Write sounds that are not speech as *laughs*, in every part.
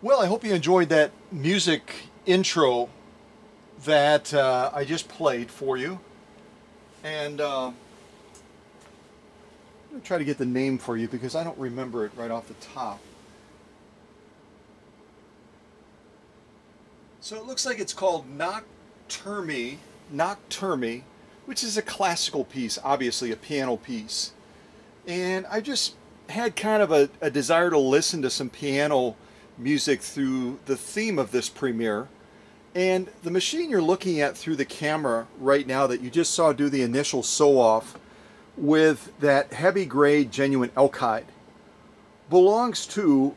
Well, I hope you enjoyed that music intro that uh, I just played for you. And uh, I'm try to get the name for you because I don't remember it right off the top. So it looks like it's called Nocturne, Nocturne, which is a classical piece, obviously a piano piece. And I just had kind of a, a desire to listen to some piano music through the theme of this premiere. And the machine you're looking at through the camera right now that you just saw do the initial sew off with that heavy grade genuine elk hide belongs to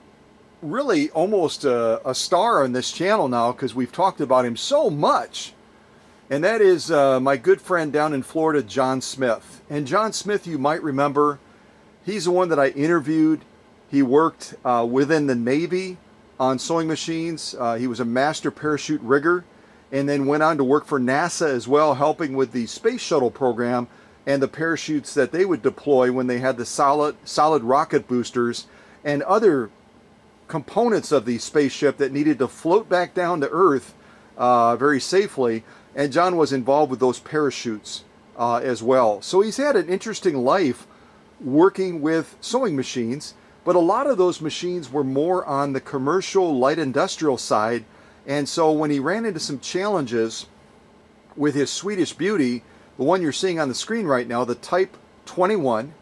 really almost a, a star on this channel now because we've talked about him so much. And that is uh, my good friend down in Florida, Jon Smith. And Jon Smith, you might remember, he's the one that I interviewed. He worked uh, within the Navy on sewing machines. Uh, he was a master parachute rigger and then went on to work for NASA as well, helping with the space shuttle program and the parachutes that they would deploy when they had the solid, solid rocket boosters and other components of the spaceship that needed to float back down to Earth uh, very safely. And Jon was involved with those parachutes uh, as well. So he's had an interesting life working with sewing machines but a lot of those machines were more on the commercial light industrial side. And so when he ran into some challenges with his Swedish Beauty, the one you're seeing on the screen right now, the Type 21,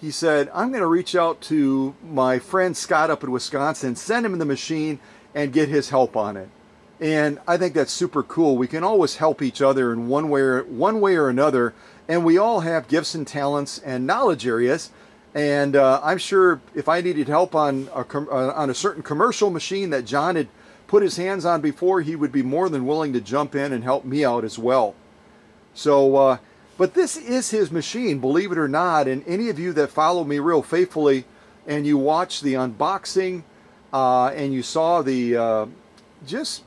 he said, I'm going to reach out to my friend Scott up in Wisconsin, send him the machine, and get his help on it. And I think that's super cool. We can always help each other in one way or, one way or another. And we all have gifts and talents and knowledge areas and uh, I'm sure if I needed help on a, uh, on a certain commercial machine that Jon had put his hands on before, he would be more than willing to jump in and help me out as well. So, uh, but this is his machine, believe it or not. And any of you that follow me real faithfully and you watch the unboxing uh, and you saw the uh, just,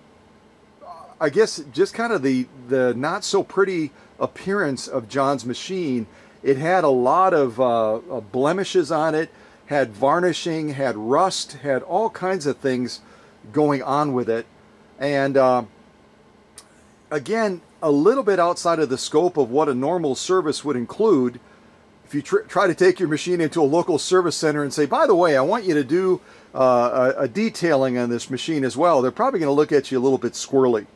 I guess, just kind of the, the not so pretty appearance of Jon's machine it had a lot of uh, blemishes on it, had varnishing, had rust, had all kinds of things going on with it. And uh, again, a little bit outside of the scope of what a normal service would include. If you tr try to take your machine into a local service center and say, by the way, I want you to do uh, a, a detailing on this machine as well, they're probably going to look at you a little bit squirrely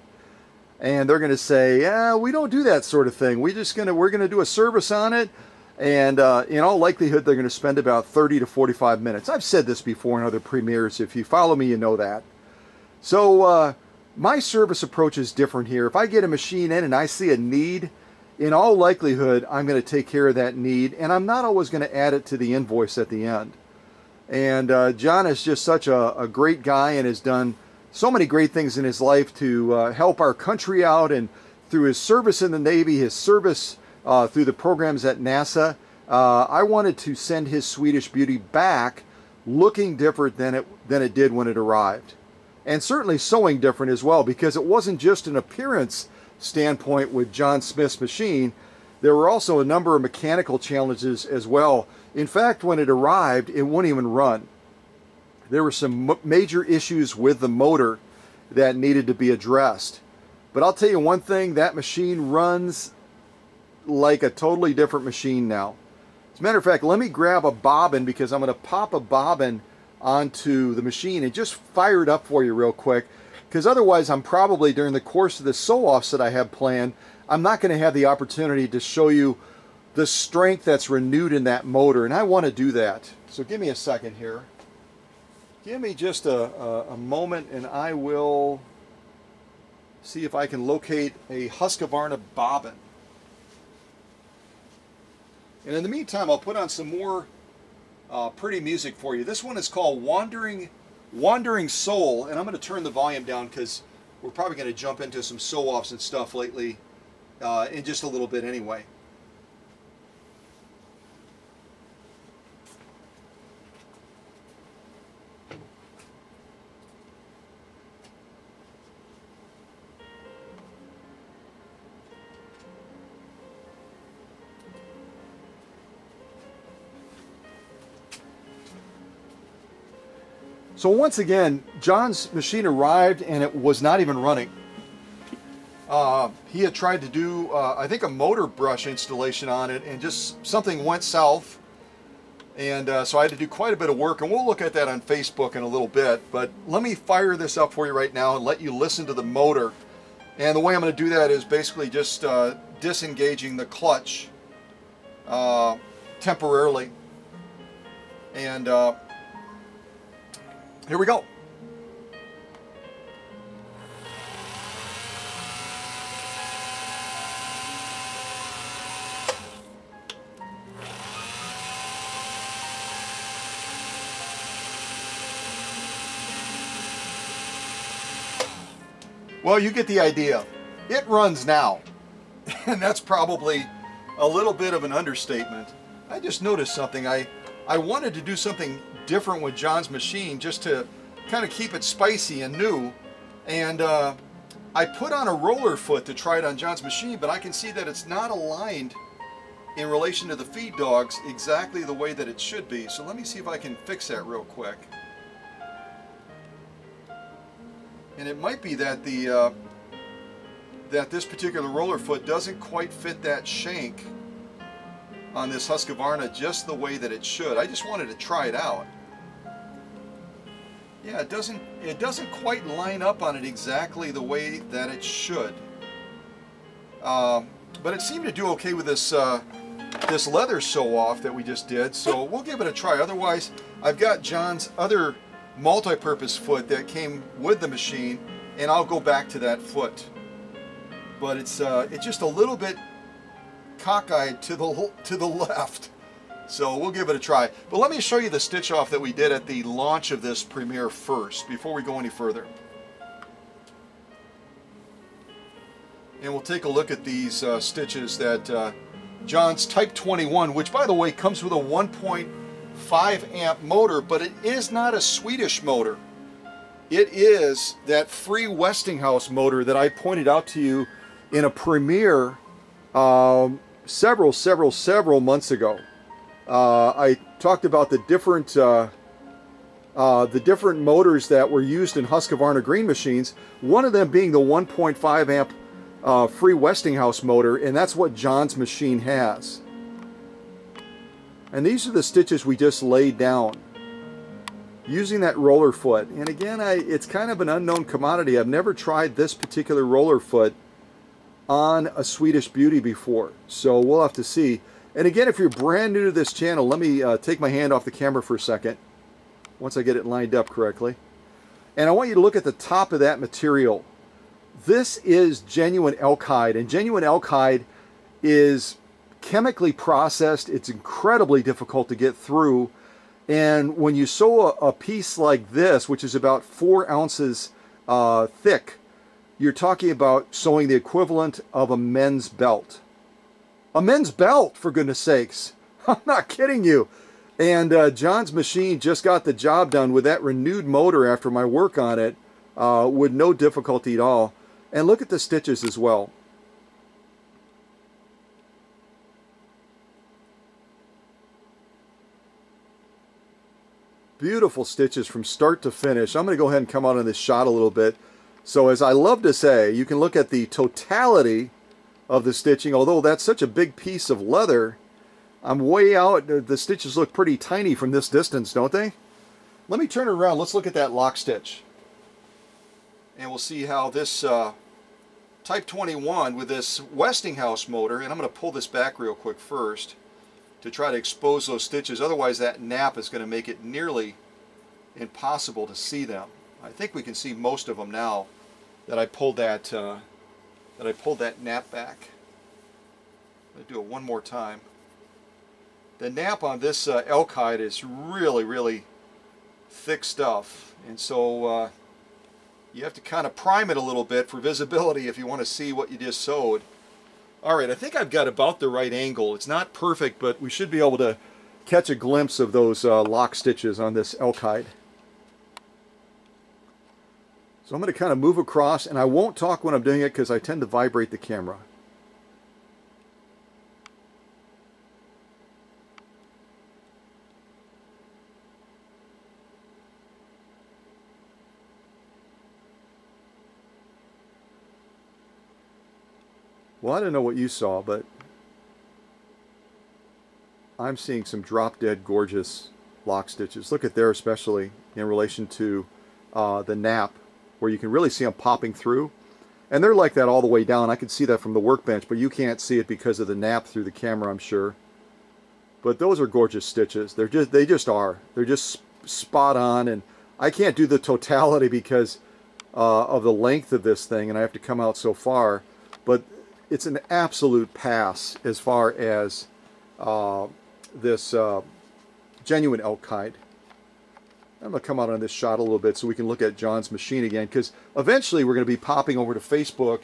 and they're going to say, "Yeah, we don't do that sort of thing. We're just going to we're going to do a service on it." And uh, in all likelihood, they're going to spend about 30 to 45 minutes. I've said this before in other premieres. If you follow me, you know that. So uh, my service approach is different here. If I get a machine in and I see a need, in all likelihood, I'm going to take care of that need, and I'm not always going to add it to the invoice at the end. And uh, Jon is just such a, a great guy and has done so many great things in his life to uh, help our country out and through his service in the Navy, his service uh, through the programs at NASA, uh, I wanted to send his Swedish Beauty back looking different than it, than it did when it arrived. And certainly sewing different as well because it wasn't just an appearance standpoint with Jon Smith's machine. There were also a number of mechanical challenges as well. In fact, when it arrived, it wouldn't even run there were some major issues with the motor that needed to be addressed. But I'll tell you one thing, that machine runs like a totally different machine now. As a matter of fact, let me grab a bobbin because I'm going to pop a bobbin onto the machine and just fire it up for you real quick. Because otherwise, I'm probably, during the course of the sew-offs that I have planned, I'm not going to have the opportunity to show you the strength that's renewed in that motor. And I want to do that. So give me a second here. Give me just a, a, a, moment and I will see if I can locate a Husqvarna bobbin. And in the meantime, I'll put on some more uh, pretty music for you. This one is called Wandering, Wandering Soul, and I'm going to turn the volume down because we're probably going to jump into some sew-offs and stuff lately uh, in just a little bit anyway. So once again, Jon's machine arrived and it was not even running. Uh, he had tried to do, uh, I think, a motor brush installation on it, and just something went south. And uh, so I had to do quite a bit of work, and we'll look at that on Facebook in a little bit. But let me fire this up for you right now and let you listen to the motor. And the way I'm going to do that is basically just uh, disengaging the clutch uh, temporarily. And uh, here we go. Well, you get the idea. It runs now. *laughs* And that's probably a little bit of an understatement. I just noticed something. I, I wanted to do something different with Jon's machine just to kind of keep it spicy and new. And uh, I put on a roller foot to try it on Jon's machine, but I can see that it's not aligned in relation to the feed dogs exactly the way that it should be. So let me see if I can fix that real quick. And it might be that the uh, that this particular roller foot doesn't quite fit that shank on this Husqvarna just the way that it should. I just wanted to try it out. Yeah, it doesn't it doesn't quite line up on it exactly the way that it should. Uh, but it seemed to do okay with this uh, this leather sew off that we just did, so we'll give it a try. Otherwise, I've got Jon's other multi-purpose foot that came with the machine and I'll go back to that foot but it's uh, it's just a little bit cockeyed to the to the *laughs* left. So we'll give it a try. But let me show you the stitch off that we did at the launch of this premiere first before we go any further. And we'll take a look at these uh, stitches that uh, Jon's Type 21 which by the way comes with a 1.5 amp motor, but it is not a Swedish motor. It is that free Westinghouse motor that I pointed out to you in a premiere um, several, several, several months ago. Uh, I talked about the different uh, uh, the different motors that were used in Husqvarna green machines. One of them being the 1.5 amp uh, free Westinghouse motor, and that's what Jon's machine has. And these are the stitches we just laid down using that roller foot. And again, I, it's kind of an unknown commodity. I've never tried this particular roller foot on a Swedish Beauty before. So we'll have to see. And again, if you're brand new to this channel, let me uh, take my hand off the camera for a second once I get it lined up correctly. And I want you to look at the top of that material. This is genuine elk hide, and genuine elk hide is chemically processed. It's incredibly difficult to get through. And when you sew a, a piece like this, which is about four ounces uh, thick, you're talking about sewing the equivalent of a men's belt. A men's belt, for goodness sakes. *laughs* I'm not kidding you. And uh, Jon's machine just got the job done with that renewed motor after my work on it uh, with no difficulty at all. And look at the stitches as well. beautiful stitches from start to finish. I'm going to go ahead and come out on this shot a little bit. So as I love to say, you can look at the totality of the stitching. Although that's such a big piece of leather, I'm way out. The stitches look pretty tiny from this distance, don't they? Let me turn it around. Let's look at that lock stitch. And we'll see how this uh, Type 21 with this Westinghouse motor, and I'm going to pull this back real quick first to try to expose those stitches. Otherwise that nap is going to make it nearly impossible to see them. I think we can see most of them now that I pulled that uh, that I pulled that nap back. I'm do it one more time. The nap on this uh, elk hide is really, really thick stuff. And so uh, you have to kind of prime it a little bit for visibility if you want to see what you just sewed. All right, I think I've got about the right angle. It's not perfect, but we should be able to catch a glimpse of those uh, lock stitches on this elk hide. So I'm going to kind of move across, and I won't talk when I'm doing it because I tend to vibrate the camera. Well, I don't know what you saw, but I'm seeing some drop dead gorgeous lock stitches. Look at there especially in relation to uh, the nap where you can really see them popping through. And they're like that all the way down. I can see that from the workbench, but you can't see it because of the nap through the camera, I'm sure. But those are gorgeous stitches. They're just they just are. They're just spot on and I can't do the totality because uh, of the length of this thing and I have to come out so far. But it's an absolute pass as far as uh, this uh, genuine elk hide. I'm going to come out on this shot a little bit so we can look at Jon's machine again because eventually we're going to be popping over to Facebook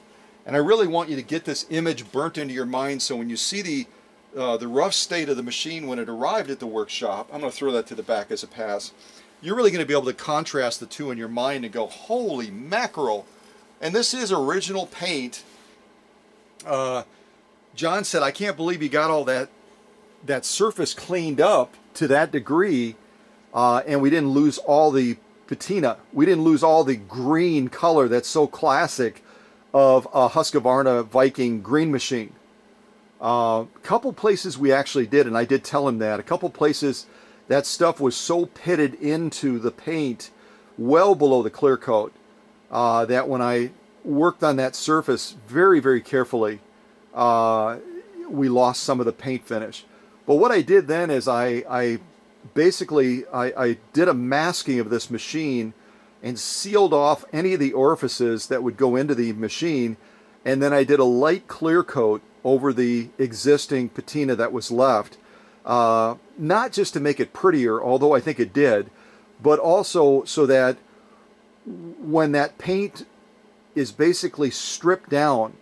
and I really want you to get this image burnt into your mind so when you see the uh, the rough state of the machine when it arrived at the workshop, I'm going to throw that to the back as a pass, you're really going to be able to contrast the two in your mind and go, holy mackerel. And this is original paint. Uh, Jon said, I can't believe you got all that that surface cleaned up to that degree uh, and we didn't lose all the patina. We didn't lose all the green color that's so classic of a Husqvarna Viking green machine. A uh, couple places we actually did, and I did tell him that. A couple places that stuff was so pitted into the paint well below the clear coat uh, that when I worked on that surface very, very carefully, uh, we lost some of the paint finish. But what I did then is I, I basically I, I did a masking of this machine and sealed off any of the orifices that would go into the machine. And then I did a light clear coat over the existing patina that was left. Uh, not just to make it prettier although I think it did but also so that when that paint is basically stripped down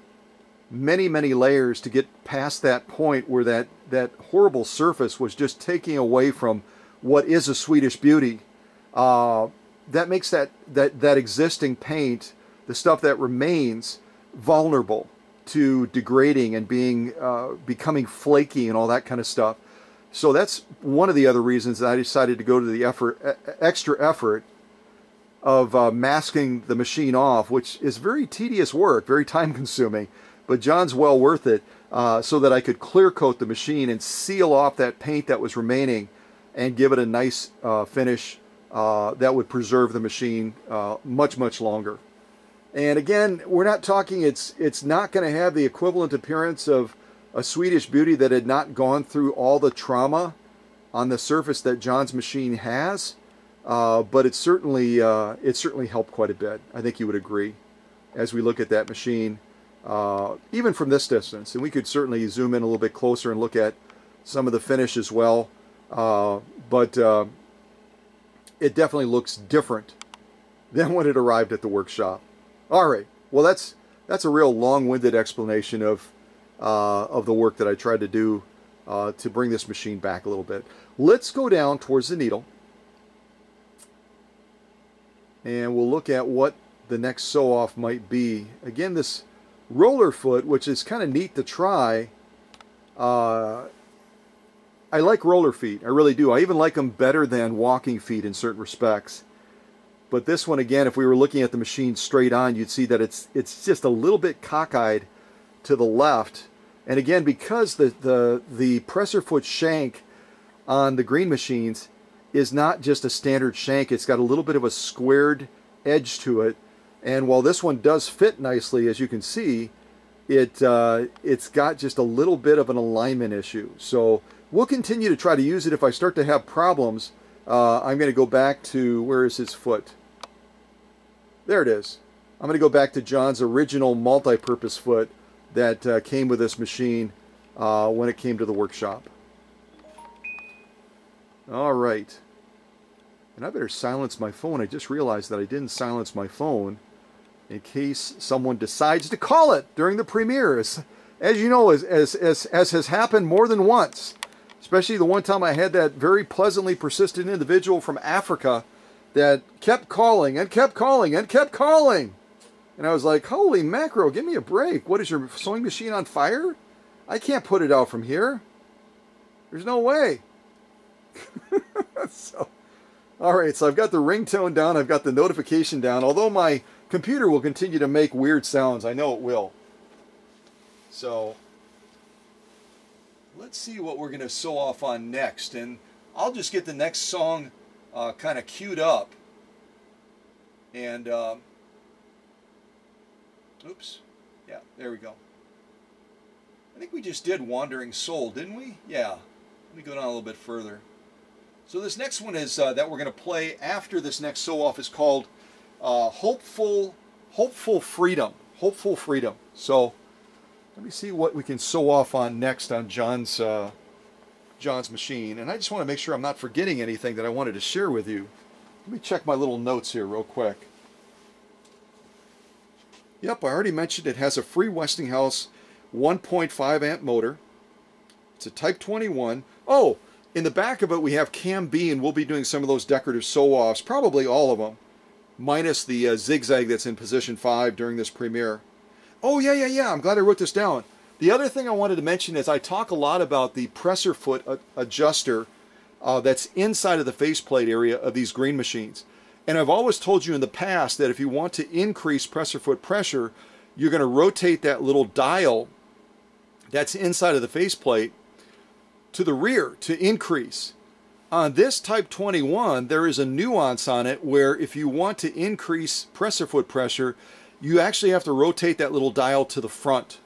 many, many layers to get past that point where that, that horrible surface was just taking away from what is a Swedish beauty. Uh, that makes that, that, that existing paint, the stuff that remains, vulnerable to degrading and being uh, becoming flaky and all that kind of stuff. So that's one of the other reasons that I decided to go to the effort, extra effort of uh, masking the machine off, which is very tedious work, very time consuming but Jon's well worth it uh, so that I could clear coat the machine and seal off that paint that was remaining and give it a nice uh, finish uh, that would preserve the machine uh, much, much longer. And again, we're not talking, it's, it's not going to have the equivalent appearance of a Swedish beauty that had not gone through all the trauma on the surface that Jon's machine has. Uh, but it certainly uh, it certainly helped quite a bit. I think you would agree as we look at that machine uh, even from this distance. And we could certainly zoom in a little bit closer and look at some of the finish as well. Uh, but uh, it definitely looks different than when it arrived at the workshop. All right, well that's that's a real long-winded explanation of uh, of the work that I tried to do uh, to bring this machine back a little bit. Let's go down towards the needle and we'll look at what the next sew off might be. Again, this roller foot, which is kind of neat to try. I like roller feet. I really do. I even like them better than walking feet in certain respects. But this one, again, if we were looking at the machine straight on, you'd see that it's it's just a little bit cockeyed to the left. And again, because the, the, the presser foot shank on the green machines is not just a standard shank, it's got a little bit of a squared edge to it and while this one does fit nicely, as you can see, it uh, it's got just a little bit of an alignment issue. So we'll continue to try to use it. If I start to have problems, uh, I'm going to go back to, where is his foot? There it is. I'm going to go back to Jon's original multi-purpose foot that uh, came with this machine uh, when it came to the workshop. All right. And I better silence my phone. I just realized that I didn't silence my phone in case someone decides to call it during the premiere. As, as you know, as, as, as, as has happened more than once, especially the one time I had that very pleasantly persistent individual from Africa that kept calling and kept calling and kept calling. And I was like, holy macro, give me a break. What is your sewing machine on fire? I can't put it out from here. There's no way. *laughs* so, all right, so I've got the ringtone down. I've got the notification down. Although my computer will continue to make weird sounds. I know it will. So let's see what we're going to sew off on next. And I'll just get the next song uh, kind of queued up. And, uh, oops, yeah, there we go. I think we just did Wandering Soul, didn't we? Yeah. Let me go down a little bit further. So this next one is uh, that we're going to play after this next sew off is called uh, Hopeful Hopeful Freedom. Hopeful Freedom. So let me see what we can sew off on next on Jon's uh, Jon's machine. And I just want to make sure I'm not forgetting anything that I wanted to share with you. Let me check my little notes here real quick. Yep, I already mentioned it has a free Westinghouse 1.5 amp motor. It's a Type 21. Oh, in the back of it we have Cam B and we'll be doing some of those decorative sew-offs, probably all of them, minus the uh, zigzag that's in position 5 during this premiere. Oh yeah, yeah, yeah, I'm glad I wrote this down. The other thing I wanted to mention is I talk a lot about the presser foot adjuster uh, that's inside of the faceplate area of these green machines. And I've always told you in the past that if you want to increase presser foot pressure, you're going to rotate that little dial that's inside of the faceplate to the rear to increase. On this Type 21, there is a nuance on it where if you want to increase presser foot pressure, you actually have to rotate that little dial to the front.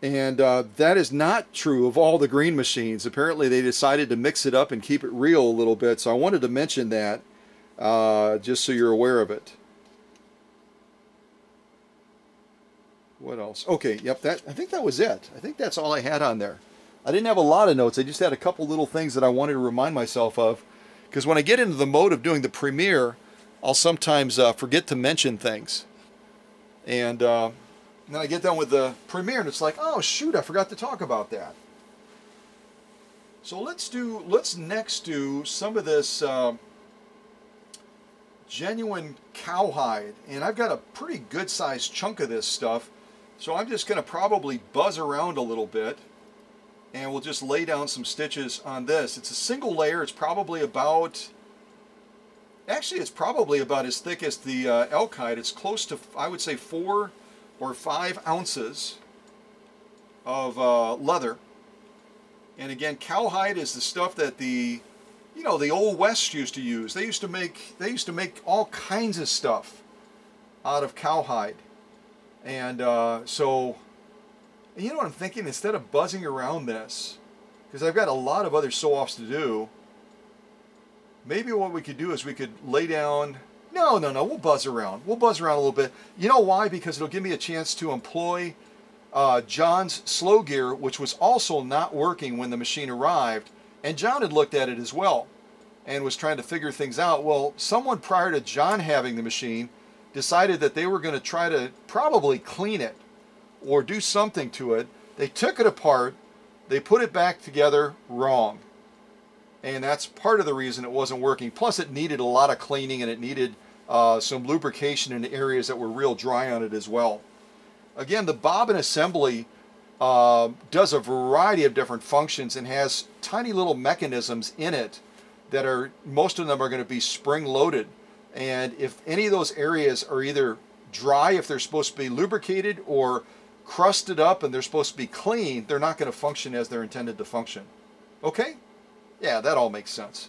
And uh, that is not true of all the green machines. Apparently, they decided to mix it up and keep it real a little bit. So I wanted to mention that uh, just so you're aware of it. What else? Okay, yep, that I think that was it. I think that's all I had on there. I didn't have a lot of notes. I just had a couple little things that I wanted to remind myself of. Because when I get into the mode of doing the premiere, I'll sometimes uh, forget to mention things. And, uh, then I get done with the premiere and it's like, oh shoot, I forgot to talk about that. So let's do, let's next do some of this uh, genuine cowhide. And I've got a pretty good sized chunk of this stuff. So I'm just going to probably buzz around a little bit and we'll just lay down some stitches on this. It's a single layer. It's probably about, actually it's probably about as thick as the uh, elk hide. It's close to, I would say, four or five ounces of uh, leather. And again, cowhide is the stuff that the, you know, the old West used to use. They used to make, they used to make all kinds of stuff out of cowhide. And uh, so, you know what I'm thinking? Instead of buzzing around this, because I've got a lot of other sew-offs to do, maybe what we could do is we could lay down, no, no, no, we'll buzz around. We'll buzz around a little bit. You know why? Because it'll give me a chance to employ uh, Jon's slow gear, which was also not working when the machine arrived. And Jon had looked at it as well and was trying to figure things out. Well, someone prior to Jon having the machine decided that they were going to try to probably clean it or do something to it. They took it apart, they put it back together wrong. And that's part of the reason it wasn't working. Plus, it needed a lot of cleaning and it needed uh, some lubrication in the areas that were real dry on it as well. Again, the bobbin assembly uh, does a variety of different functions and has tiny little mechanisms in it that are, most of them are going to be spring loaded. And if any of those areas are either dry, if they're supposed to be lubricated, or crusted up and they're supposed to be clean, they're not going to function as they're intended to function. Okay? Yeah, that all makes sense.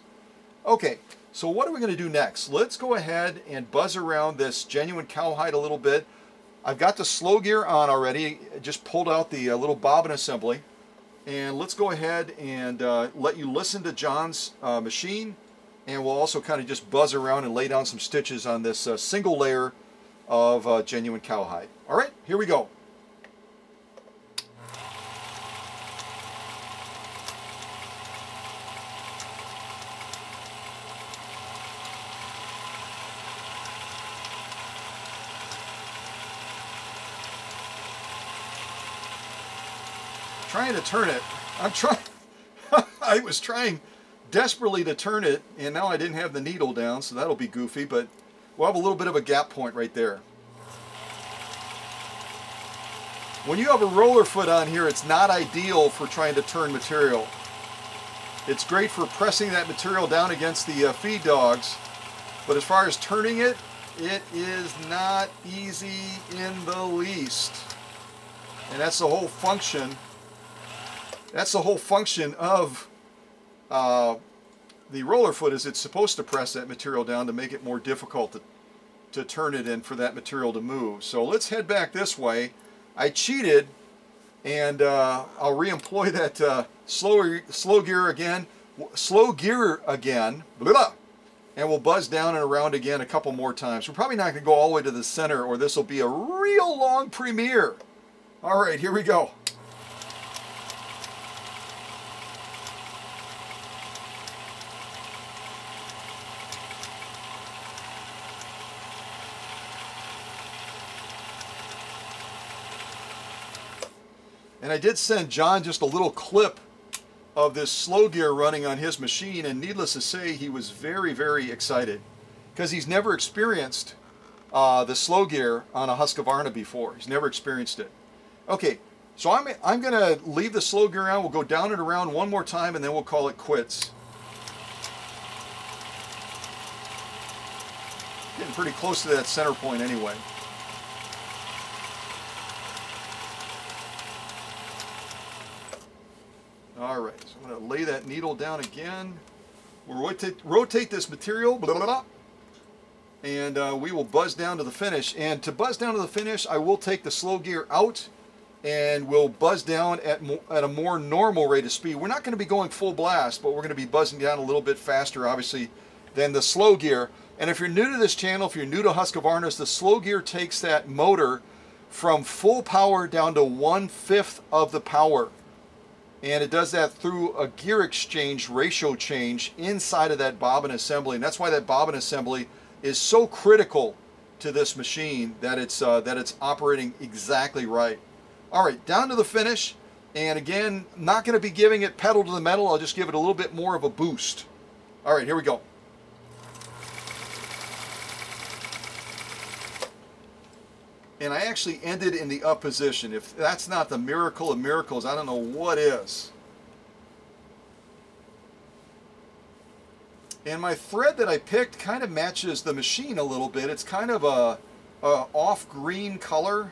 Okay, so what are we going to do next? Let's go ahead and buzz around this genuine cowhide a little bit. I've got the slow gear on already. I just pulled out the uh, little bobbin assembly. And let's go ahead and uh, let you listen to Jon's uh, machine and we'll also kind of just buzz around and lay down some stitches on this uh, single layer of uh, genuine cowhide. All right, here we go. trying to turn it. I'm trying. *laughs* I was trying desperately to turn it, and now I didn't have the needle down, so that'll be goofy, but we'll have a little bit of a gap point right there. When you have a roller foot on here, it's not ideal for trying to turn material. It's great for pressing that material down against the uh, feed dogs, but as far as turning it, it is not easy in the least. And that's the whole function. That's the whole function of uh, the roller foot is it's supposed to press that material down to make it more difficult to, to turn it in for that material to move. So let's head back this way. I cheated and uh, I'll re-employ *laughs* that uh, slow, slow gear again, slow gear again, blah, and we'll buzz down and around again a couple more times. We're probably not going to go all the way to the center or this will be a real long premiere. All right, here we go. And I did send Jon just a little clip of this slow gear running on his machine, and needless to say, he was very, very excited because he's never experienced uh, the slow gear on a Husqvarna before. He's never experienced it. Okay, so I'm, I'm going to leave the slow gear on. We'll go down and around one more time, and then we'll call it quits. Getting pretty close to that center point anyway. All right, so I'm going to lay that needle down again. We'll rotate, rotate this material, blah, blah, blah, and uh, we will buzz down to the finish. And to buzz down to the finish, I will take the slow gear out and we'll buzz down at, at a more normal rate of speed. We're not going to be going full blast, but we're going to be buzzing down a little bit faster, obviously, than the slow gear. And if you're new to this channel, if you're new to Husqvarna's, the slow gear takes that motor from full power down to one-fifth of the power and it does that through a gear exchange ratio change inside of that bobbin assembly. And that's why that bobbin assembly is so critical to this machine that it's uh, that it's operating exactly right. All right down to the finish. And again not going to be giving it pedal to the metal. I'll just give it a little bit more of a boost. All right here we go and I actually ended in the up position. If that's not the miracle of miracles, I don't know what is. And my thread that I picked kind of matches the machine a little bit. It's kind of a, a off green color.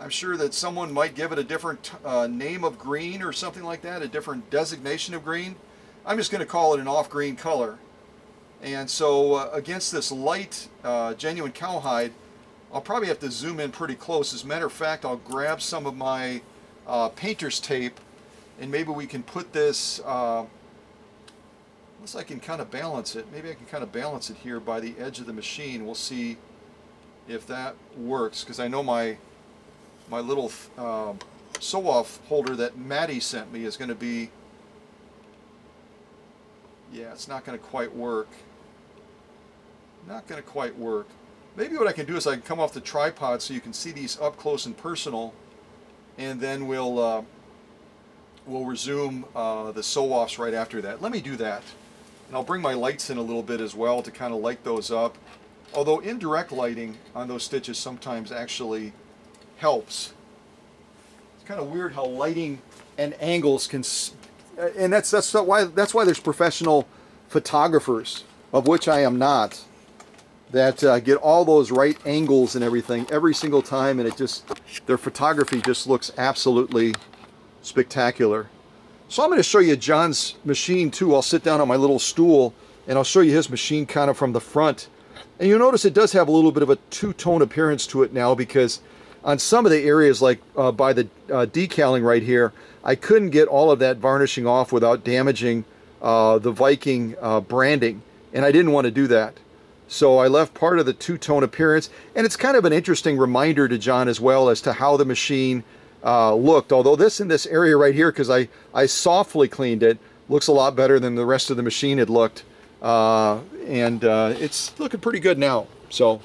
I'm sure that someone might give it a different uh, name of green or something like that, a different designation of green. I'm just going to call it an off green color. And so uh, against this light uh, genuine cowhide, I'll probably have to zoom in pretty close. As a matter of fact, I'll grab some of my uh, painter's tape and maybe we can put this, uh, unless I can kind of balance it, maybe I can kind of balance it here by the edge of the machine. We'll see if that works because I know my my little uh, sew-off holder that Maddie sent me is going to be, yeah, it's not going to quite work. Not going to quite work. Maybe what I can do is I can come off the tripod so you can see these up close and personal and then we'll uh, we'll resume uh, the sew-offs right after that. Let me do that. And I'll bring my lights in a little bit as well to kind of light those up. Although indirect lighting on those stitches sometimes actually helps. It's kind of weird how lighting and angles can and that's that's why that's why there's professional photographers of which I am not that uh, get all those right angles and everything every single time and it just their photography just looks absolutely spectacular. So I'm going to show you Jon's machine too. I'll sit down on my little stool and I'll show you his machine kind of from the front. And you'll notice it does have a little bit of a two-tone appearance to it now because on some of the areas like uh, by the uh, decaling right here I couldn't get all of that varnishing off without damaging uh, the Viking uh, branding and I didn't want to do that so I left part of the two-tone appearance, and it's kind of an interesting reminder to Jon as well as to how the machine uh, looked. Although this in this area right here, because I, I softly cleaned it, looks a lot better than the rest of the machine had looked. Uh, and uh, it's looking pretty good now. So,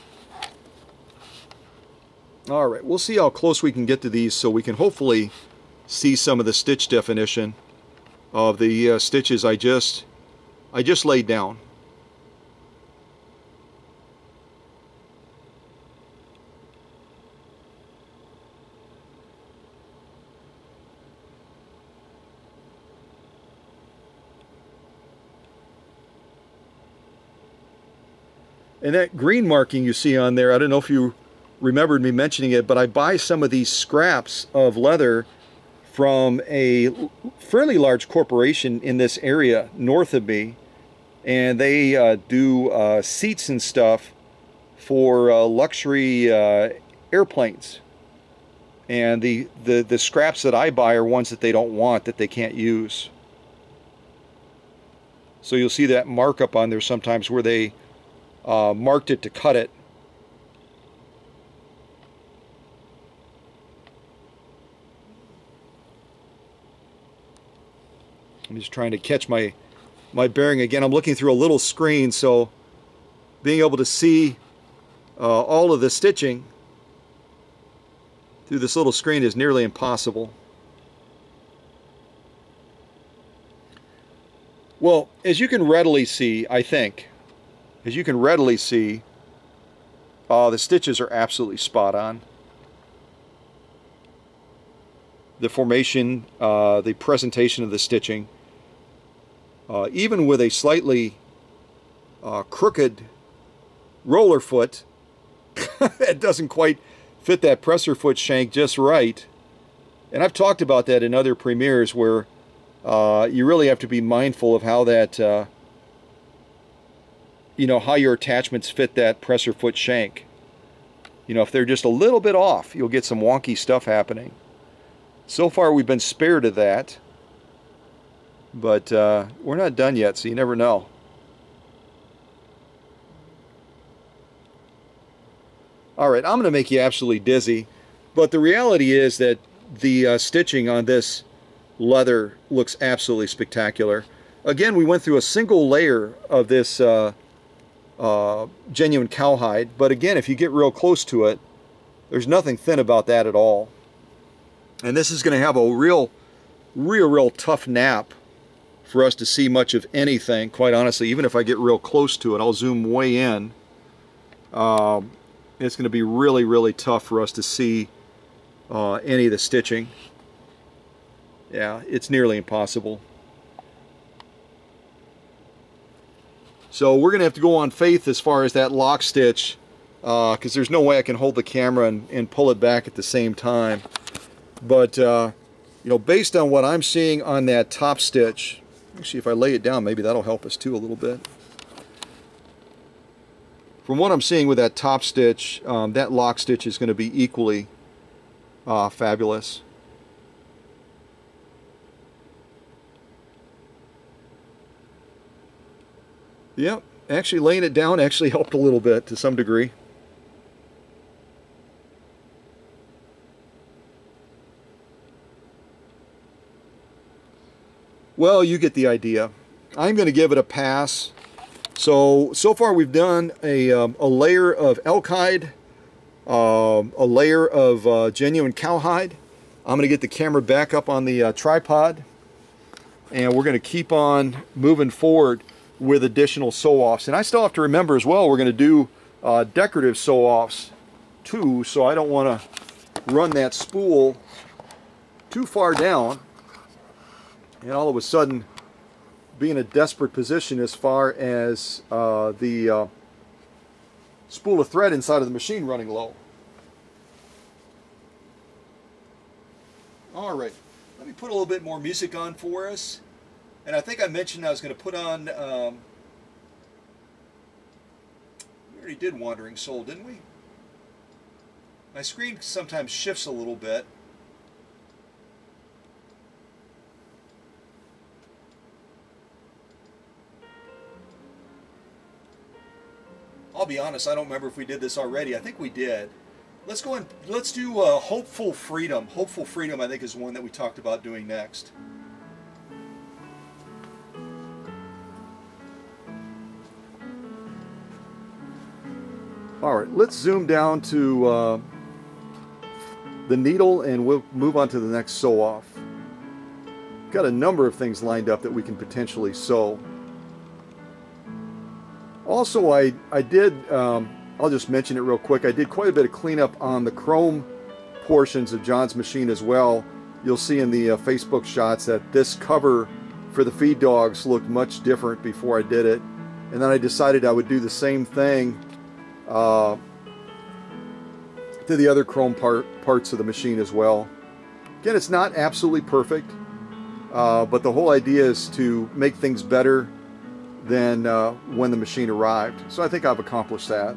all right, we'll see how close we can get to these so we can hopefully see some of the stitch definition of the uh, stitches I just I just laid down. And that green marking you see on there, I don't know if you remembered me mentioning it, but I buy some of these scraps of leather from a fairly large corporation in this area north of me, and they uh, do uh, seats and stuff for uh, luxury uh, airplanes. And the, the, the scraps that I buy are ones that they don't want, that they can't use. So you'll see that markup on there sometimes where they uh, marked it to cut it. I'm just trying to catch my my bearing again. I'm looking through a little screen, so being able to see uh, all of the stitching through this little screen is nearly impossible. Well, as you can readily see, I think, as you can readily see, uh, the stitches are absolutely spot on. The formation, uh, the presentation of the stitching, uh, even with a slightly uh, crooked roller foot, *laughs* it doesn't quite fit that presser foot shank just right. And I've talked about that in other premieres where uh, you really have to be mindful of how that, uh, you know, how your attachments fit that presser foot shank. You know, if they're just a little bit off, you'll get some wonky stuff happening. So far, we've been spared of that. But uh, we're not done yet, so you never know. All right, I'm going to make you absolutely dizzy. But the reality is that the uh, stitching on this leather looks absolutely spectacular. Again, we went through a single layer of this uh, uh, genuine cowhide, but again, if you get real close to it, there's nothing thin about that at all. And this is going to have a real, real, real tough nap for us to see much of anything, quite honestly. Even if I get real close to it, I'll zoom way in. Um, it's going to be really, really tough for us to see uh, any of the stitching yeah, it's nearly impossible. So we're going to have to go on faith as far as that lock stitch because uh, there's no way I can hold the camera and, and, pull it back at the same time. But, uh, you know, based on what I'm seeing on that top stitch, actually if I lay it down, maybe that'll help us too a little bit. From what I'm seeing with that top stitch, um, that lock stitch is going to be equally uh, fabulous. Yep, actually laying it down actually *laughs* helped a little bit to some degree. Well, you get the idea. I'm going to give it a pass. So, so far we've done a, um, a layer of elk hide, um, a layer of uh, genuine cowhide. I'm going to get the camera back up on the uh, tripod and we're going to keep on moving forward with additional sew-offs. And I still have to remember as well, we're going to do uh, decorative sew-offs too, so I don't want to run that spool too far down and all of a sudden be in a desperate position as far as uh, the uh, spool of thread inside of the machine running low. All right, let me put a little bit more music on for us. And I think I mentioned I was going to put on, um, we already did Wandering Soul, didn't we? My screen sometimes shifts a little bit. I'll be honest, I don't remember if we did this already. I think we did. Let's go and let's do uh, Hopeful Freedom. Hopeful Freedom, I think, is one that we talked about doing next. All right, let's zoom down to uh, the needle and we'll move on to the next sew off. Got a number of things lined up that we can potentially sew. Also, I, I did, um, I'll just mention it real quick, I did quite a bit of cleanup on the chrome portions of Jon's machine as well. You'll see in the uh, Facebook shots that this cover for the feed dogs looked much different before I did it. And then I decided I would do the same thing uh, to the other chrome part, parts of the machine as well. Again, it's not absolutely perfect, uh, but the whole idea is to make things better than uh, when the machine arrived. So I think I've accomplished that.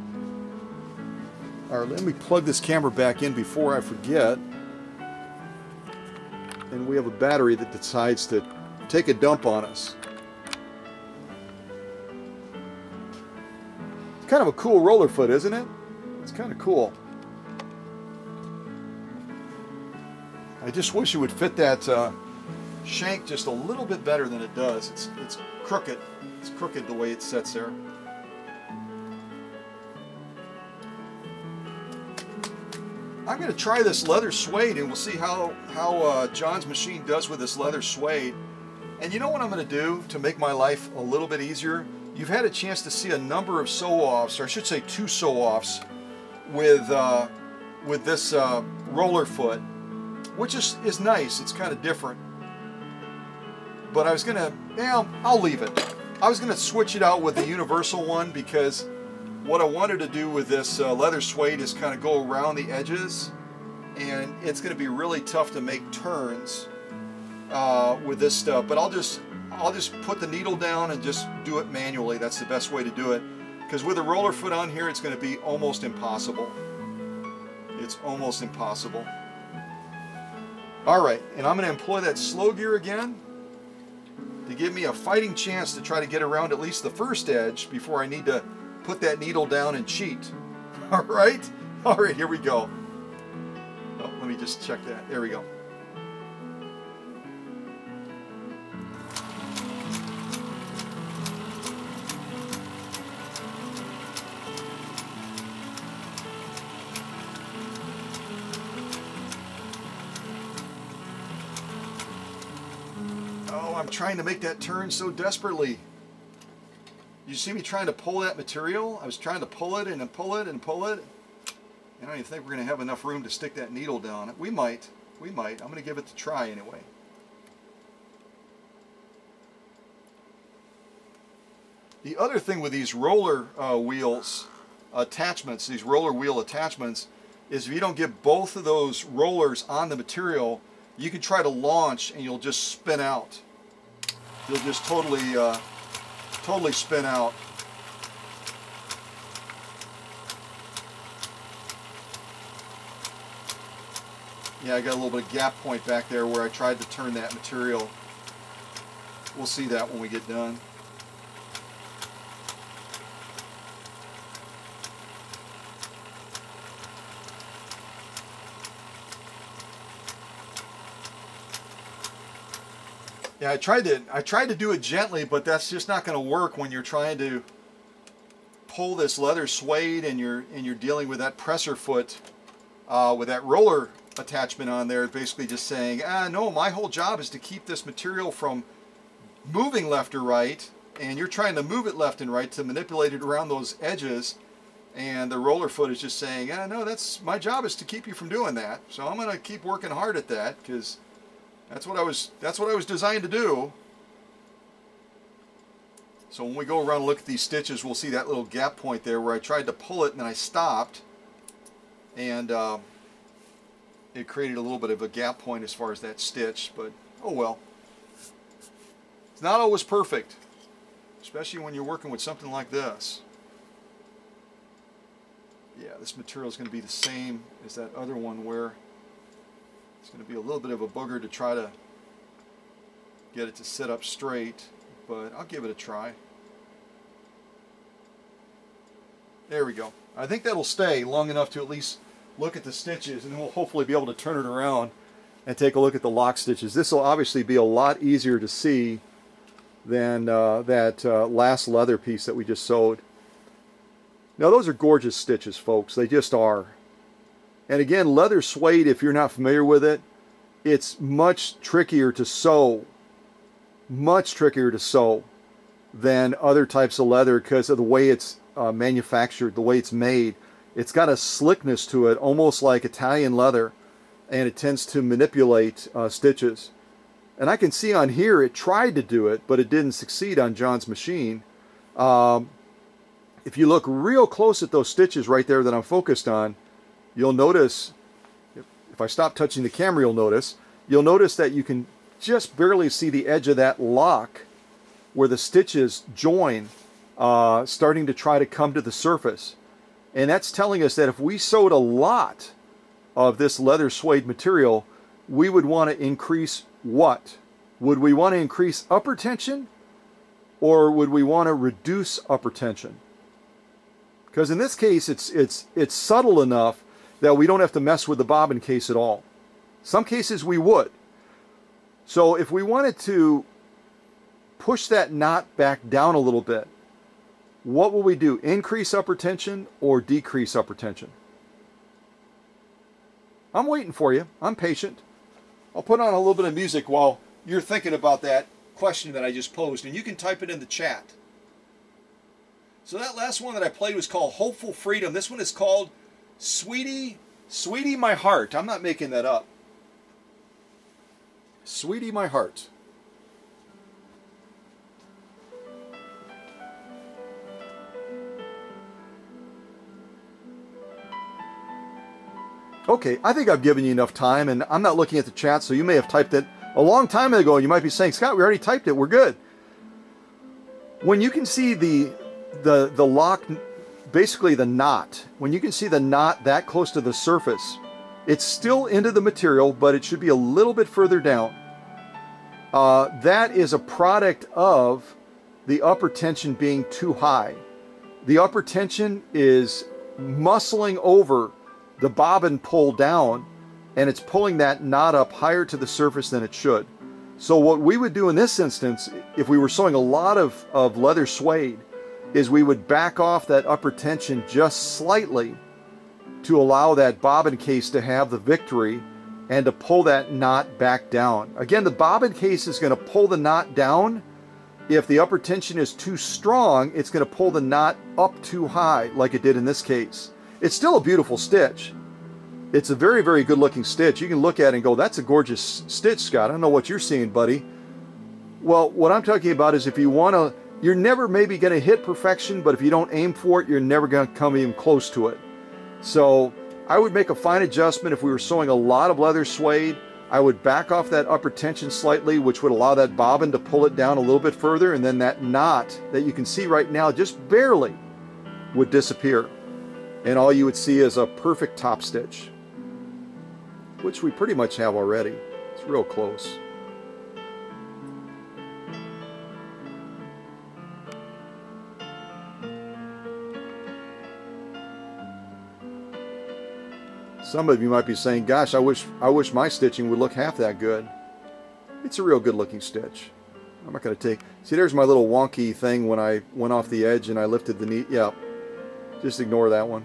All right, let me plug this camera back in before I forget. And we have a battery that decides to take a dump on us. Kind of a cool roller foot, isn't it? It's kind of cool. I just wish it would fit that uh, shank just a little bit better than it does. It's, it's crooked. It's crooked the way it sits there. I'm going to try this leather suede and we'll see how, how uh, Jon's machine does with this leather suede. And you know what I'm going to do to make my life a little bit easier? You've had a chance to see a number of sew-offs, or I should say two sew-offs, with, uh, with this uh, roller foot, which is, is nice. It's kind of different. But I was going to, yeah, I'll leave it. I was going to switch it out with the universal one because what I wanted to do with this uh, leather suede is kind of go around the edges and it's going to be really tough to make turns uh, with this stuff but I'll just I'll just put the needle down and just do it manually that's the best way to do it because with a roller foot on here it's going to be almost impossible it's almost impossible alright and I'm going to employ that slow gear again to give me a fighting chance to try to get around at least the first edge before I need to put that needle down and cheat. *laughs* All right? All right, here we go. Oh, let me just check that. There we go. Trying to make that turn so desperately. You see me trying to pull that material? I was trying to pull it and pull it and pull it. I don't even think we're going to have enough room to stick that needle down. We might. We might. I'm going to give it a try anyway. The other thing with these roller uh, wheels attachments, these roller wheel attachments, is if you don't get both of those rollers on the material, you can try to launch and you'll just spin out. You'll just totally uh, totally spin out. Yeah, I got a little bit of gap point back there where I tried to turn that material. We'll see that when we get done. Yeah, I tried to I tried to do it gently, but that's just not going to work when you're trying to pull this leather suede and you're and you're dealing with that presser foot uh, with that roller attachment on there, basically just saying, ah, no, my whole job is to keep this material from moving left or right, and you're trying to move it left and right to manipulate it around those edges, and the roller foot is just saying, ah, no, that's my job is to keep you from doing that, so I'm going to keep working hard at that because that's what I was that's what I was designed to do. So when we go around and look at these stitches, we'll see that little gap point there where I tried to pull it and then I stopped. And uh, it created a little bit of a gap point as far as that stitch, but oh well. It's not always perfect, especially when you're working with something like this. Yeah, this material is going to be the same as that other one where it's going to be a little bit of a booger to try to get it to sit up straight, but I'll give it a try. There we go. I think that'll stay long enough to at least look at the stitches and we'll hopefully be able to turn it around and take a look at the lock stitches. This will obviously be a lot easier to see than uh, that uh, last leather piece that we just sewed. Now those are gorgeous stitches folks, they just are. And again, leather suede, if you're not familiar with it, it's much trickier to sew, much trickier to sew than other types of leather because of the way it's uh, manufactured, the way it's made. It's got a slickness to it, almost like Italian leather, and it tends to manipulate uh, stitches. And I can see on here it tried to do it, but it didn't succeed on Jon's machine. Um, if you look real close at those stitches right there that I'm focused on, you'll notice, if, I stop touching the camera, you'll notice, you'll notice that you can just barely see the edge of that lock where the stitches join, uh, starting to try to come to the surface. And that's telling us that if we sewed a lot of this leather suede material, we would want to increase what? Would we want to increase upper tension or would we want to reduce upper tension? Because in this case, it's, it's, it's subtle enough that we don't have to mess with the bobbin case at all. Some cases we would. So if we wanted to push that knot back down a little bit, what will we do? Increase upper tension or decrease upper tension? I'm waiting for you. I'm patient. I'll put on a little bit of music while you're thinking about that question that I just posed, and you can type it in the chat. So that last one that I played was called Hopeful Freedom. This one is called Sweetie, Sweetie My Heart. I'm not making that up. Sweetie My Heart. Okay, I think I've given you enough time, and I'm not looking at the chat, so you may have typed it a long time ago, and you might be saying, Scott, we already typed it, we're good. When you can see the, the, the lock, basically the knot, when you can see the knot that close to the surface, it's still into the material, but it should be a little bit further down. Uh, that is a product of the upper tension being too high. The upper tension is muscling over the bobbin pull down and it's pulling that knot up higher to the surface than it should. So what we would do in this instance, if we were sewing a lot of, of leather suede, is we would back off that upper tension just slightly to allow that bobbin case to have the victory and to pull that knot back down. Again, the bobbin case is going to pull the knot down. If the upper tension is too strong, it's going to pull the knot up too high like it did in this case. It's still a beautiful stitch. It's a very, very good looking stitch. You can look at it and go, that's a gorgeous stitch, Scott. I don't know what you're seeing, buddy. Well, what I'm talking about is if you want to, you're never maybe going to hit perfection, but if you don't aim for it, you're never going to come even close to it. So I would make a fine adjustment if we were sewing a lot of leather suede. I would back off that upper tension slightly, which would allow that bobbin to pull it down a little bit further, and then that knot that you can see right now just barely would disappear and all you would see is a perfect top stitch, which we pretty much have already. It's real close. Some of you might be saying, gosh, I wish, I wish my stitching would look half that good. It's a real good looking stitch. I'm not going to take... See, there's my little wonky thing when I went off the edge and I lifted the knee. Yeah, just ignore that one.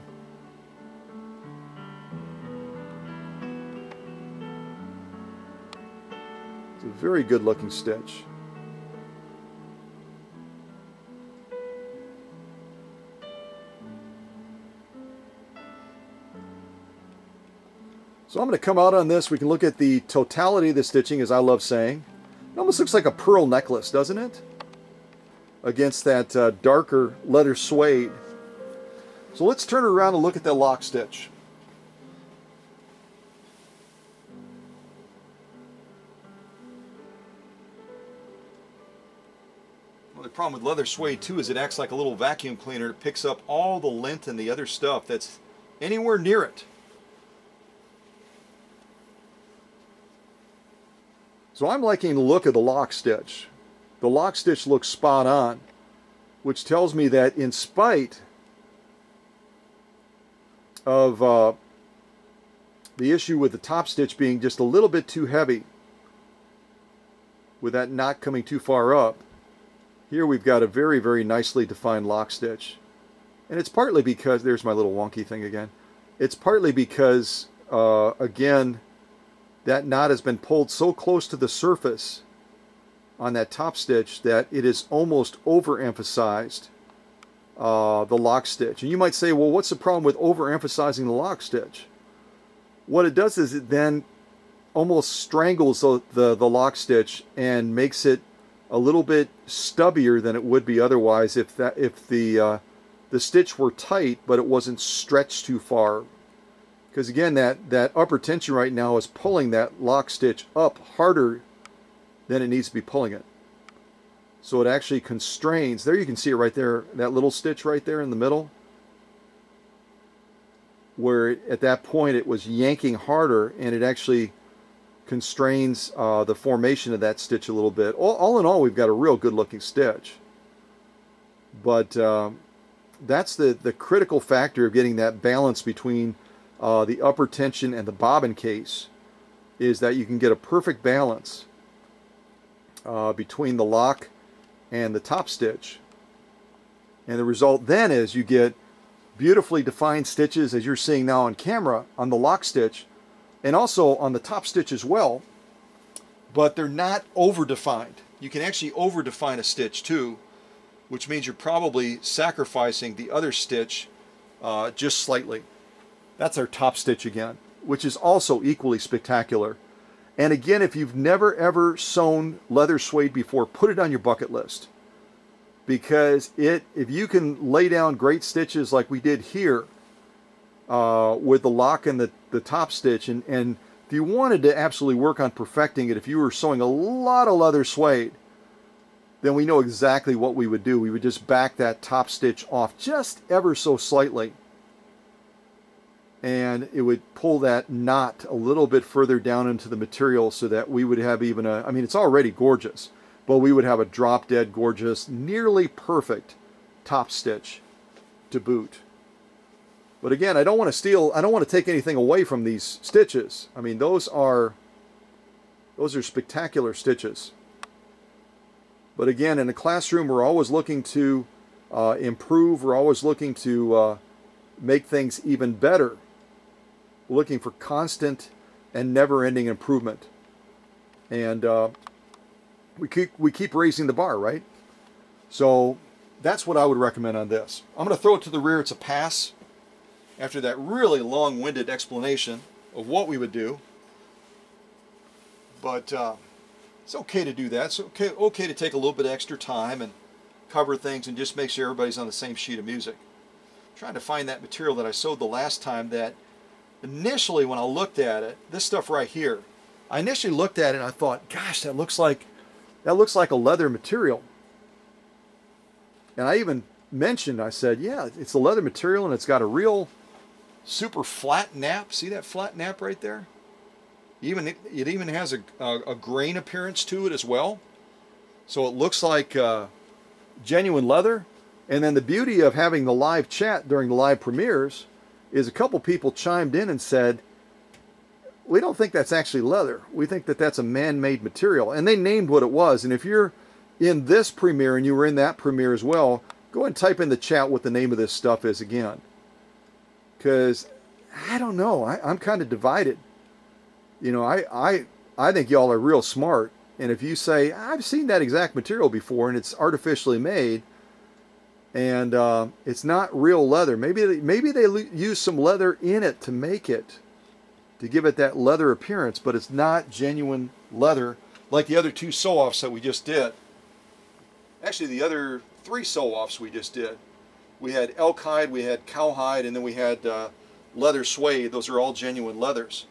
It's a very good looking stitch. So I'm going to come out on this. We can look at the totality of the stitching, as I love saying. It almost looks like a pearl necklace, doesn't it? Against that uh, darker leather suede. So let's turn around and look at the lock stitch. Well, the problem with leather suede too is it acts like a little vacuum cleaner. It picks up all the lint and the other stuff that's anywhere near it. So I'm liking the look of the lock stitch. The lock stitch looks spot on, which tells me that in spite of uh, the issue with the top stitch being just a little bit too heavy with that knot coming too far up here we've got a very very nicely defined lock stitch and it's partly because there's my little wonky thing again it's partly because uh, again that knot has been pulled so close to the surface on that top stitch that it is almost overemphasized uh, the lock stitch. And you might say, well, what's the problem with overemphasizing the lock stitch? What it does is it then almost strangles the, the, the lock stitch and makes it a little bit stubbier than it would be otherwise if that if the uh, the stitch were tight but it wasn't stretched too far Because again, that, that upper tension right now is pulling that lock stitch up harder than it needs to be pulling it. So it actually constrains. There you can see it right there, that little stitch right there in the middle. Where it, at that point it was yanking harder and it actually constrains uh, the formation of that stitch a little bit. All, all, in all, we've got a real good looking stitch. But um, that's the, the critical factor of getting that balance between uh, the upper tension and the bobbin case is that you can get a perfect balance uh, between the lock and the top stitch. And the result then is you get beautifully defined stitches as you're seeing now on camera on the lock stitch and also on the top stitch as well, but they're not over defined. You can actually over define a stitch too, which means you're probably sacrificing the other stitch uh, just slightly. That's our top stitch again, which is also equally spectacular. And again, if you've never ever sewn leather suede before, put it on your bucket list. Because it, if you can lay down great stitches like we did here, uh, with the lock and the, the top stitch, and, and if you wanted to absolutely work on perfecting it, if you were sewing a lot of leather suede, then we know exactly what we would do. We would just back that top stitch off just ever so slightly and it would pull that knot a little bit further down into the material so that we would have even a, I mean, it's already gorgeous, but we would have a drop dead gorgeous, nearly perfect top stitch to boot. But again, I don't want to steal, I don't want to take anything away from these stitches. I mean, those are, those are spectacular stitches. But again, in a classroom, we're always looking to uh, improve. We're always looking to uh, make things even better looking for constant and never-ending improvement. And uh, we keep we keep raising the bar, right? So that's what I would recommend on this. I'm going to throw it to the rear. It's a pass. After that really long-winded explanation of what we would do, but uh, it's okay to do that. It's okay okay to take a little bit extra time and cover things and just make sure everybody's on the same sheet of music. I'm trying to find that material that I sewed the last time that initially when I looked at it, this stuff right here, I initially looked at it and I thought, gosh, that looks like that looks like a leather material. And I even mentioned, I said, yeah, it's a leather material and it's got a real super flat nap. See that flat nap right there? Even it, it even has a, a, a, grain appearance to it as well. So it looks like uh, genuine leather. And then the beauty of having the live chat during the live premieres is a couple people chimed in and said, we don't think that's actually leather. We think that that's a man-made material. And they named what it was. And if you're in this premiere and you were in that premiere as well, go and type in the chat what the name of this stuff is again. Because I don't know. I, I'm kind of divided. You know, I, I, I think y'all are real smart. And if you say, I've seen that exact material before and it's artificially made, and uh, it's not real leather. Maybe they, maybe they use some leather in it to make it, to give it that leather appearance, but it's not genuine leather like the other two sew-offs that we just did. Actually, the other three sew-offs we just did. We had elk hide, we had cowhide, and then we had uh, leather suede. Those are all genuine leathers.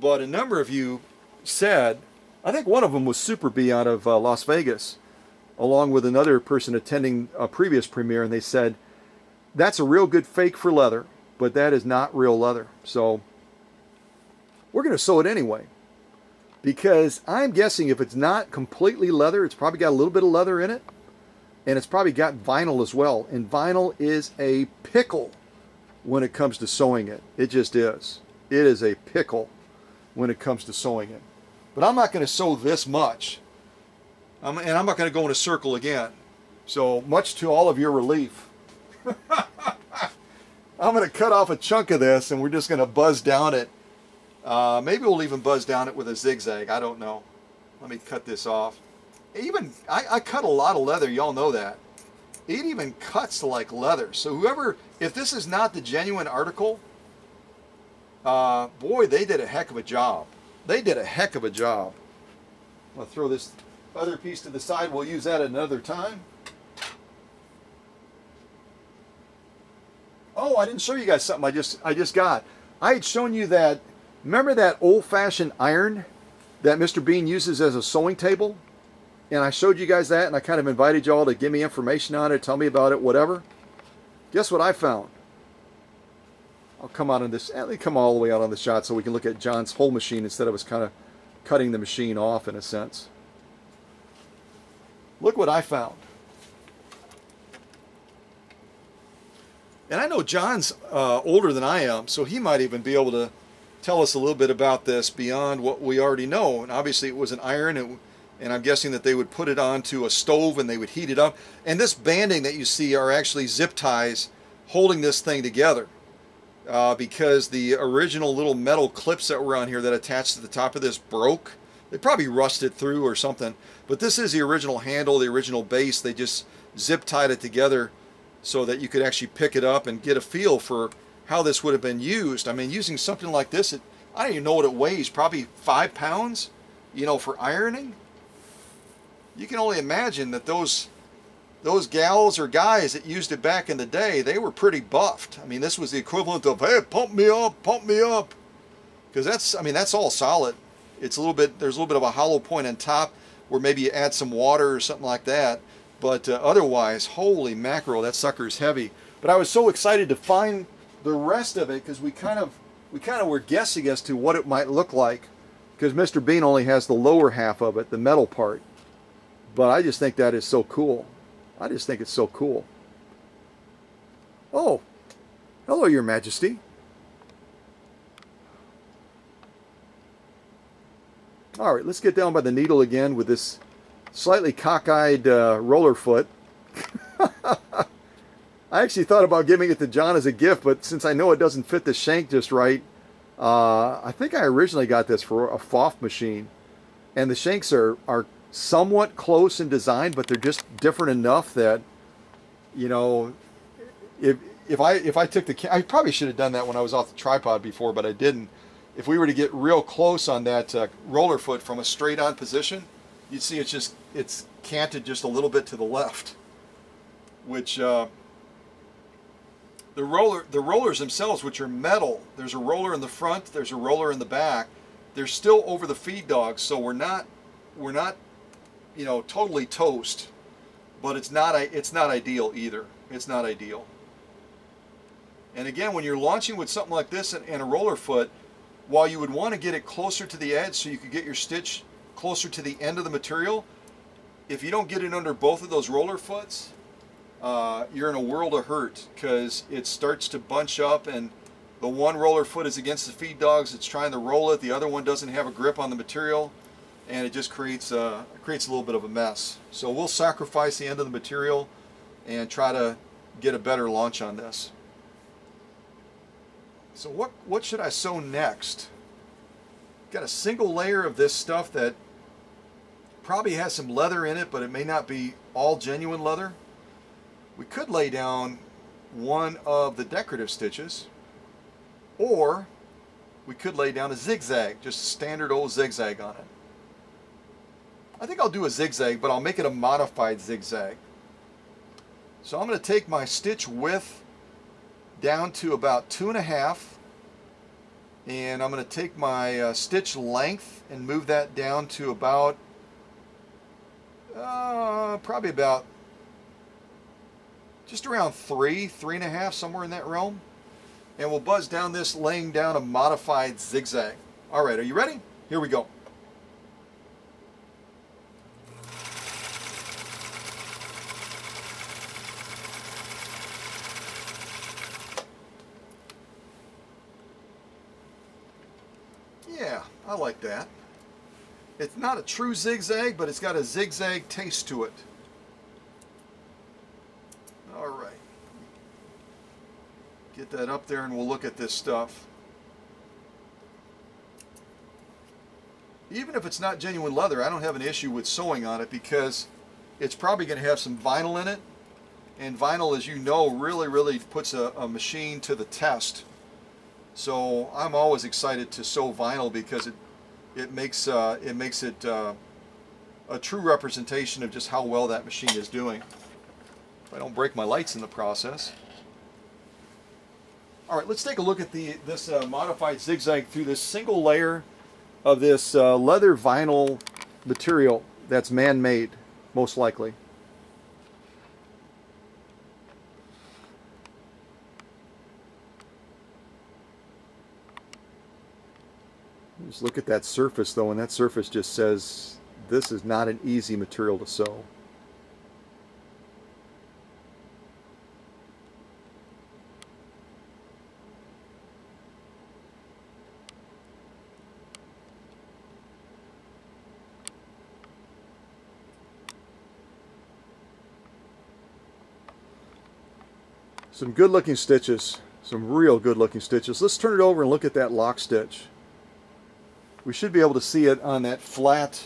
But a number of you said, I think one of them was Super Bee out of uh, Las Vegas, along with another person attending a previous premiere, and they said, that's a real good fake for leather, but that is not real leather. So we're going to sew it anyway. Because I'm guessing if it's not completely leather, it's probably got a little bit of leather in it. And it's probably got vinyl as well. And vinyl is a pickle when it comes to sewing it. It just is. It is a pickle when it comes to sewing it. But I'm not going to sew this much and I'm not going to go in a circle again. So much to all of your relief. *laughs* I'm going to cut off a chunk of this and we're just going to buzz down it. Uh, maybe we'll even buzz down it with a zigzag. I don't know. Let me cut this off. Even I, I cut a lot of leather. Y'all know that. It even cuts like leather. So whoever, if this is not the genuine article, uh, boy, they did a heck of a job. They did a heck of a job. I'm going to throw this other piece to the side. We'll use that another time. Oh, I didn't show you guys something I just I just got. I had shown you that, remember that old-fashioned iron that Mr. Bean uses as a sewing table? And I showed you guys that and I kind of invited y'all to give me information on it, tell me about it, whatever. Guess what I found? I'll come out on this, eh, let me come all the way out on the shot so we can look at Jon's whole machine instead of us kind of cutting the machine off in a sense. Look what I found. And I know Jon's uh, older than I am, so he might even be able to tell us a little bit about this beyond what we already know. And obviously it was an iron, and, and I'm guessing that they would put it onto a stove and they would heat it up. And this banding that you see are actually zip ties holding this thing together. Uh, because the original little metal clips that were on here that attached to the top of this broke. They probably rusted through or something. But this is the original handle, the original base. They just zip tied it together so that you could actually pick it up and get a feel for how this would have been used. I mean, using something like this, it, I don't even know what it weighs, probably five pounds, you know, for ironing. You can only imagine that those those gals or guys that used it back in the day, they were pretty buffed. I mean, this was the equivalent of, hey, pump me up, pump me up. Because that's, I mean, that's all solid. It's a little bit, there's a little bit of a hollow point on top where maybe you add some water or something like that. But uh, otherwise, holy mackerel, that sucker's heavy. But I was so excited to find the rest of it because we kind of we kind of were guessing as to what it might look like because Mr. Bean only has the lower half of it, the metal part. But I just think that is so cool. I just think it's so cool. Oh, hello, Your Majesty. All right, let's get down by the needle again with this slightly cockeyed uh, roller foot. *laughs* I actually thought about giving it to Jon as a gift, but since I know it doesn't fit the shank just right, uh, I think I originally got this for a Pfaff machine. And the shanks are, are somewhat close in design, but they're just different enough that, you know, if, if I if I took the I probably should have done that when I was off the tripod before, but I didn't. If we were to get real close on that uh, roller foot from a straight on position, you'd see it's just it's canted just a little bit to the left, which uh, the roller the rollers themselves, which are metal, there's a roller in the front, there's a roller in the back. They're still over the feed dogs, so we're not we're not you know totally toast, but it's not it's not ideal either. It's not ideal. And again, when you're launching with something like this and, and a roller foot, while you would want to get it closer to the edge so you could get your stitch closer to the end of the material, if you don't get it under both of those roller foots, uh, you're in a world of hurt because it starts to bunch up and the one roller foot is against the feed dogs, it's trying to roll it, the other one doesn't have a grip on the material, and it just creates a, creates a little bit of a mess. So we'll sacrifice the end of the material and try to get a better launch on this. So what, what should I sew next? Got a single layer of this stuff that probably has some leather in it, but it may not be all genuine leather. We could lay down one of the decorative stitches, or we could lay down a zigzag, just standard old zigzag on it. I think I'll do a zigzag, but I'll make it a modified zigzag. So I'm going to take my stitch width down to about two and a half, and I'm going to take my uh, stitch length and move that down to about uh, probably about just around three, three and a half, somewhere in that realm. And we'll buzz down this laying down a modified zigzag. All right, are you ready? Here we go. Yeah, I like that. It's not a true zigzag, but it's got a zigzag taste to it. All right. Get that up there and we'll look at this stuff. Even if it's not genuine leather, I don't have an issue with sewing on it because it's probably going to have some vinyl in it. And vinyl, as you know, really, really puts a, a machine to the test. So I'm always excited to sew vinyl because it it makes uh, it makes it uh, a true representation of just how well that machine is doing. If I don't break my lights in the process. All right, let's take a look at the this uh, modified zigzag through this single layer of this uh, leather vinyl material that's man-made, most likely. Just look at that surface though, and that surface just says this is not an easy material to sew. Some good looking stitches, some real good looking stitches. Let's turn it over and look at that lock stitch. We should be able to see it on that flat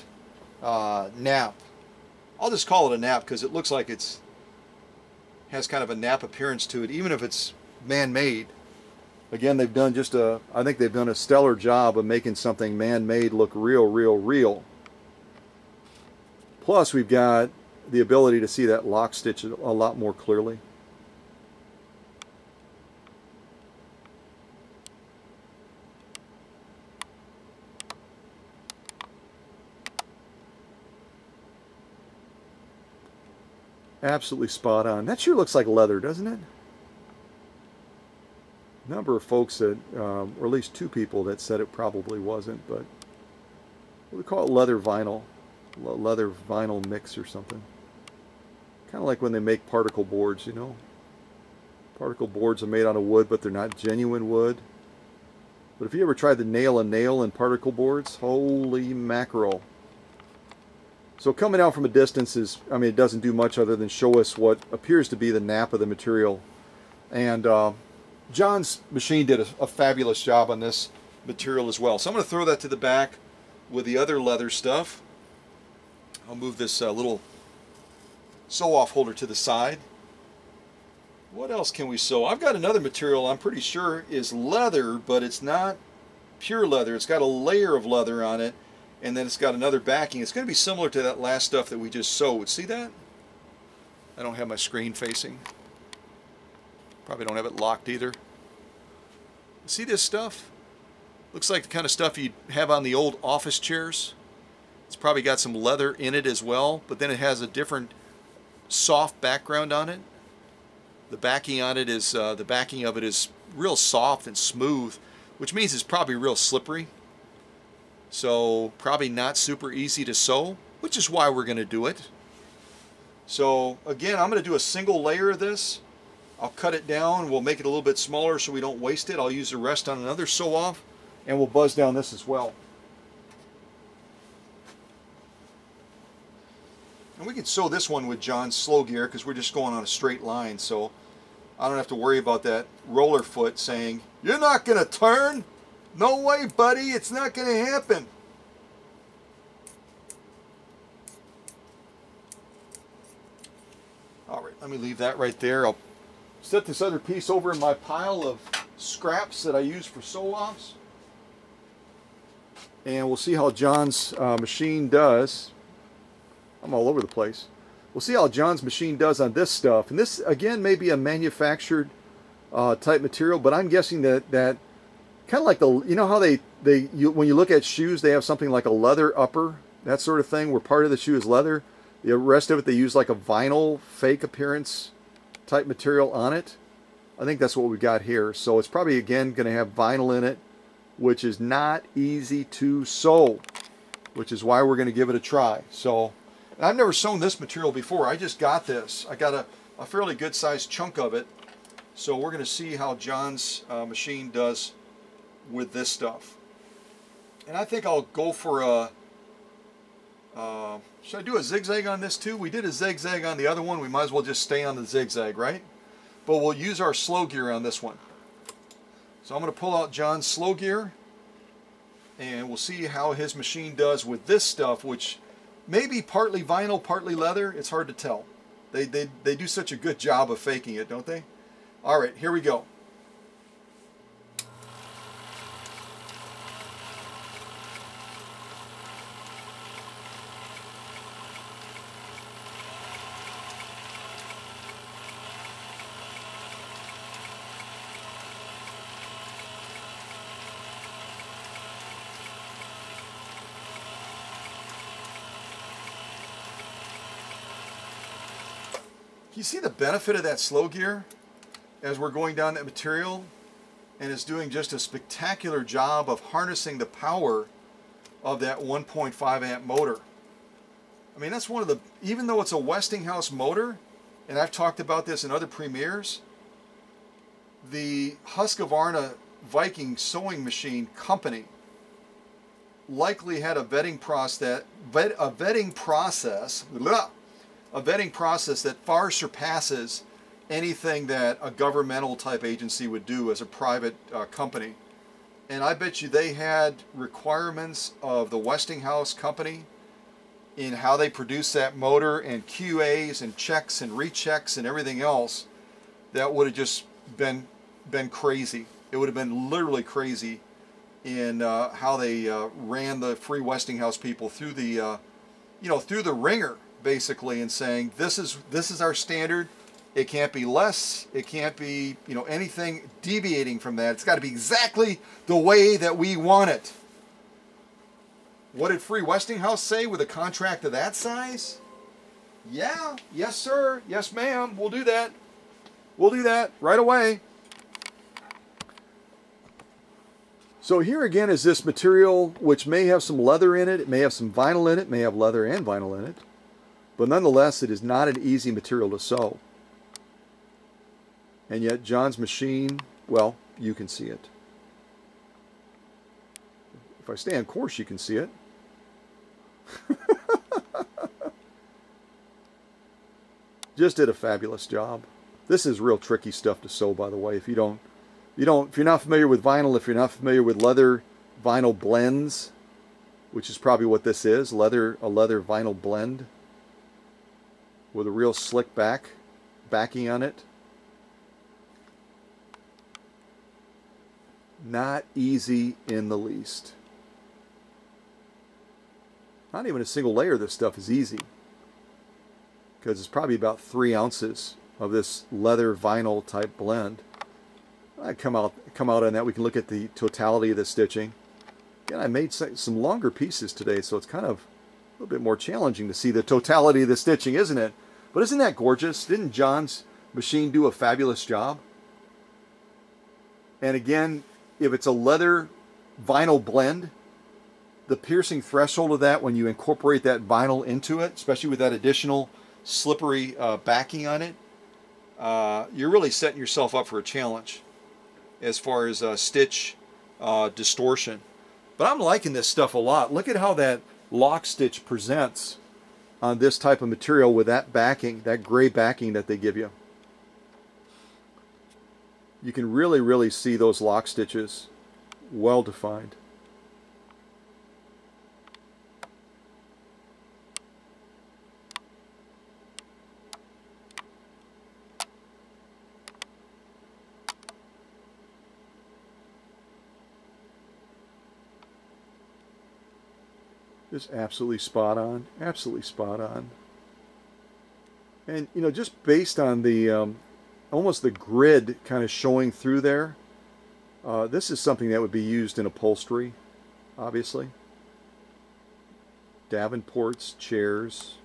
uh, nap. I'll just call it a nap because it looks like it's has kind of a nap appearance to it, even if it's man-made. Again, they've done just a, I think they've done a stellar job of making something man-made look real, real, real. Plus, we've got the ability to see that lock stitch a lot more clearly. Absolutely spot on. That sure looks like leather, doesn't it? Number of folks that, um, or at least two people that said it probably wasn't, but we call it leather vinyl, leather vinyl mix or something. Kind of like when they make particle boards, you know. Particle boards are made out of wood, but they're not genuine wood. But if you ever tried to nail a nail in particle boards, holy mackerel. So coming out from a distance is, I mean, it doesn't do much other than show us what appears to be the nap of the material. And uh, Jon's machine did a, a, fabulous job on this material as well. So I'm going to throw that to the back with the other leather stuff. I'll move this uh, little sew-off holder to the side. What else can we sew? I've got another material I'm pretty sure is leather, but it's not pure leather. It's got a layer of leather on it and then it's got another backing. It's going to be similar to that last stuff that we just sewed. See that? I don't have my screen facing. Probably don't have it locked either. See this stuff? Looks like the kind of stuff you'd have on the old office chairs. It's probably got some leather in it as well, but then it has a different soft background on it. The backing on it is, uh, the backing of it is real soft and smooth, which means it's probably real slippery. So probably not super easy to sew, which is why we're going to do it. So again, I'm going to do a single layer of this. I'll cut it down. We'll make it a little bit smaller so we don't waste it. I'll use the rest on another sew off and we'll buzz down this as well. And we can sew this one with Jon's slow gear because we're just going on a straight line. So I don't have to worry about that roller foot saying, you're not going to turn. No way, buddy. It's not going to happen. All right, let me leave that right there. I'll set this other piece over in my pile of scraps that I use for sew-offs. And we'll see how Jon's uh, machine does. I'm all over the place. We'll see how Jon's machine does on this stuff. And this, again, may be a manufactured uh, type material, but I'm guessing that, that kind of like the you know how they they you, when you look at shoes they have something like a leather upper that sort of thing where part of the shoe is leather. The rest of it they use like a vinyl fake appearance type material on it. I think that's what we got here. So it's probably again going to have vinyl in it which is not easy to sew which is why we're going to give it a try. So I've never sewn this material before. I just got this. I got a, a fairly good sized chunk of it. So we're going to see how Jon's uh, machine does with this stuff. And I think I'll go for a, uh, should I do a zigzag on this too? We did a zigzag on the other one. We might as well just stay on the zigzag, right? But we'll use our slow gear on this one. So I'm going to pull out Jon's slow gear and we'll see how his machine does with this stuff, which may be partly vinyl, partly leather. It's hard to tell. They, they, they do such a good job of faking it, don't they? All right, here we go. You see the benefit of that slow gear as we're going down that material? And it's doing just a spectacular job of harnessing the power of that 1.5 amp motor. I mean, that's one of the, even though it's a Westinghouse motor, and I've talked about this in other premieres, the Husqvarna Viking sewing machine company likely had a vetting process, vet, a vetting process, a vetting process that far surpasses anything that a governmental type agency would do as a private uh, company. And I bet you they had requirements of the Westinghouse company in how they produce that motor and QAs and checks and rechecks and everything else that would have just been been crazy. It would have been literally crazy in uh, how they uh, ran the Free Westinghouse people through the, uh, you know, through the wringer, basically, and saying this is this is our standard. It can't be less. It can't be, you know, anything deviating from that. It's got to be exactly the way that we want it. What did Free Westinghouse say with a contract of that size? Yeah, yes, sir. Yes, ma'am. We'll do that. We'll do that right away. So here again is this material which may have some leather in it, it may have some vinyl in it, may have leather and vinyl in it, but nonetheless it is not an easy material to sew. And yet Jon's machine, well, you can see it. If I stay on course you can see it. *laughs* Just did a fabulous job. This is real tricky stuff to sew by the way if you don't you don't, if you're not familiar with vinyl, if you're not familiar with leather vinyl blends, which is probably what this is, leather a leather vinyl blend with a real slick back backing on it. Not easy in the least. Not even a single layer of this stuff is easy because it's probably about three ounces of this leather vinyl type blend. I come out come out on that. We can look at the totality of the stitching. Again, I made some longer pieces today, so it's kind of a little bit more challenging to see the totality of the stitching, isn't it? But isn't that gorgeous? Didn't Jon's machine do a fabulous job? And again, if it's a leather vinyl blend, the piercing threshold of that when you incorporate that vinyl into it, especially with that additional slippery uh, backing on it, uh, you're really setting yourself up for a challenge as far as uh, stitch uh, distortion. But I'm liking this stuff a lot. Look at how that lock stitch presents on this type of material with that backing, that gray backing that they give you. You can really, really see those lock stitches well defined. Just absolutely spot on. Absolutely spot on. And, you know, just based on the, um, almost the grid kind of showing through there, uh, this is something that would be used in upholstery, obviously. Davenports, chairs,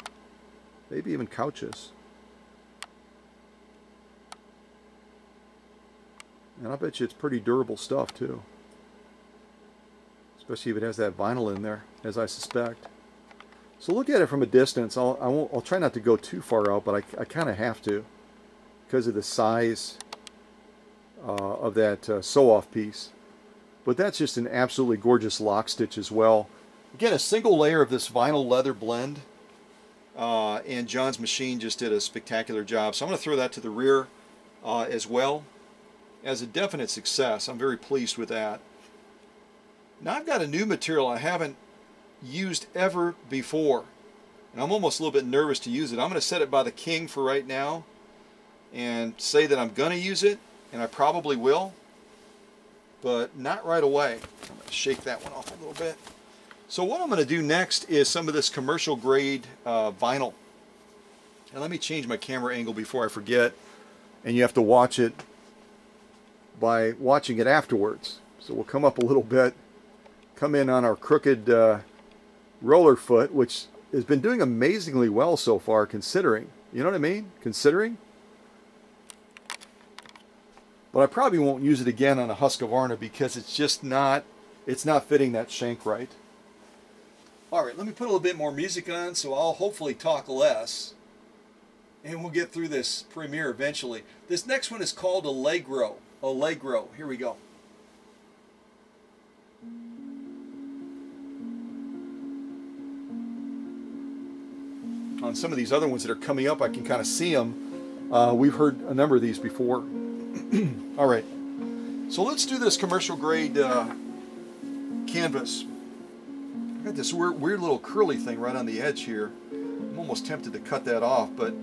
maybe even couches. And I bet you it's pretty durable stuff, too especially if it has that vinyl in there, as I suspect. So look at it from a distance. I'll, I won't, I'll try not to go too far out, but I, I kind of have to because of the size uh, of that uh, sew-off piece. But that's just an absolutely gorgeous lock stitch as well. Again, a single layer of this vinyl leather blend. Uh, and Jon's machine just did a spectacular job. So I'm going to throw that to the rear uh, as well as a definite success. I'm very pleased with that. Now I've got a new material I haven't used ever before. And I'm almost a little bit nervous to use it. I'm going to set it by the king for right now and say that I'm going to use it, and I probably will, but not right away. I'm going to shake that one off a little bit. So what I'm going to do next is some of this commercial grade uh, vinyl. And let me change my camera angle before I forget. And you have to watch it by watching it afterwards. So we'll come up a little bit come in on our crooked uh, roller foot, which has been doing amazingly well so far considering. You know what I mean? Considering. But I probably won't use it again on a Husqvarna because it's just not, it's not fitting that shank right. All right, let me put a little bit more music on so I'll hopefully talk less. And we'll get through this premiere eventually. This next one is called Allegro. Allegro. Here we go. On some of these other ones that are coming up, I can kind of see them. Uh, we've heard a number of these before. *clears throat* All right, so let's do this commercial grade uh, canvas. I got this weird, weird little curly thing right on the edge here. I'm almost tempted to cut that off, but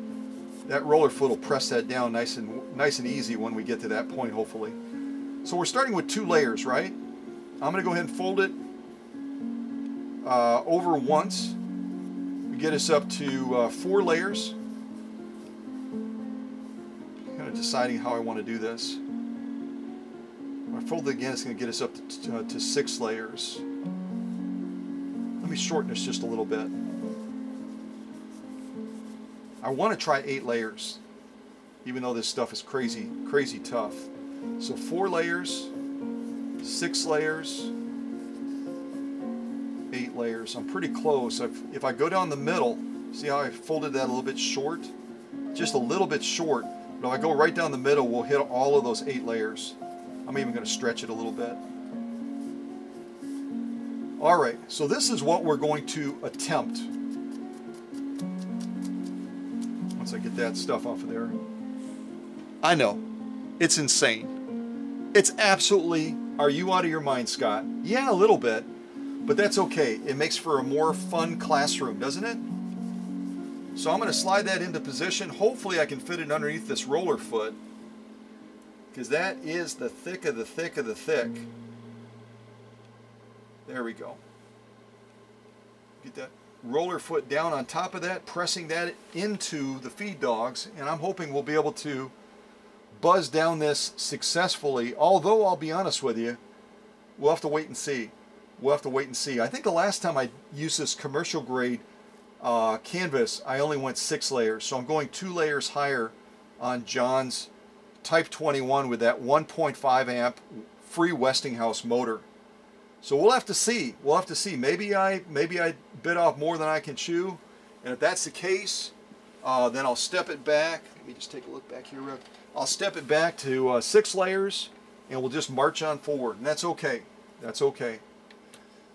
that roller foot will press that down nice and nice and easy when we get to that point, hopefully. So we're starting with two layers, right? I'm going to go ahead and fold it uh, over once. Get us up to uh, four layers Kind of deciding how I want to do this. I fold it again, it's going to get us up to, to, to six layers. Let me shorten this just a little bit. I want to try eight layers, even though this stuff is crazy, crazy tough. So four layers, six layers, eight layers. I'm pretty close. If, if I go down the middle, see how I folded that a little bit short? Just a little bit short. But if I go right down the middle, we'll hit all of those eight layers. I'm even going to stretch it a little bit. All right, so this is what we're going to attempt. Once I get that stuff off of there. I know, it's insane. It's absolutely, are you out of your mind, Scott? Yeah, a little bit, but that's okay. It makes for a more fun classroom, doesn't it? So I'm going to slide that into position. Hopefully I can fit it underneath this roller foot because that is the thick of the thick of the thick. There we go. Get that roller foot down on top of that, pressing that into the feed dogs, and I'm hoping we'll be able to buzz down this successfully, although I'll be honest with you, we'll have to wait and see. We'll have to wait and see. I think the last time I used this commercial grade uh, canvas, I only went six layers. So I'm going two layers higher on Jon's Type 21 with that 1.5 amp free Westinghouse motor. So we'll have to see. We'll have to see. Maybe I maybe I bit off more than I can chew, and if that's the case, uh, then I'll step it back. Let me just take a look back here. I'll step it back to uh, six layers, and we'll just march on forward, and that's okay. That's okay.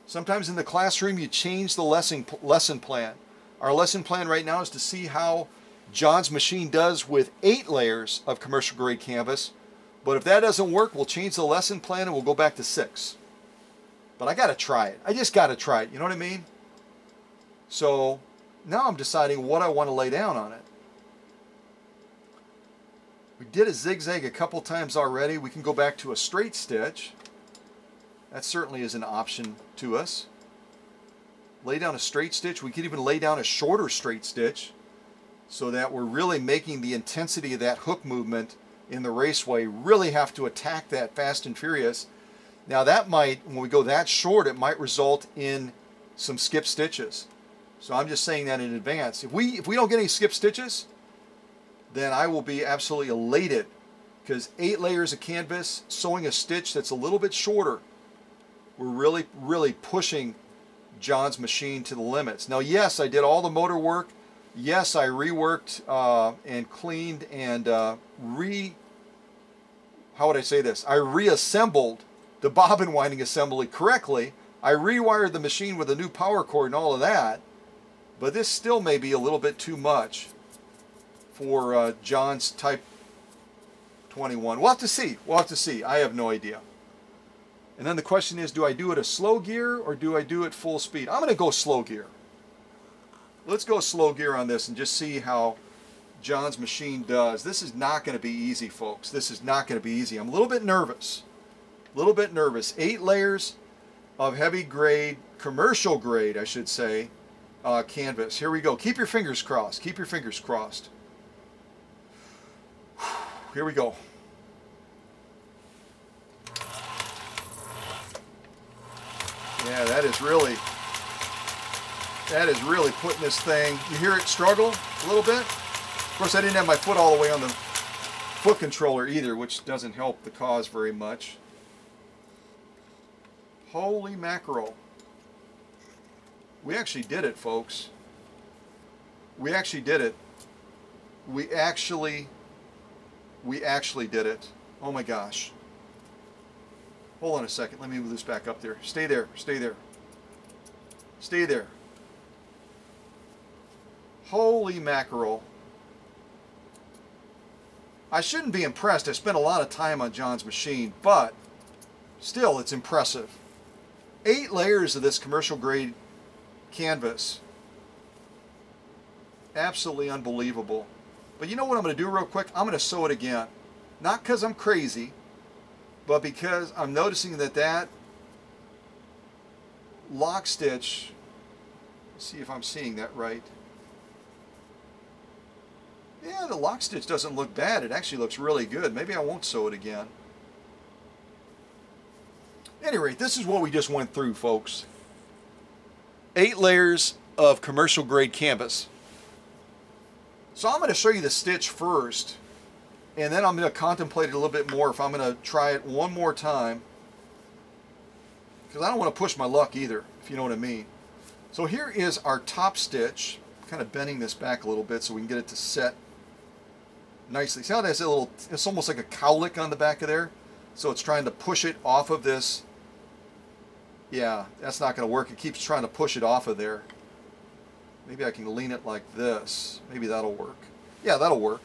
Sometimes in the classroom you change the lesson lesson plan. Our lesson plan right now is to see how Jon's machine does with eight layers of commercial grade canvas. But if that doesn't work, we'll change the lesson plan and we'll go back to six. But I got to try it. I just got to try it. You know what I mean? So now I'm deciding what I want to lay down on it. We did a zigzag a couple times already. We can go back to a straight stitch. That certainly is an option to us lay down a straight stitch. We could even lay down a shorter straight stitch so that we're really making the intensity of that hook movement in the raceway really have to attack that fast and furious. Now that might, when we go that short, it might result in some skip stitches. So I'm just saying that in advance. If we if we don't get any skip stitches, then I will be absolutely elated because eight layers of canvas, sewing a stitch that's a little bit shorter, we're really, really pushing Jon's machine to the limits. Now, yes, I did all the motor work. Yes, I reworked uh, and cleaned and uh, re, how would I say this? I reassembled the bobbin winding assembly correctly. I rewired the machine with a new power cord and all of that. But this still may be a little bit too much for uh, Jon's Type 21. We'll have to see. We'll have to see. I have no idea. And then the question is, do I do it a slow gear or do I do it full speed? I'm going to go slow gear. Let's go slow gear on this and just see how Jon's machine does. This is not going to be easy, folks. This is not going to be easy. I'm a little bit nervous. A little bit nervous. Eight layers of heavy grade, commercial grade, I should say, uh, canvas. Here we go. Keep your fingers crossed. Keep your fingers crossed. Here we go. Yeah, that is really, that is really putting this thing, you hear it struggle a little bit? Of course, I didn't have my foot all the way on the foot controller either, which doesn't help the cause very much. Holy mackerel. We actually did it, folks. We actually did it. We actually, we actually did it. Oh my gosh. Hold on a second. Let me move this back up there. Stay there. Stay there. Stay there. Holy mackerel. I shouldn't be impressed. I spent a lot of time on Jon's machine, but still, it's impressive. Eight layers of this commercial grade canvas. Absolutely unbelievable. But you know what I'm going to do real quick? I'm going to sew it again. Not because I'm crazy, but because I'm noticing that that lock stitch, see if I'm seeing that right. Yeah, the lock stitch doesn't look bad. It actually looks really good. Maybe I won't sew it again. At any rate, this is what we just went through, folks. Eight layers of commercial grade canvas. So I'm going to show you the stitch first, and then I'm going to contemplate it a little bit more if I'm going to try it one more time. Because I don't want to push my luck either, if you know what I mean. So here is our top stitch. kind of bending this back a little bit so we can get it to set nicely. See how it has a little, it's almost like a cowlick on the back of there? So it's trying to push it off of this. Yeah, that's not going to work. It keeps trying to push it off of there. Maybe I can lean it like this. Maybe that'll work. Yeah, that'll work.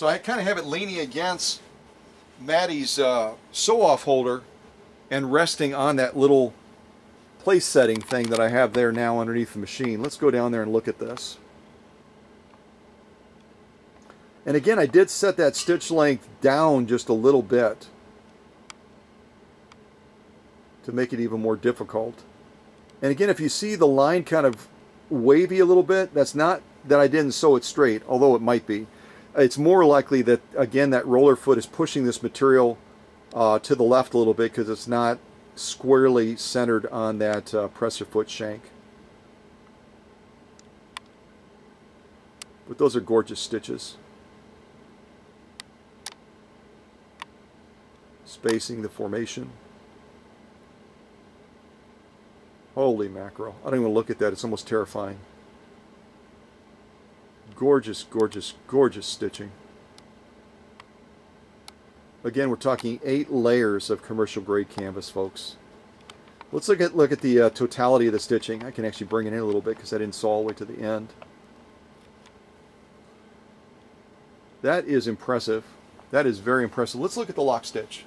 So I kind of have it leaning against Maddie's uh, sew-off holder and resting on that little place setting thing that I have there now underneath the machine. Let's go down there and look at this. And again, I did set that stitch length down just a little bit to make it even more difficult. And again, if you see the line kind of wavy a little bit, that's not that I didn't sew it straight, although it might be. It's more likely that, again, that roller foot is pushing this material uh, to the left a little bit because it's not squarely centered on that uh, presser foot shank. But those are gorgeous stitches. Spacing the formation. Holy mackerel. I don't even look at that. It's almost terrifying. Gorgeous, gorgeous, gorgeous stitching. Again, we're talking eight layers of commercial grade canvas, folks. Let's look at look at the uh, totality of the stitching. I can actually bring it in a little bit because I didn't saw all the way to the end. That is impressive. That is very impressive. Let's look at the lock stitch.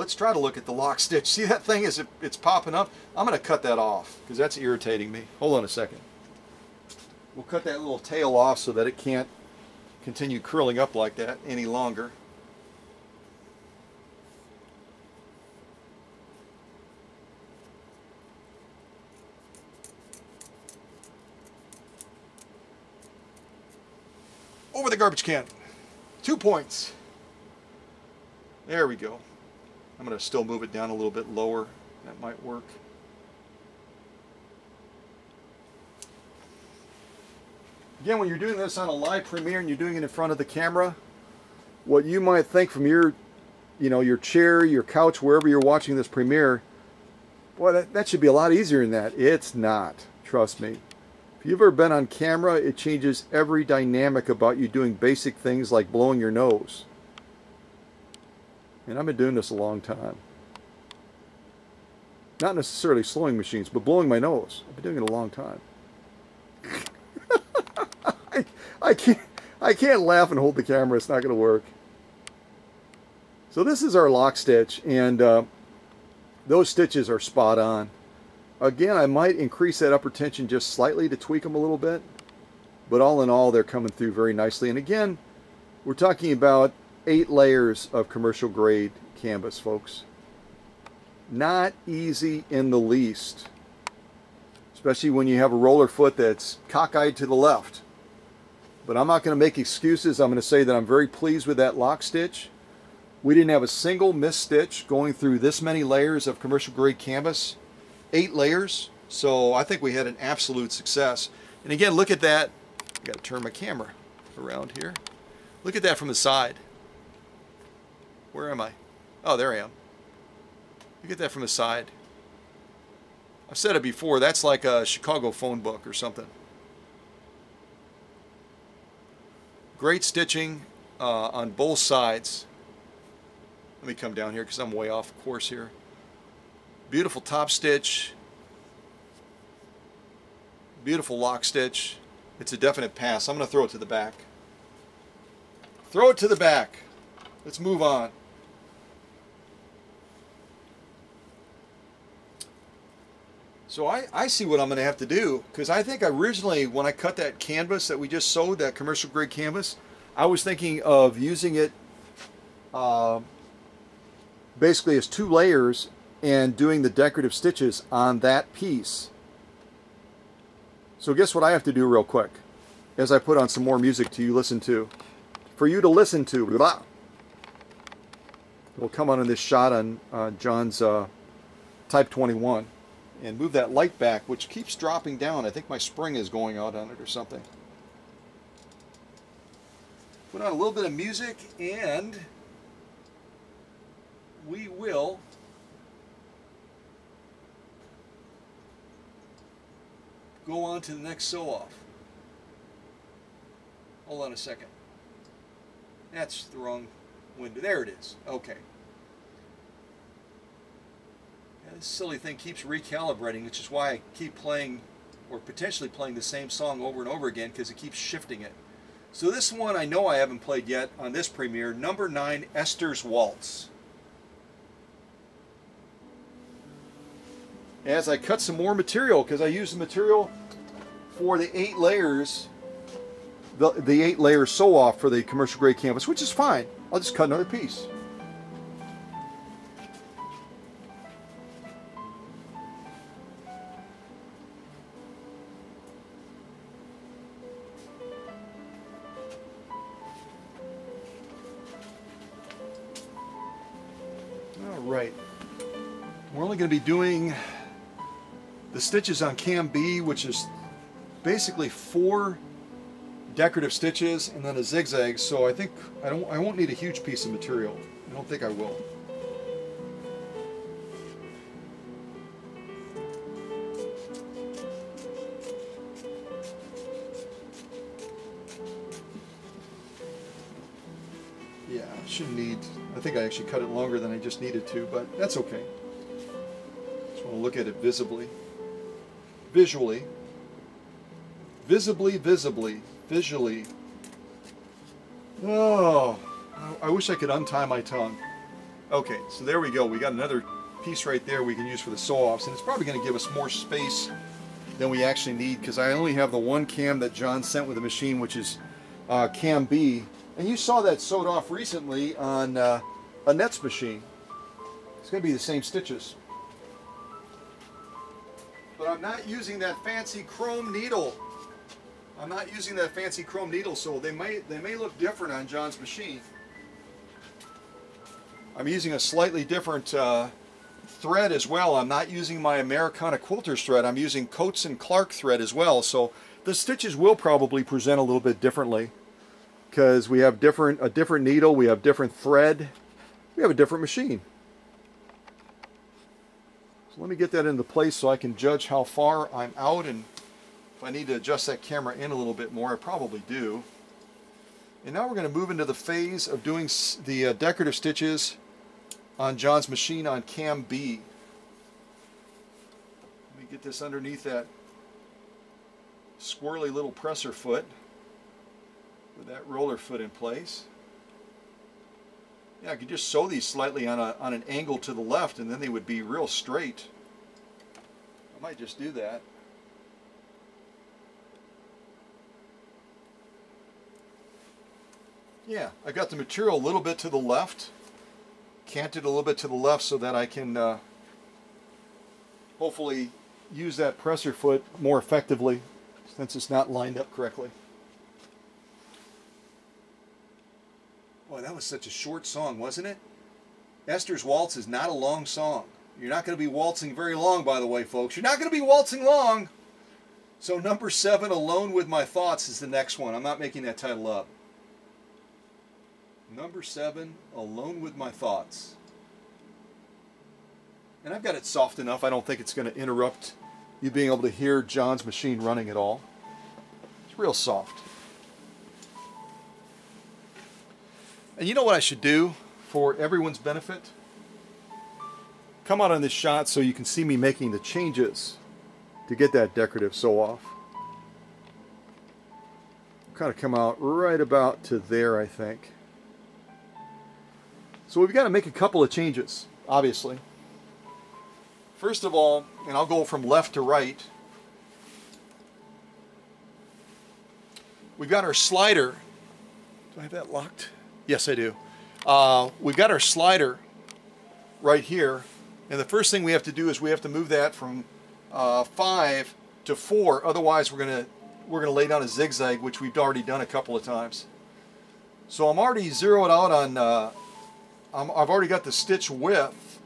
Let's try to look at the lock stitch. See that thing as it's popping up? I'm going to cut that off because that's irritating me. Hold on a second. We'll cut that little tail off so that it can't continue curling up like that any longer. Over the garbage can. Two points. There we go. I'm going to still move it down a little bit lower. That might work. Again, when you're doing this on a live premiere and you're doing it in front of the camera, what you might think from your, you know, your chair, your couch, wherever you're watching this premiere, boy, that, that should be a lot easier than that. It's not. Trust me. If you've ever been on camera, it changes every dynamic about you doing basic things like blowing your nose. And I've been doing this a long time. Not necessarily slowing machines, but blowing my nose. I've been doing it a long time. *laughs* I, I can't I can't laugh and hold the camera. It's not going to work. So this is our lock stitch, and uh, those stitches are spot on. Again, I might increase that upper tension just slightly to tweak them a little bit, but all in all, they're coming through very nicely. And again, we're talking about eight layers of commercial grade canvas, folks. Not easy in the least, especially when you have a roller foot that's cockeyed to the left. But I'm not going to make excuses. I'm going to say that I'm very pleased with that lock stitch. We didn't have a single missed stitch going through this many layers of commercial grade canvas. Eight layers. So I think we had an absolute success. And again, look at that. I got to turn my camera around here. Look at that from the side. Where am I? Oh, there I am. You get that from the side. I've said it before, that's like a Chicago phone book or something. Great stitching uh, on both sides. Let me come down here because I'm way off course here. Beautiful top stitch. Beautiful lock stitch. It's a definite pass. I'm going to throw it to the back. Throw it to the back. Let's move on. So I, I see what I'm going to have to do because I think originally when I cut that canvas that we just sewed, that commercial grade canvas, I was thinking of using it uh, basically as two layers and doing the decorative stitches on that piece. So guess what I have to do real quick as I put on some more music to you listen to. For you to listen to. We'll come on in this shot on uh, Jon's uh, Type 21 and move that light back, which keeps dropping down. I think my spring is going out on it or something. Put on a little bit of music and we will go on to the next sew off. Hold on a second. That's the wrong window. There it is. Okay. This silly thing keeps recalibrating, which is why I keep playing or potentially playing the same song over and over again because it keeps shifting it. So this one I know I haven't played yet on this premiere, number 9, Esther's Waltz. As I cut some more material, because I use the material for the eight layers, the, the eight layer sew off for the commercial grade canvas, which is fine. I'll just cut another piece. Going to be doing the stitches on cam B, which is basically four decorative stitches and then a zigzag. So I think I don't I won't need a huge piece of material. I don't think I will. Yeah, I shouldn't need, I think I actually cut it longer than I just needed to, but that's okay. Want to look at it visibly. Visually. Visibly, visibly, visually. Oh, I wish I could untie my tongue. Okay, so there we go. We got another piece right there we can use for the sew-offs, and it's probably going to give us more space than we actually need because I only have the one cam that Jon sent with the machine, which is uh, cam B, and you saw that sewed off recently on uh, Annette's machine. It's going to be the same stitches. But I'm not using that fancy chrome needle. I'm not using that fancy chrome needle, so they may, they may look different on Jon's machine. I'm using a slightly different uh, thread as well. I'm not using my Americana Quilters thread. I'm using Coats and Clark thread as well. So the stitches will probably present a little bit differently because we have different a different needle, we have different thread, we have a different machine. Let me get that into place so I can judge how far I'm out and if I need to adjust that camera in a little bit more, I probably do. And now we're going to move into the phase of doing the uh, decorative stitches on Jon's machine on cam B. Let me get this underneath that squirrely little presser foot with that roller foot in place. Yeah, I could just sew these slightly on, a, on an angle to the left and then they would be real straight. I might just do that. Yeah, I got the material a little bit to the left, canted a little bit to the left so that I can uh, hopefully use that presser foot more effectively since it's not lined up correctly. Boy, that was such a short song, wasn't it? Esther's Waltz is not a long song. You're not going to be waltzing very long, by the way, folks. You're not going to be waltzing long. So number seven, Alone with My Thoughts, is the next one. I'm not making that title up. Number seven, Alone with My Thoughts. And I've got it soft enough, I don't think it's going to interrupt you being able to hear Jon's machine running at all. It's real soft. And you know what I should do for everyone's benefit? Come out on this shot so you can see me making the changes to get that decorative sew off. Kind of come out right about to there, I think. So we've got to make a couple of changes, obviously. First of all, and I'll go from left to right, we've got our slider. Do I have that locked? Yes, I do. Uh, we've got our slider right here, and the first thing we have to do is we have to move that from uh, five to four. Otherwise, we're gonna we're gonna lay down a zigzag, which we've already done a couple of times. So I'm already zeroed out on. Uh, i have already got the stitch width,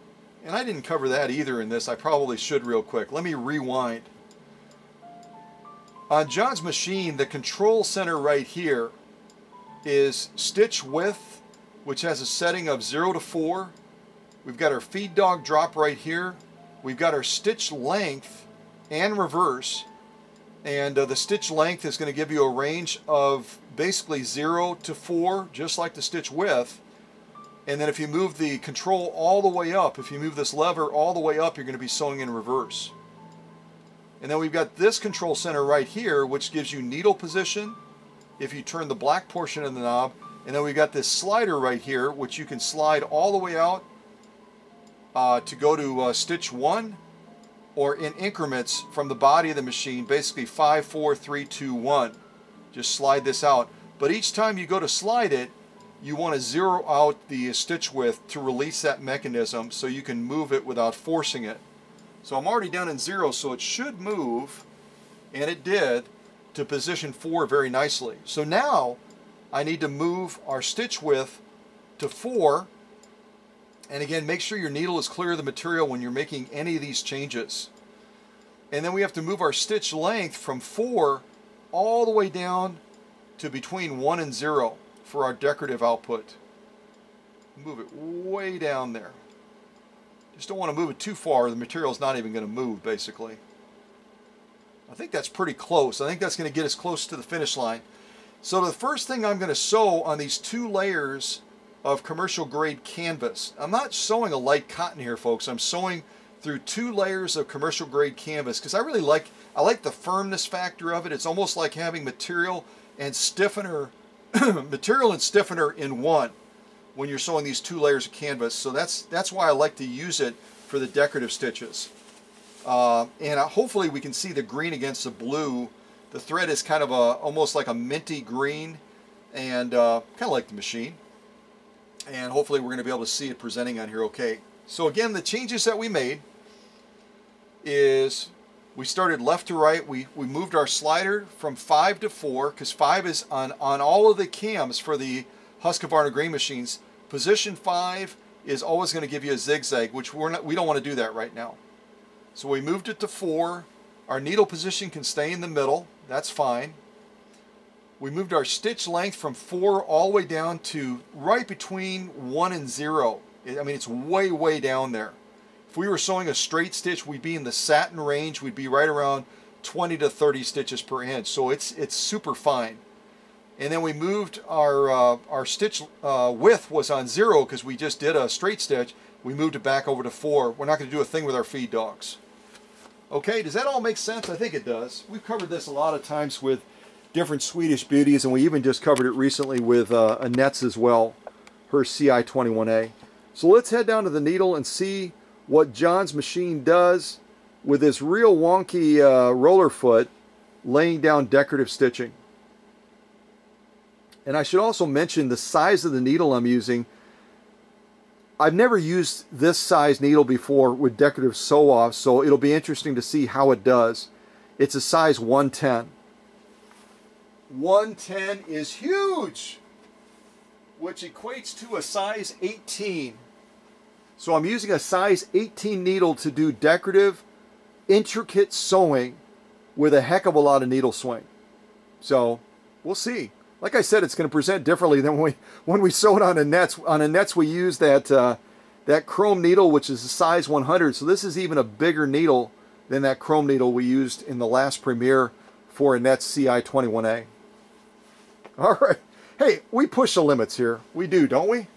and I didn't cover that either in this. I probably should real quick. Let me rewind. On John's machine, the control center right here is stitch width, which has a setting of 0 to 4. We've got our feed dog drop right here. We've got our stitch length and reverse. And uh, the stitch length is going to give you a range of basically 0 to 4, just like the stitch width. And then if you move the control all the way up, if you move this lever all the way up, you're going to be sewing in reverse. And then we've got this control center right here, which gives you needle position if you turn the black portion of the knob. And then we've got this slider right here, which you can slide all the way out uh, to go to uh, stitch 1 or in increments from the body of the machine, basically 5, 4, 3, 2, 1. Just slide this out. But each time you go to slide it, you want to zero out the stitch width to release that mechanism so you can move it without forcing it. So I'm already down in zero, so it should move, and it did, to position 4 very nicely. So now I need to move our stitch width to 4 and again, make sure your needle is clear of the material when you're making any of these changes. And then we have to move our stitch length from 4 all the way down to between 1 and 0 for our decorative output. Move it way down there. Just don't want to move it too far. The material is not even going to move, basically. I think that's pretty close. I think that's going to get us close to the finish line. So the first thing I'm going to sew on these two layers of commercial grade canvas. I'm not sewing a light cotton here, folks. I'm sewing through two layers of commercial grade canvas because I really like I like the firmness factor of it. It's almost like having material and stiffener *clears throat* material and stiffener in one when you're sewing these two layers of canvas. So that's that's why I like to use it for the decorative stitches. Uh, and uh, hopefully we can see the green against the blue. The thread is kind of a almost like a minty green and uh, kind of like the machine and hopefully we're going to be able to see it presenting on here okay. So again, the changes that we made is we started left to right. We, we moved our slider from 5 to 4 because 5 is on, on all of the cams for the Husqvarna grain machines. Position 5 is always going to give you a zigzag, which we're not, we don't want to do that right now. So we moved it to 4. Our needle position can stay in the middle. That's fine we moved our stitch length from 4 all the way down to right between 1 and 0. I mean, it's way, way down there. If we were sewing a straight stitch, we'd be in the satin range. We'd be right around 20 to 30 stitches per inch. So it's, it's super fine. And then we moved our, uh, our stitch uh, width was on 0 because we just did a straight stitch. We moved it back over to 4. We're not going to do a thing with our feed dogs. Okay, does that all make sense? I think it does. We've covered this a lot of times with different Swedish beauties, and we even just covered it recently with uh, Annette's as well, her CI21A. So let's head down to the needle and see what Jon's machine does with this real wonky uh, roller foot laying down decorative stitching. And I should also mention the size of the needle I'm using. I've never used this size needle before with decorative sew-off, so it'll be interesting to see how it does. It's a size 110. 110 is huge, which equates to a size 18. So I'm using a size 18 needle to do decorative, intricate sewing with a heck of a lot of needle swing. So we'll see. Like I said, it's going to present differently than when we when we sew it on Annette's. On Annette's, we use that uh, that chrome needle, which is a size 100. So this is even a bigger needle than that chrome needle we used in the last premiere for Annette's CI21A. All right. Hey, we push the limits here. We do, don't we?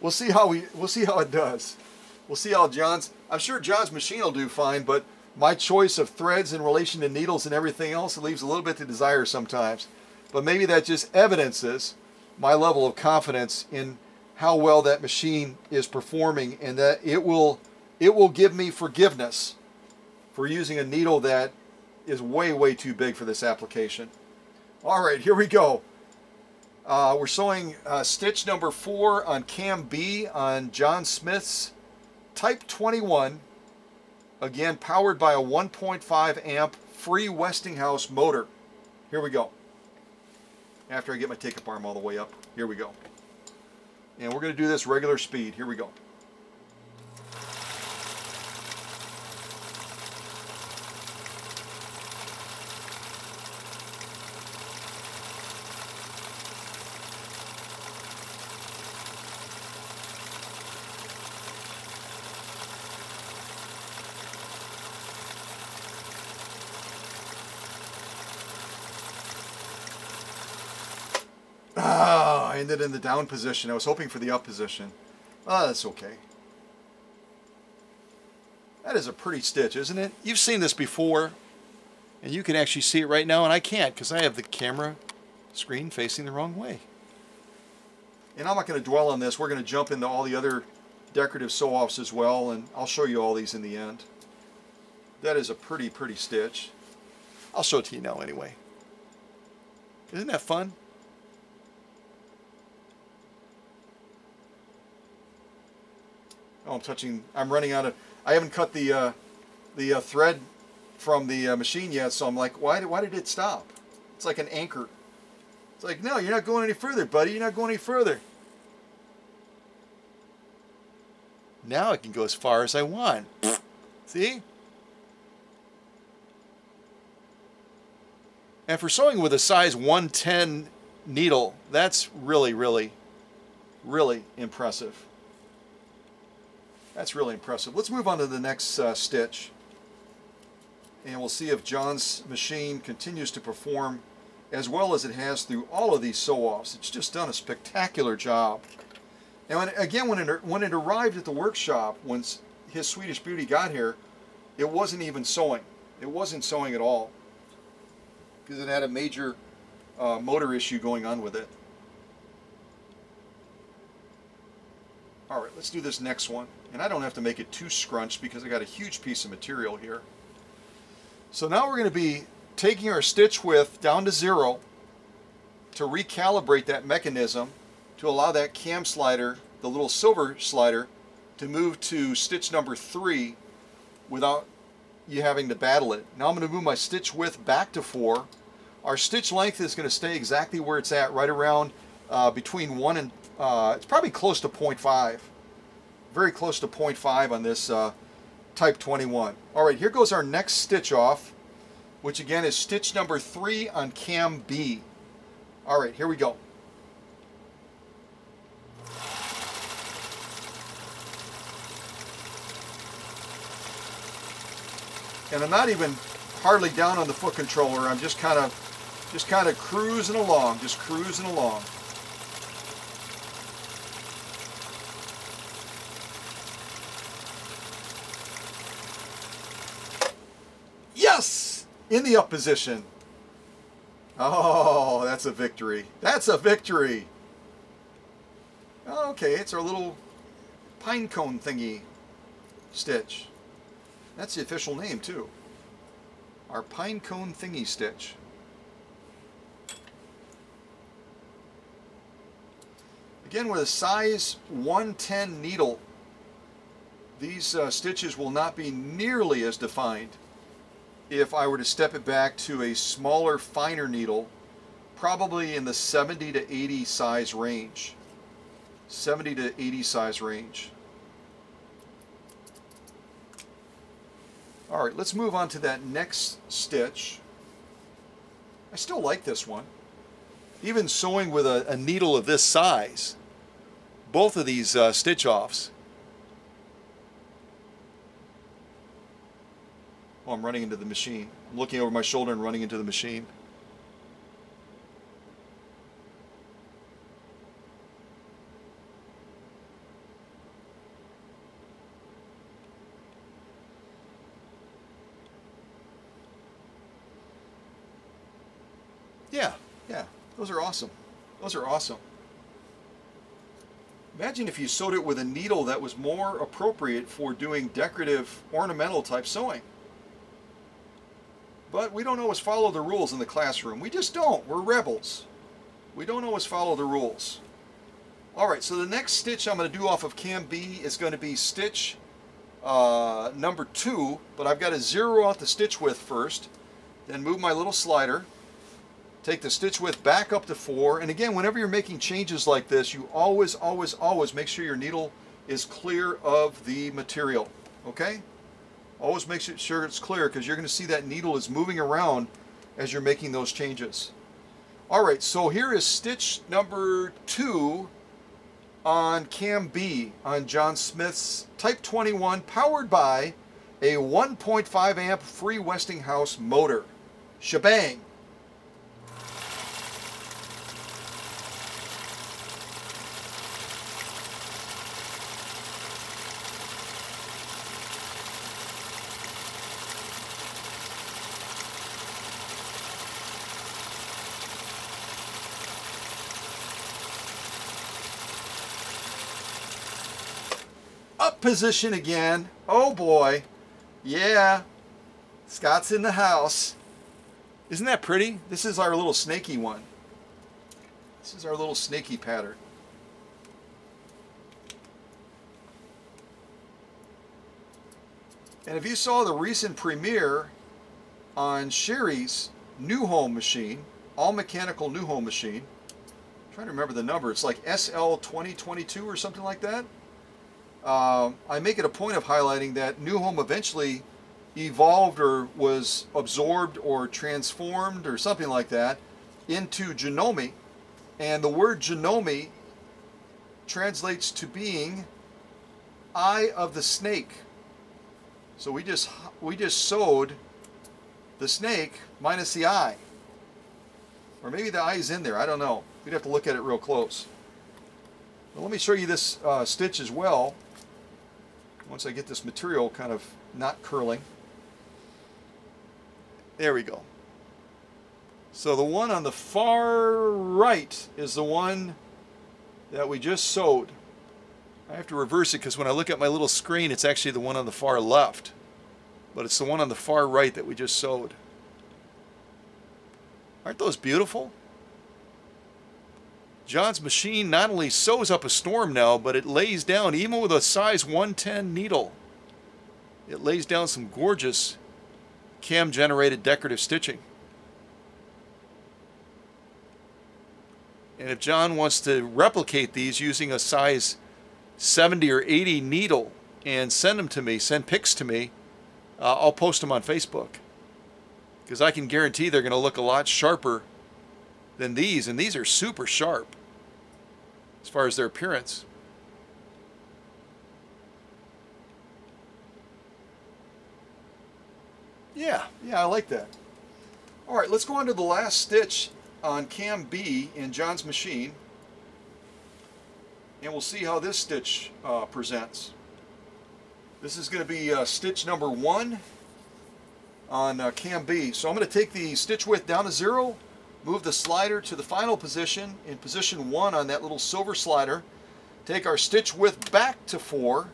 We'll see how we we'll see how it does. We'll see how Jon's I'm sure Jon's machine will do fine, but my choice of threads in relation to needles and everything else leaves a little bit to desire sometimes. But maybe that just evidences my level of confidence in how well that machine is performing and that it will it will give me forgiveness for using a needle that is way way too big for this application. All right, here we go. Uh, we're sewing uh, stitch number four on cam B on Jon Smith's Type 21. Again, powered by a 1.5 amp free Westinghouse motor. Here we go. After I get my take-up arm all the way up, here we go. And we're going to do this regular speed. Here we go. I ended in the down position. I was hoping for the up position. Ah, that's okay. That is a pretty stitch, isn't it? You've seen this before, and you can actually see it right now, and I can't because I have the camera screen facing the wrong way. And I'm not going to dwell on this. We're going to jump into all the other decorative sew-offs as well, and I'll show you all these in the end. That is a pretty, pretty stitch. I'll show it to you now anyway. Isn't that fun? Oh, I'm touching. I'm running out of. I haven't cut the uh, the uh, thread from the uh, machine yet, so I'm like, why? did, Why did it stop? It's like an anchor. It's like, no, you're not going any further, buddy. You're not going any further. Now I can go as far as I want. See? And for sewing with a size 110 needle, that's really, really, really impressive. That's really impressive. Let's move on to the next uh, stitch. And we'll see if Jon's machine continues to perform as well as it has through all of these sew-offs. It's just done a spectacular job. And when, again, when it, when it arrived at the workshop, when his Swedish Beauty got here, it wasn't even sewing. It wasn't sewing at all because it had a major uh, motor issue going on with it. All right, let's do this next one. And I don't have to make it too scrunched because I got a huge piece of material here. So now we're going to be taking our stitch width down to zero to recalibrate that mechanism to allow that cam slider, the little silver slider, to move to stitch number three without you having to battle it. Now I'm going to move my stitch width back to four. Our stitch length is going to stay exactly where it's at, right around uh, between one and, uh, it's probably close to 0.5 very close to 0.5 on this uh, Type 21. All right, here goes our next stitch off, which again is stitch number three on cam B. All right, here we go. And I'm not even hardly down on the foot controller. I'm just kind of just kind of cruising along, just cruising along. Yes! In the up position. Oh, that's a victory. That's a victory. Okay, it's our little pine cone thingy stitch. That's the official name too. Our pine cone thingy stitch. Again, with a size 110 needle, these uh, stitches will not be nearly as defined if I were to step it back to a smaller, finer needle, probably in the 70 to 80 size range. 70 to 80 size range. All right, let's move on to that next stitch. I still like this one. Even sewing with a, a needle of this size, both of these uh, stitch offs Oh, I'm running into the machine. I'm looking over my shoulder and running into the machine. Yeah, yeah, those are awesome. Those are awesome. Imagine if you sewed it with a needle that was more appropriate for doing decorative ornamental type sewing. But we don't always follow the rules in the classroom. We just don't. We're rebels. We don't always follow the rules. Alright, so the next stitch I'm going to do off of cam B is going to be stitch uh, number two, but I've got to zero out the stitch width first, then move my little slider, take the stitch width back up to four, and again, whenever you're making changes like this, you always, always, always make sure your needle is clear of the material, okay? Always make sure it's clear because you're going to see that needle is moving around as you're making those changes. All right, so here is stitch number two on cam B on Jon Smith's Type 21 powered by a 1.5 amp free Westinghouse motor. Shebang! Position again. Oh boy. Yeah. Scott's in the house. Isn't that pretty? This is our little snaky one. This is our little snaky pattern. And if you saw the recent premiere on Sherry's new home machine, all mechanical new home machine, I'm trying to remember the number, it's like SL2022 or something like that uh, I make it a point of highlighting that New Home eventually evolved or was absorbed or transformed or something like that into Janome. And the word Janome translates to being eye of the snake. So we just we just sewed the snake minus the eye. Or maybe the eye is in there, I don't know. We'd have to look at it real close. Well, let me show you this uh, stitch as well once I get this material kind of not curling. There we go. So the one on the far right is the one that we just sewed. I have to reverse it because when I look at my little screen, it's actually the one on the far left. But it's the one on the far right that we just sewed. Aren't those beautiful? Jon's machine not only sews up a storm now, but it lays down, even with a size 110 needle, it lays down some gorgeous cam-generated decorative stitching. And if Jon wants to replicate these using a size 70 or 80 needle and send them to me, send pics to me, uh, I'll post them on Facebook. Because I can guarantee they're going to look a lot sharper than these, and these are super sharp as far as their appearance. Yeah, yeah, I like that. All right, let's go on to the last stitch on cam B in Jon's machine. And we'll see how this stitch uh, presents. This is going to be uh, stitch number one on uh, cam B. So I'm going to take the stitch width down to zero move the slider to the final position in position one on that little silver slider. Take our stitch width back to four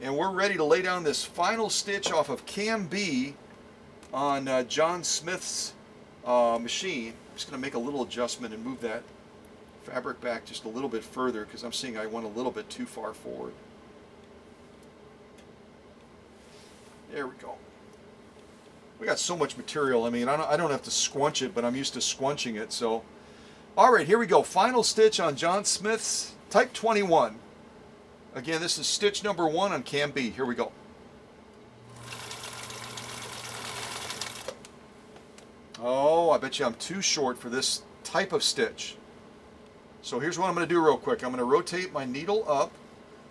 and we're ready to lay down this final stitch off of cam B on uh, Jon Smith's uh, machine. I'm just going to make a little adjustment and move that fabric back just a little bit further because I'm seeing I went a little bit too far forward. There we go we got so much material. I mean, I don't, I don't have to squunch it, but I'm used to squunching it. So, all right, here we go. Final stitch on Jon Smith's Type 21. Again, this is stitch number one on cam B. Here we go. Oh, I bet you I'm too short for this type of stitch. So here's what I'm going to do real quick. I'm going to rotate my needle up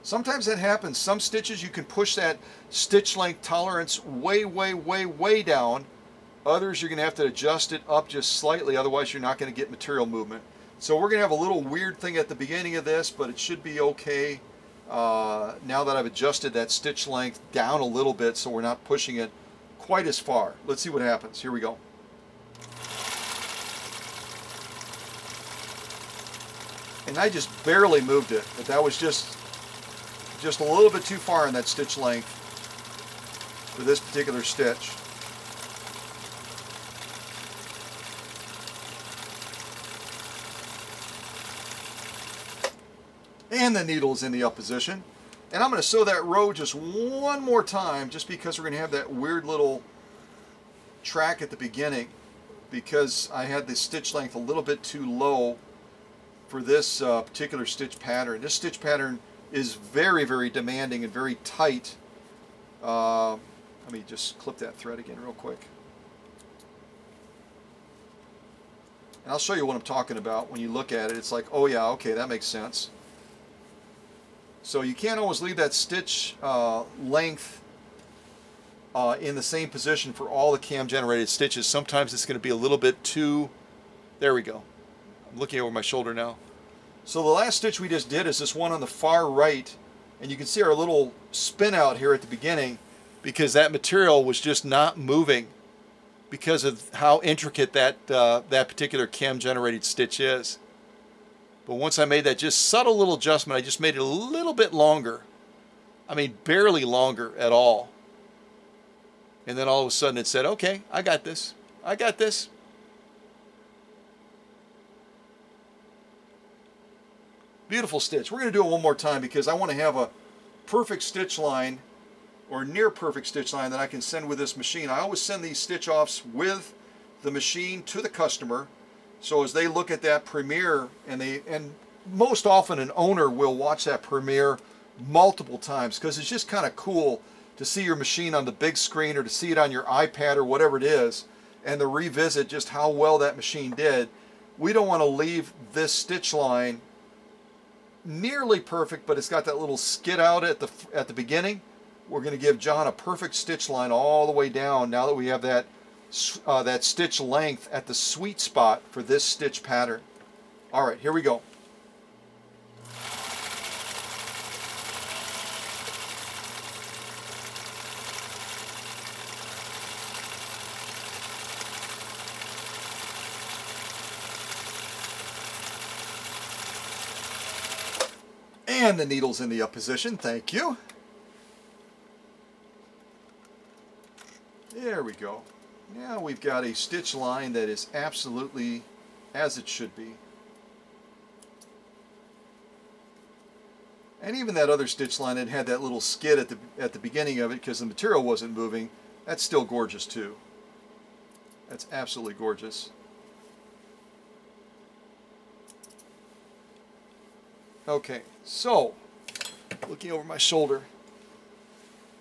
Sometimes that happens. Some stitches you can push that stitch length tolerance way, way, way, way down. Others you're going to have to adjust it up just slightly, otherwise you're not going to get material movement. So we're going to have a little weird thing at the beginning of this, but it should be okay uh, now that I've adjusted that stitch length down a little bit so we're not pushing it quite as far. Let's see what happens. Here we go. And I just barely moved it, but that was just just a little bit too far in that stitch length for this particular stitch. And the needle's in the up position. And I'm going to sew that row just one more time just because we're going to have that weird little track at the beginning because I had the stitch length a little bit too low for this uh, particular stitch pattern. This stitch pattern is very, very demanding and very tight. Uh, let me just clip that thread again real quick. And I'll show you what I'm talking about when you look at it. It's like, oh yeah, okay, that makes sense. So you can't always leave that stitch uh, length uh, in the same position for all the cam generated stitches. Sometimes it's going to be a little bit too, there we go. I'm looking over my shoulder now. So the last stitch we just did is this one on the far right and you can see our little spin out here at the beginning because that material was just not moving because of how intricate that uh, that particular cam generated stitch is. But once I made that just subtle little adjustment, I just made it a little bit longer. I mean, barely longer at all. And then all of a sudden it said, okay, I got this. I got this. Beautiful stitch. We're going to do it one more time because I want to have a perfect stitch line or near perfect stitch line that I can send with this machine. I always send these stitch offs with the machine to the customer. So as they look at that premiere and they and most often an owner will watch that premiere multiple times because it's just kind of cool to see your machine on the big screen or to see it on your iPad or whatever it is and to revisit just how well that machine did. We don't want to leave this stitch line nearly perfect, but it's got that little skid out at the at the beginning. We're going to give Jon a perfect stitch line all the way down now that we have that uh, that stitch length at the sweet spot for this stitch pattern. All right, here we go. And the needle's in the up position, thank you. There we go. Now we've got a stitch line that is absolutely as it should be. And even that other stitch line that had that little skid at the, at the beginning of it because the material wasn't moving, that's still gorgeous too. That's absolutely gorgeous. Okay, so looking over my shoulder,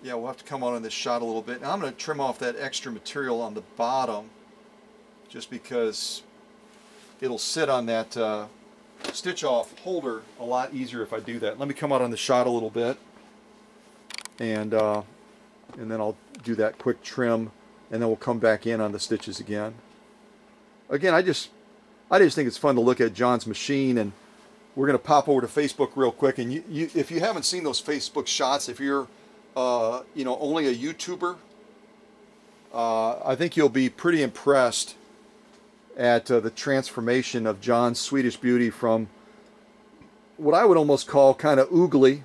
yeah, we'll have to come on in this shot a little bit. Now I'm going to trim off that extra material on the bottom just because it'll sit on that uh, stitch off holder a lot easier if I do that. Let me come out on the shot a little bit and uh, and then I'll do that quick trim and then we'll come back in on the stitches again. Again, I just I just think it's fun to look at Jon's machine and we're going to pop over to Facebook real quick. And you, you, if you haven't seen those Facebook shots, if you're uh, you know only a YouTuber, uh, I think you'll be pretty impressed at uh, the transformation of Jon's Swedish Beauty from what I would almost call kind of oogly.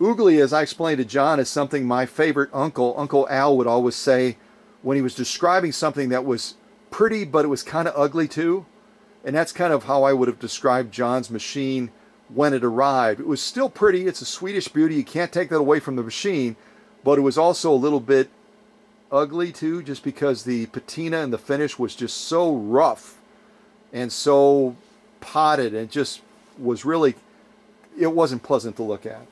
Oogly, as I explained to Jon, is something my favorite uncle, Uncle Al, would always say when he was describing something that was pretty, but it was kind of ugly too. And that's kind of how I would have described Jon's machine when it arrived. It was still pretty. It's a Swedish beauty. You can't take that away from the machine. But it was also a little bit ugly too, just because the patina and the finish was just so rough and so potted and just was really, it wasn't pleasant to look at.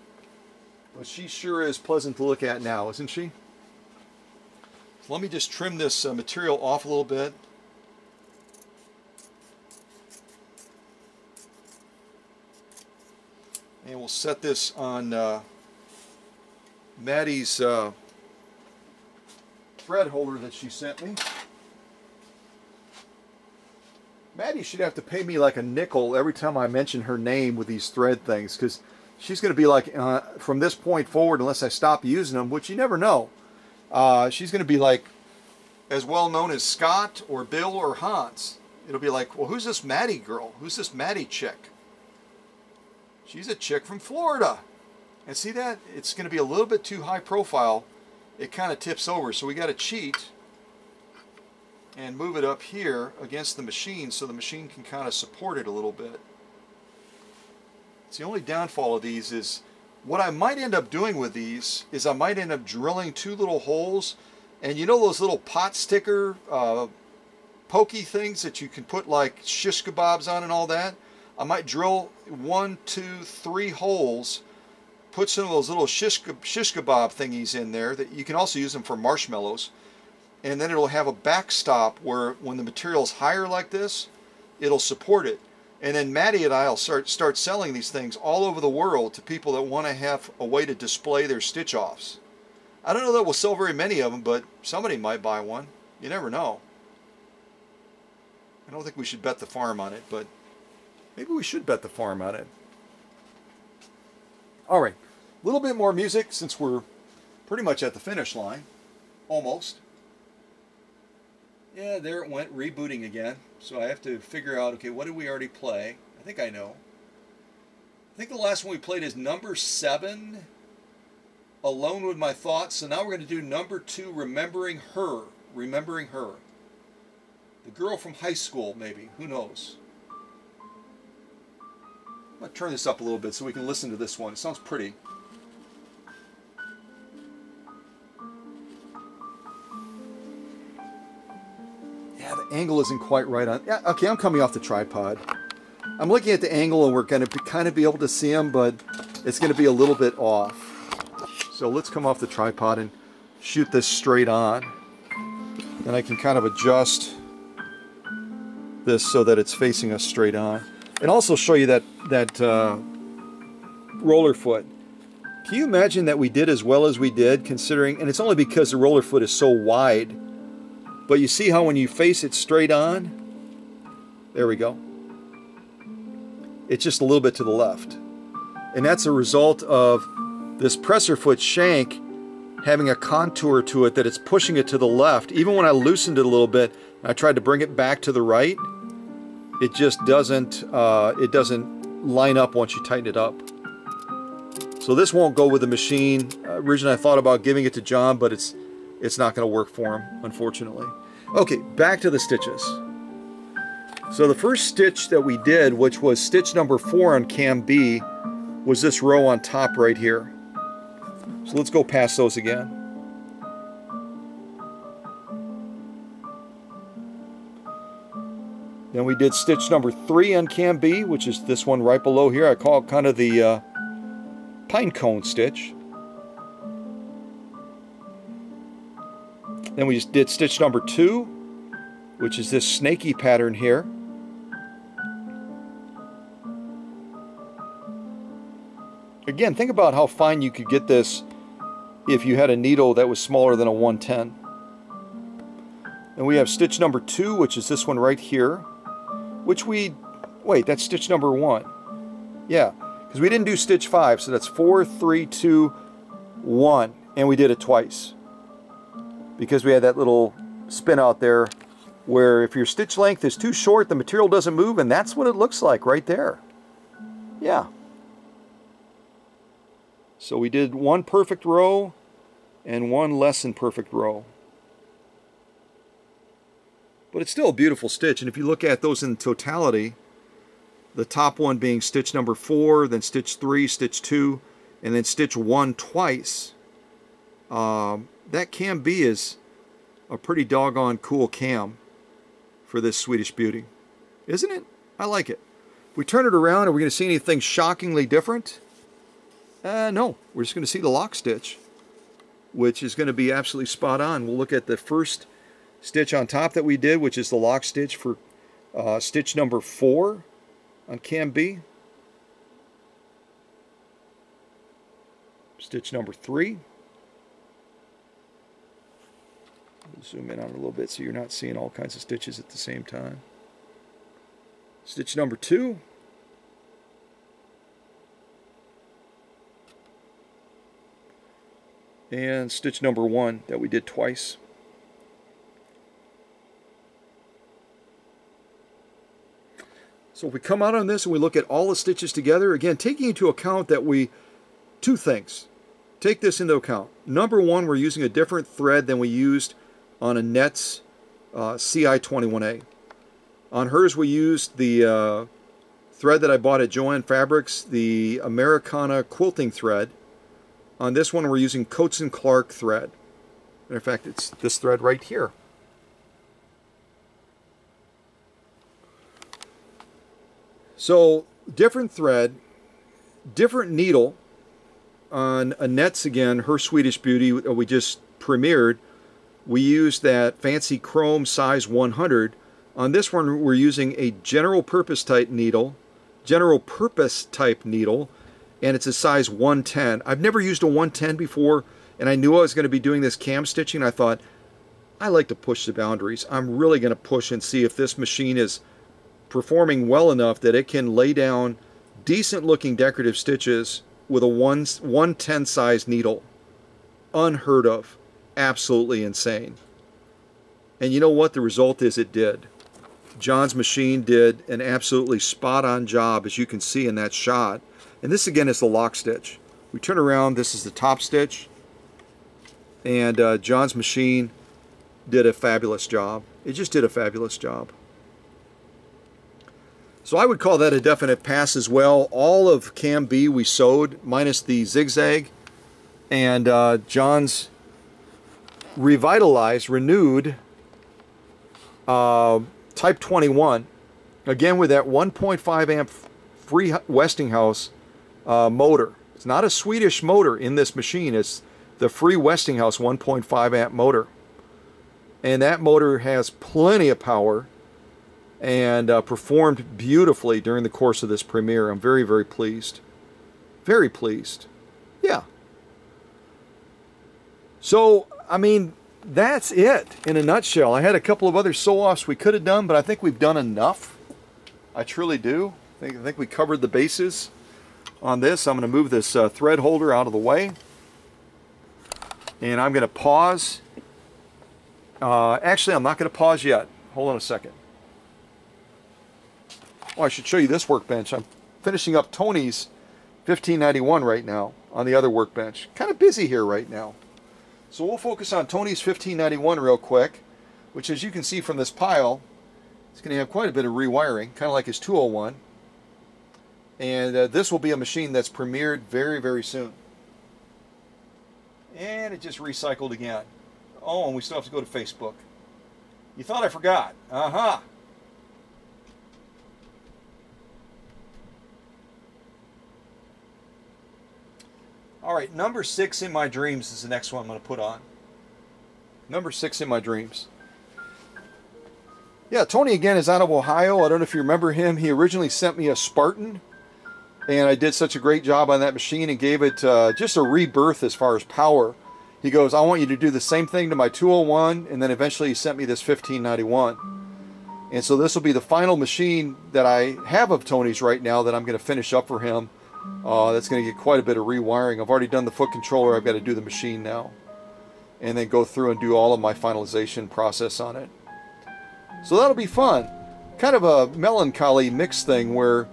But she sure is pleasant to look at now, isn't she? Let me just trim this uh, material off a little bit. And we'll set this on uh, Maddie's uh, thread holder that she sent me. Maddie should have to pay me like a nickel every time I mention her name with these thread things because she's going to be like, uh, from this point forward, unless I stop using them, which you never know, uh, she's going to be like as well known as Scott or Bill or Hans. It'll be like, well, who's this Maddie girl? Who's this Maddie chick? She's a chick from Florida. And see that? It's going to be a little bit too high profile. It kind of tips over. So we got to cheat and move it up here against the machine so the machine can kind of support it a little bit. It's the only downfall of these is what I might end up doing with these is I might end up drilling two little holes and you know those little pot sticker uh, pokey things that you can put like shish kebabs on and all that? I might drill one, two, three holes, put some of those little shish, shish kebab thingies in there that you can also use them for marshmallows and then it'll have a backstop where when the material's higher like this, it'll support it. And then Maddie and I will start, start selling these things all over the world to people that want to have a way to display their stitch offs. I don't know that we'll sell very many of them, but somebody might buy one. You never know. I don't think we should bet the farm on it, but maybe we should bet the farm on it. All right, a little bit more music since we're pretty much at the finish line, almost. Yeah, there it went, rebooting again. So I have to figure out, okay, what did we already play? I think I know. I think the last one we played is number seven, Alone with My Thoughts. So now we're going to do number two, Remembering Her. Remembering Her. The girl from high school, maybe. Who knows? I'm going to turn this up a little bit so we can listen to this one. It sounds pretty. Yeah, the angle isn't quite right on. Yeah, okay, I'm coming off the tripod. I'm looking at the angle and we're going to kind of be able to see them, but it's going to be a little bit off. So let's come off the tripod and shoot this straight on. And I can kind of adjust this so that it's facing us straight on. And also show you that, that uh, roller foot. Can you imagine that we did as well as we did considering, and it's only because the roller foot is so wide but you see how when you face it straight on, there we go. It's just a little bit to the left. And that's a result of this presser foot shank having a contour to it that it's pushing it to the left. Even when I loosened it a little bit, I tried to bring it back to the right, it just doesn't, uh, it doesn't line up once you tighten it up. So this won't go with the machine. Originally I thought about giving it to Jon, but it's it's not going to work for him, unfortunately. Okay, back to the stitches. So the first stitch that we did, which was stitch number four on cam B, was this row on top right here. So let's go past those again. Then we did stitch number three on cam B, which is this one right below here. I call it kind of the uh, pine cone stitch. Then we just did stitch number two, which is this snaky pattern here. Again, think about how fine you could get this if you had a needle that was smaller than a 110. And we have stitch number two, which is this one right here, which we, wait, that's stitch number one. Yeah, because we didn't do stitch five, so that's four, three, two, one, and we did it twice because we had that little spin out there where if your stitch length is too short, the material doesn't move, and that's what it looks like right there. Yeah. So we did one perfect row and one less than perfect row. But it's still a beautiful stitch, and if you look at those in totality, the top one being stitch number four, then stitch three, stitch two, and then stitch one twice, um, that cam B is a pretty doggone cool cam for this Swedish beauty. Isn't it? I like it. If we turn it around, are we going to see anything shockingly different? Uh, no, we're just going to see the lock stitch, which is going to be absolutely spot on. We'll look at the first stitch on top that we did, which is the lock stitch for uh, stitch number four on cam B. Stitch number three. zoom in on it a little bit so you're not seeing all kinds of stitches at the same time. Stitch number two. And stitch number one that we did twice. So if we come out on this and we look at all the stitches together, again, taking into account that we, two things, take this into account. Number one, we're using a different thread than we used on Annette's uh, CI21A. On hers, we used the uh, thread that I bought at Joann Fabrics, the Americana quilting thread. On this one, we're using Coats and Clark thread. Of fact, it's this thread right here. So, different thread, different needle. On Annette's again, her Swedish Beauty, we just premiered, we used that fancy chrome size 100. On this one, we're using a general purpose type needle, general purpose type needle, and it's a size 110. I've never used a 110 before, and I knew I was going to be doing this cam stitching. I thought, I like to push the boundaries. I'm really going to push and see if this machine is performing well enough that it can lay down decent looking decorative stitches with a 1, 110 size needle. Unheard of absolutely insane. And you know what? The result is it did. Jon's machine did an absolutely spot-on job, as you can see in that shot. And this again is the lock stitch. We turn around, this is the top stitch. And uh, Jon's machine did a fabulous job. It just did a fabulous job. So I would call that a definite pass as well. All of Cam B we sewed, minus the zigzag. And uh, Jon's revitalized, renewed uh, Type 21, again with that 1.5 amp free Westinghouse uh, motor. It's not a Swedish motor in this machine, it's the free Westinghouse 1.5 amp motor. And that motor has plenty of power and uh, performed beautifully during the course of this premiere. I'm very, very pleased. Very pleased. Yeah. So I mean, that's it in a nutshell. I had a couple of other sew-offs we could have done, but I think we've done enough. I truly do. I think, I think we covered the bases on this. I'm going to move this uh, thread holder out of the way. And I'm going to pause. Uh, actually, I'm not going to pause yet. Hold on a second. Oh, I should show you this workbench. I'm finishing up Tony's 1591 right now on the other workbench. Kind of busy here right now. So we'll focus on Tony's 1591 real quick, which as you can see from this pile, it's going to have quite a bit of rewiring, kind of like his 201. And uh, this will be a machine that's premiered very, very soon. And it just recycled again. Oh, and we still have to go to Facebook. You thought I forgot. Uh-huh. All right, number six in my dreams is the next one I'm going to put on. Number six in my dreams. Yeah, Tony again is out of Ohio. I don't know if you remember him. He originally sent me a Spartan, and I did such a great job on that machine and gave it uh, just a rebirth as far as power. He goes, I want you to do the same thing to my 201, and then eventually he sent me this 1591. And so this will be the final machine that I have of Tony's right now that I'm going to finish up for him. Uh, that's going to get quite a bit of rewiring. I've already done the foot controller. I've got to do the machine now. And then go through and do all of my finalization process on it. So that'll be fun. Kind of a melancholy mix thing where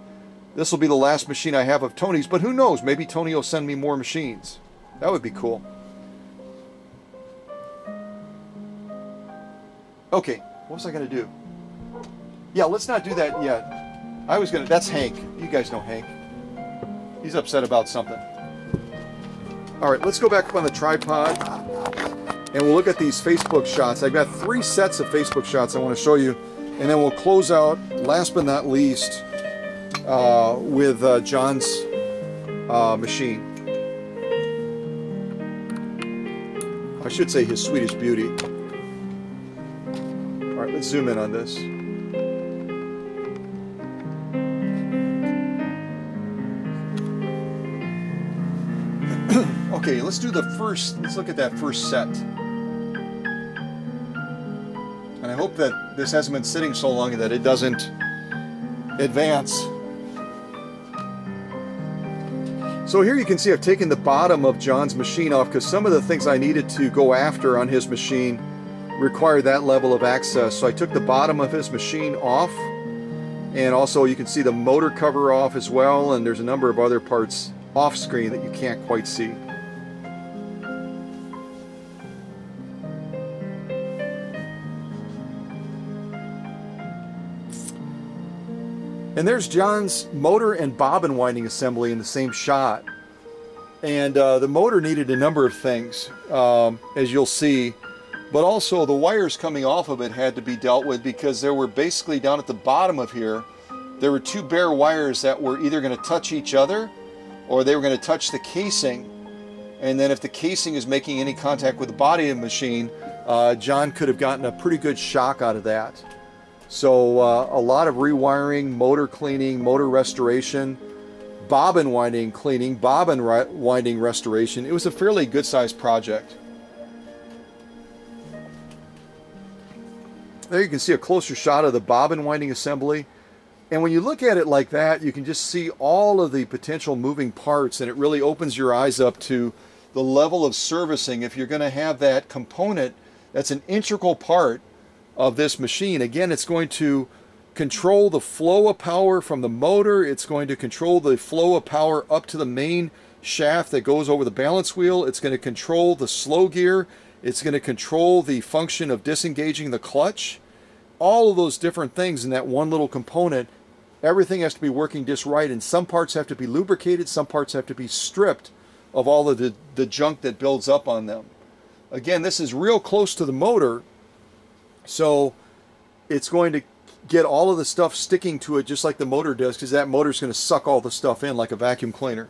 this will be the last machine I have of Tony's. But who knows? Maybe Tony will send me more machines. That would be cool. Okay, what was I going to do? Yeah, let's not do that yet. I was going to... That's Hank. You guys know Hank. He's upset about something. All right, let's go back up on the tripod and we'll look at these Facebook shots. I've got three sets of Facebook shots I want to show you and then we'll close out, last but not least, uh, with uh, Jon's uh, machine. I should say his Swedish Beauty. All right, let's zoom in on this. Okay, let's do the first, let's look at that first set. And I hope that this hasn't been sitting so long that it doesn't advance. So here you can see I've taken the bottom of Jon's machine off because some of the things I needed to go after on his machine required that level of access. So I took the bottom of his machine off and also you can see the motor cover off as well and there's a number of other parts off screen that you can't quite see. And there's Jon's motor and bobbin winding assembly in the same shot. And uh, the motor needed a number of things, um, as you'll see. But also the wires coming off of it had to be dealt with because there were basically down at the bottom of here, there were two bare wires that were either going to touch each other or they were going to touch the casing. And then if the casing is making any contact with the body of the machine, uh, Jon could have gotten a pretty good shock out of that. So uh, a lot of rewiring, motor cleaning, motor restoration, bobbin winding cleaning, bobbin winding restoration. It was a fairly good sized project. There you can see a closer shot of the bobbin winding assembly. And when you look at it like that, you can just see all of the potential moving parts and it really opens your eyes up to the level of servicing if you're going to have that component that's an integral part of this machine. Again, it's going to control the flow of power from the motor. It's going to control the flow of power up to the main shaft that goes over the balance wheel. It's going to control the slow gear. It's going to control the function of disengaging the clutch. All of those different things in that one little component. Everything has to be working just right, and some parts have to be lubricated, some parts have to be stripped of all of the, the junk that builds up on them. Again, this is real close to the motor, so it's going to get all of the stuff sticking to it just like the motor does because that motor is going to suck all the stuff in like a vacuum cleaner.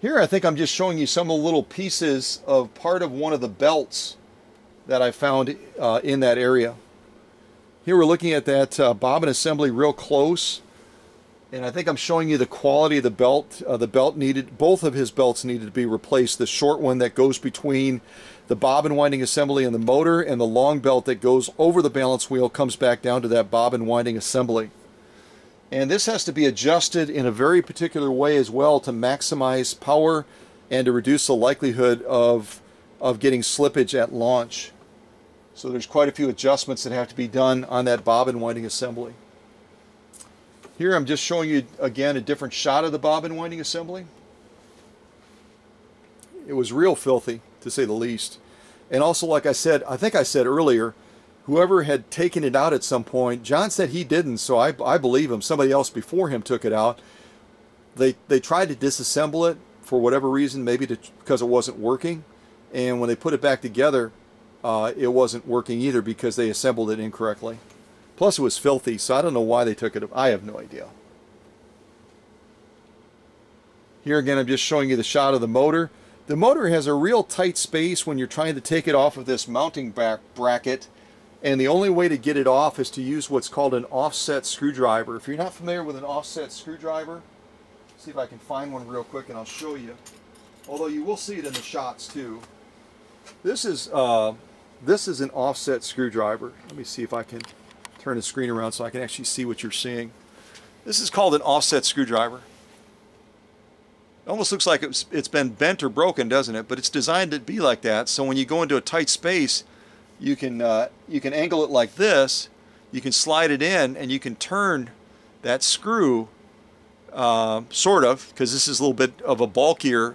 Here I think I'm just showing you some of the little pieces of part of one of the belts that I found uh, in that area. Here we're looking at that uh, bobbin assembly real close and I think I'm showing you the quality of the belt. Uh, the belt needed, both of his belts needed to be replaced. The short one that goes between the bobbin winding assembly and the motor and the long belt that goes over the balance wheel comes back down to that bobbin winding assembly. And this has to be adjusted in a very particular way as well to maximize power and to reduce the likelihood of, of getting slippage at launch. So there's quite a few adjustments that have to be done on that bobbin winding assembly. Here I'm just showing you again a different shot of the bobbin winding assembly. It was real filthy to say the least. And also, like I said, I think I said earlier, whoever had taken it out at some point, Jon said he didn't, so I, I believe him. Somebody else before him took it out. They, they tried to disassemble it for whatever reason, maybe to, because it wasn't working. And when they put it back together, uh, it wasn't working either because they assembled it incorrectly. Plus, it was filthy, so I don't know why they took it. I have no idea. Here again, I'm just showing you the shot of the motor. The motor has a real tight space when you're trying to take it off of this mounting back bracket and the only way to get it off is to use what's called an offset screwdriver. If you're not familiar with an offset screwdriver, see if I can find one real quick and I'll show you. Although you will see it in the shots too. This is uh, this is an offset screwdriver. Let me see if I can turn the screen around so I can actually see what you're seeing. This is called an offset screwdriver. It almost looks like it's, it's been bent or broken, doesn't it? But it's designed to be like that. So when you go into a tight space, you can uh, you can angle it like this. You can slide it in, and you can turn that screw, uh, sort of, because this is a little bit of a bulkier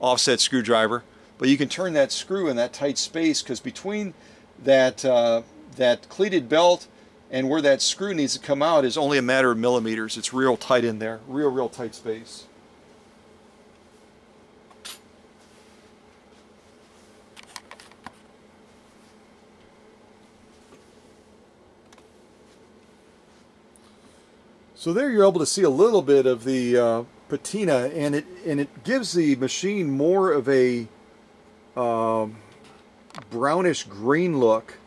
offset screwdriver. But you can turn that screw in that tight space because between that uh, that cleated belt and where that screw needs to come out is only a matter of millimeters. It's real tight in there, real real tight space. So there you're able to see a little bit of the uh, patina and it and it gives the machine more of a um, brownish green look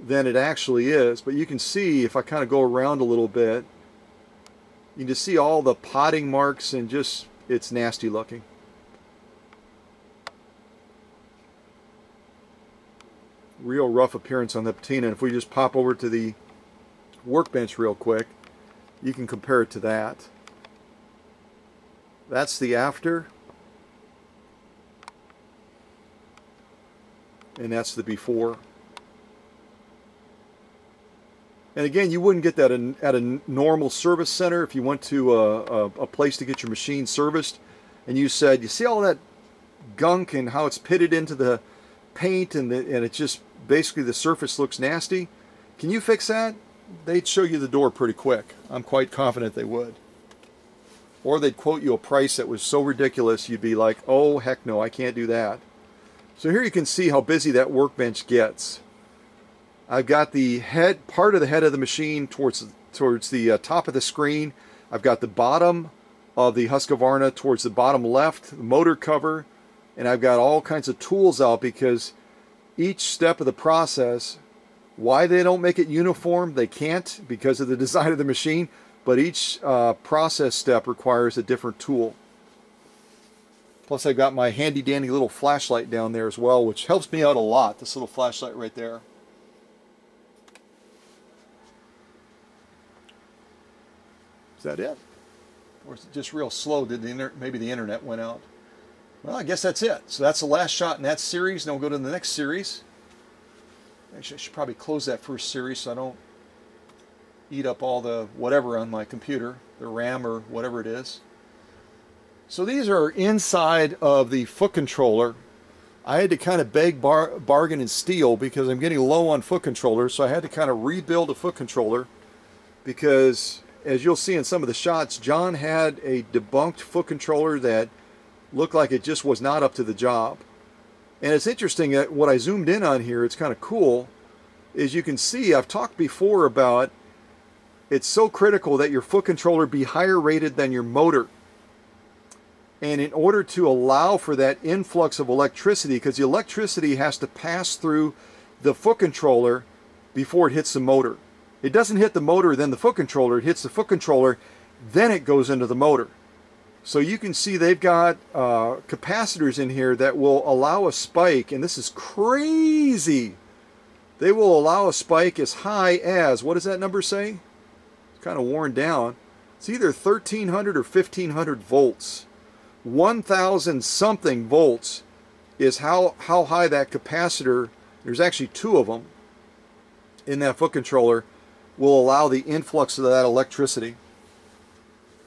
than it actually is. But you can see if I kind of go around a little bit you can just see all the potting marks and just it's nasty looking. Real rough appearance on the patina. And if we just pop over to the workbench real quick you can compare it to that. That's the after. And that's the before. And again, you wouldn't get that in, at a normal service center if you went to a, a, a, place to get your machine serviced and you said, you see all that gunk and how it's pitted into the paint and, the, and it just basically the surface looks nasty. Can you fix that? They'd show you the door pretty quick. I'm quite confident they would. Or they'd quote you a price that was so ridiculous you'd be like, oh heck no, I can't do that. So here you can see how busy that workbench gets. I've got the head, part of the head of the machine towards, towards the uh, top of the screen. I've got the bottom of the Husqvarna towards the bottom left, the motor cover, and I've got all kinds of tools out because each step of the process, why they don't make it uniform, they can't because of the *laughs* design of the machine, but each uh, process step requires a different tool. Plus I've got my handy dandy little flashlight down there as well, which helps me out a lot, this little flashlight right there. Is that it? Or is it just real slow? Did the maybe the internet went out? Well, I guess that's it. So that's the last shot in that series. Now we'll go to the next series. Actually, I should probably close that first series so I don't eat up all the whatever on my computer, the RAM or whatever it is. So these are inside of the foot controller. I had to kind of beg, bar bargain, and steal because I'm getting low on foot controllers. So I had to kind of rebuild a foot controller because as you'll see in some of the shots, Jon had a debunked foot controller that looked like it just was not up to the job. And it's interesting that what I zoomed in on here, it's kind of cool, is you can see I've talked before about it's so critical that your foot controller be higher rated than your motor. And in order to allow for that influx of electricity, because the electricity has to pass through the foot controller before it hits the motor. It doesn't hit the motor, then the foot controller. It hits the foot controller, then it goes into the motor. So you can see they've got uh, capacitors in here that will allow a spike, and this is crazy. They will allow a spike as high as, what does that number say? It's kind of worn down. It's either 1300 or 1500 volts. 1000 something volts is how, how high that capacitor, there's actually two of them in that foot controller, will allow the influx of that electricity.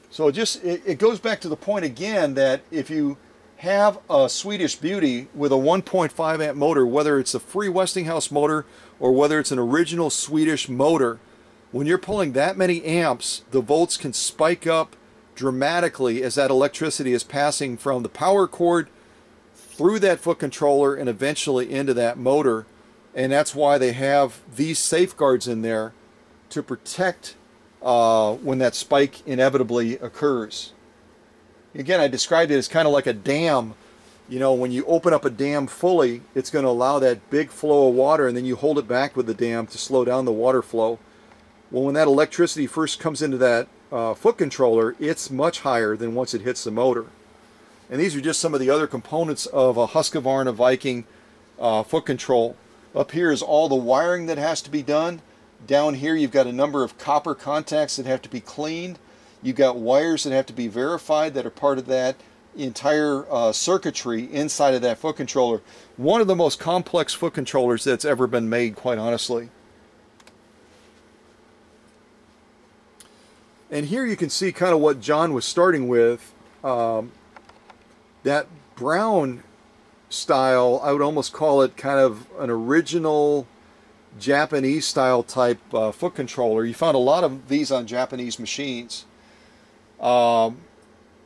So it just it, it goes back to the point again that if you have a Swedish Beauty with a 1.5 amp motor, whether it's a free Westinghouse motor or whether it's an original Swedish motor, when you're pulling that many amps, the volts can spike up dramatically as that electricity is passing from the power cord through that foot controller and eventually into that motor. And that's why they have these safeguards in there to protect uh, when that spike inevitably occurs. Again, I described it as kind of like a dam. You know, when you open up a dam fully, it's going to allow that big flow of water, and then you hold it back with the dam to slow down the water flow. Well, when that electricity first comes into that uh, foot controller, it's much higher than once it hits the motor. And these are just some of the other components of a Husqvarna Viking uh, foot control. Up here is all the wiring that has to be done. Down here you've got a number of copper contacts that have to be cleaned. You've got wires that have to be verified that are part of that entire uh, circuitry inside of that foot controller. One of the most complex foot controllers that's ever been made, quite honestly. And here you can see kind of what Jon was starting with. Um, that brown style, I would almost call it kind of an original Japanese style type uh, foot controller. You found a lot of these on Japanese machines. Um,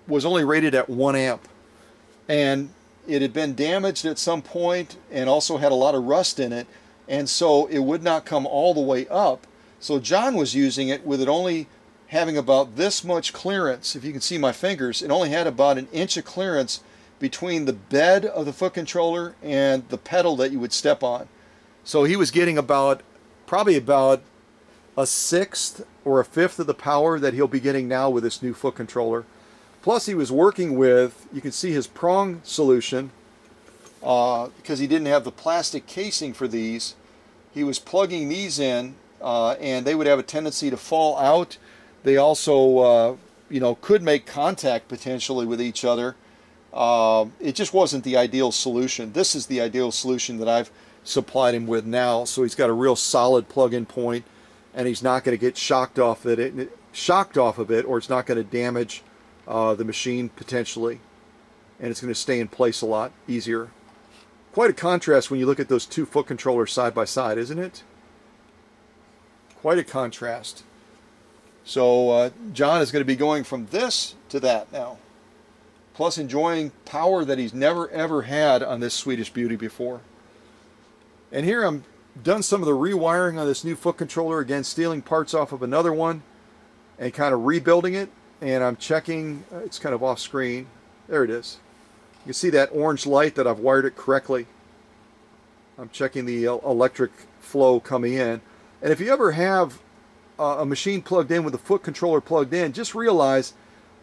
was only rated at 1 amp. And it had been damaged at some point and also had a lot of rust in it. And so it would not come all the way up. So Jon was using it with it only having about this much clearance. If you can see my fingers, it only had about an inch of clearance between the bed of the foot controller and the pedal that you would step on. So he was getting about, probably about a sixth or a fifth of the power that he'll be getting now with this new foot controller. Plus he was working with, you can see his prong solution uh, because he didn't have the plastic casing for these. He was plugging these in, uh, and they would have a tendency to fall out. They also, uh, you know, could make contact potentially with each other. Uh, it just wasn't the ideal solution. This is the ideal solution that I've supplied him with now. So he's got a real solid plug-in point, and he's not going to get shocked off of it, shocked off of it, or it's not going to damage uh, the machine potentially, and it's going to stay in place a lot easier. Quite a contrast when you look at those two foot controllers side by side, isn't it? Quite a contrast. So uh, Jon is going to be going from this to that now. Plus enjoying power that he's never ever had on this Swedish Beauty before. And here I'm done some of the rewiring on this new foot controller, again stealing parts off of another one and kind of rebuilding it. And I'm checking, uh, it's kind of off screen. There it is. You can see that orange light that I've wired it correctly. I'm checking the electric flow coming in. And if you ever have a machine plugged in with a foot controller plugged in, just realize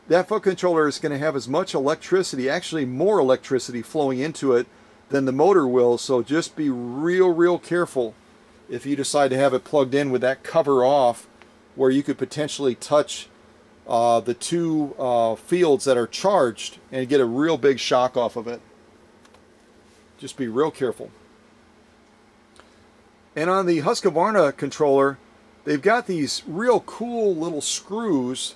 that foot controller is going to have as much electricity, actually more electricity flowing into it than the motor will. So just be real, real careful if you decide to have it plugged in with that cover off where you could potentially touch uh, the two uh, fields that are charged and get a real big shock off of it. Just be real careful. And on the Husqvarna controller, they've got these real cool little screws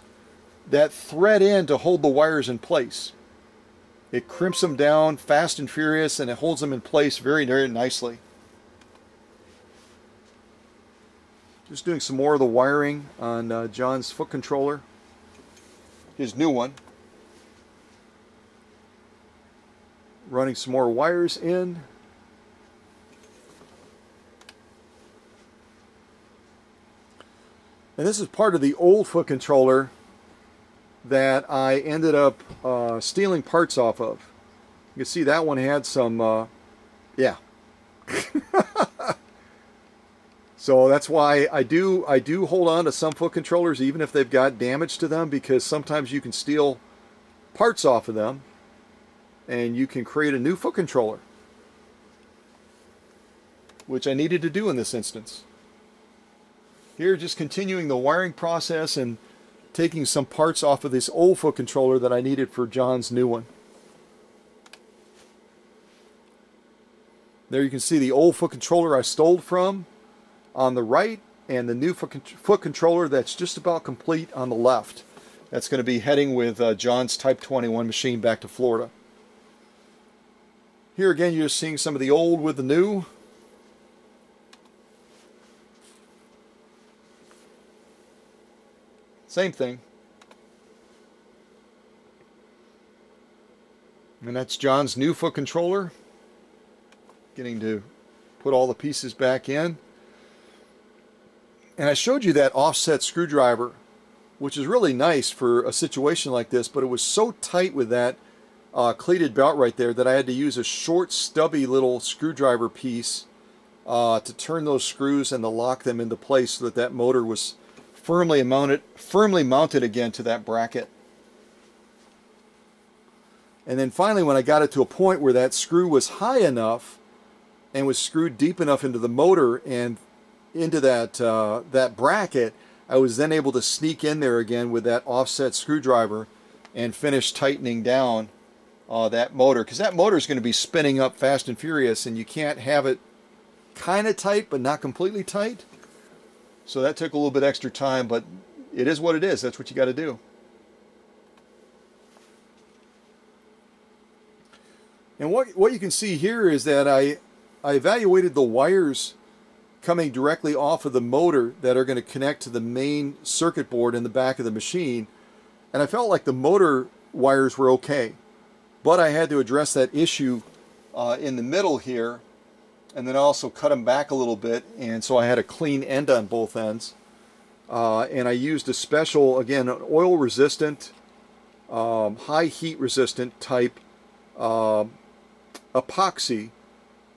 that thread in to hold the wires in place. It crimps them down fast and furious and it holds them in place very, very nicely. Just doing some more of the wiring on uh, Jon's foot controller, his new one. Running some more wires in. And this is part of the old foot controller that I ended up uh, stealing parts off of. You can see that one had some, uh, yeah. *laughs* so that's why I do I do hold on to some foot controllers even if they've got damage to them because sometimes you can steal parts off of them and you can create a new foot controller which I needed to do in this instance. Here just continuing the wiring process and taking some parts off of this old foot controller that I needed for Jon's new one. There you can see the old foot controller I stole from on the right and the new foot controller that's just about complete on the left. That's going to be heading with uh, Jon's Type 21 machine back to Florida. Here again you're seeing some of the old with the new. Same thing. And that's Jon's new foot controller. Getting to put all the pieces back in. And I showed you that offset screwdriver, which is really nice for a situation like this, but it was so tight with that uh, cleated belt right there that I had to use a short, stubby little screwdriver piece uh, to turn those screws and to lock them into place so that that motor was firmly mounted, firmly mounted again to that bracket. And then finally, when I got it to a point where that screw was high enough and was screwed deep enough into the motor and into that uh, that bracket, I was then able to sneak in there again with that offset screwdriver and finish tightening down uh, that motor because that motor is going to be spinning up fast and furious, and you can't have it kind of tight but not completely tight. So that took a little bit extra time, but it is what it is. That's what you got to do. And what, what you can see here is that I, I evaluated the wires coming directly off of the motor that are going to connect to the main circuit board in the back of the machine. And I felt like the motor wires were okay. But I had to address that issue uh, in the middle here and then I also cut them back a little bit and so I had a clean end on both ends uh, and I used a special again an oil resistant um, high heat resistant type uh, epoxy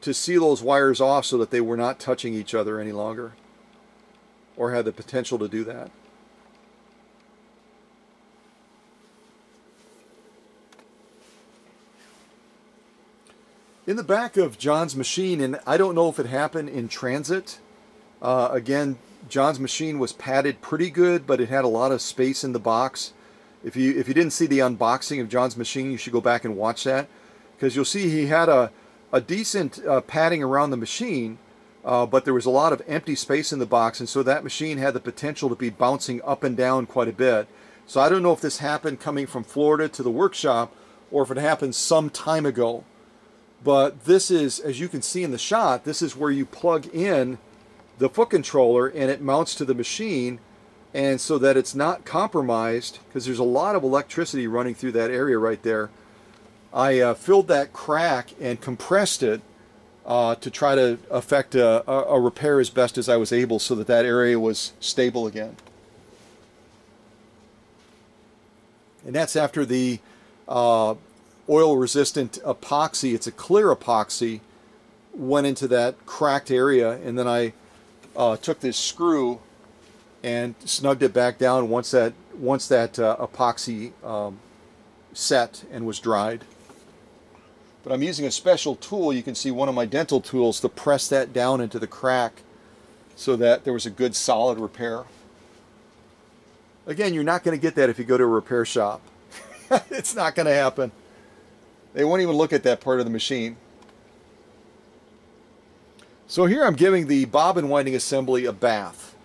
to seal those wires off so that they were not touching each other any longer or had the potential to do that. In the back of Jon's machine, and I don't know if it happened in transit. Uh, again, Jon's machine was padded pretty good, but it had a lot of space in the box. If you if you didn't see the unboxing of Jon's machine, you should go back and watch that because you'll see he had a a decent uh, padding around the machine, uh, but there was a lot of empty space in the box, and so that machine had the potential to be bouncing up and down quite a bit. So I don't know if this happened coming from Florida to the workshop or if it happened some time ago. But this is, as you can see in the shot, this is where you plug in the foot controller and it mounts to the machine and so that it's not compromised because there's a lot of electricity running through that area right there. I uh, filled that crack and compressed it uh, to try to effect a, a, repair as best as I was able so that that area was stable again. And that's after the uh, oil resistant epoxy, it's a clear epoxy, went into that cracked area and then I uh, took this screw and snugged it back down once that once that uh, epoxy um, set and was dried. But I'm using a special tool, you can see one of my dental tools, to press that down into the crack so that there was a good solid repair. Again, you're not going to get that if you go to a repair shop. *laughs* it's not going to happen. They won't even look at that part of the machine. So here I'm giving the bobbin winding assembly a bath.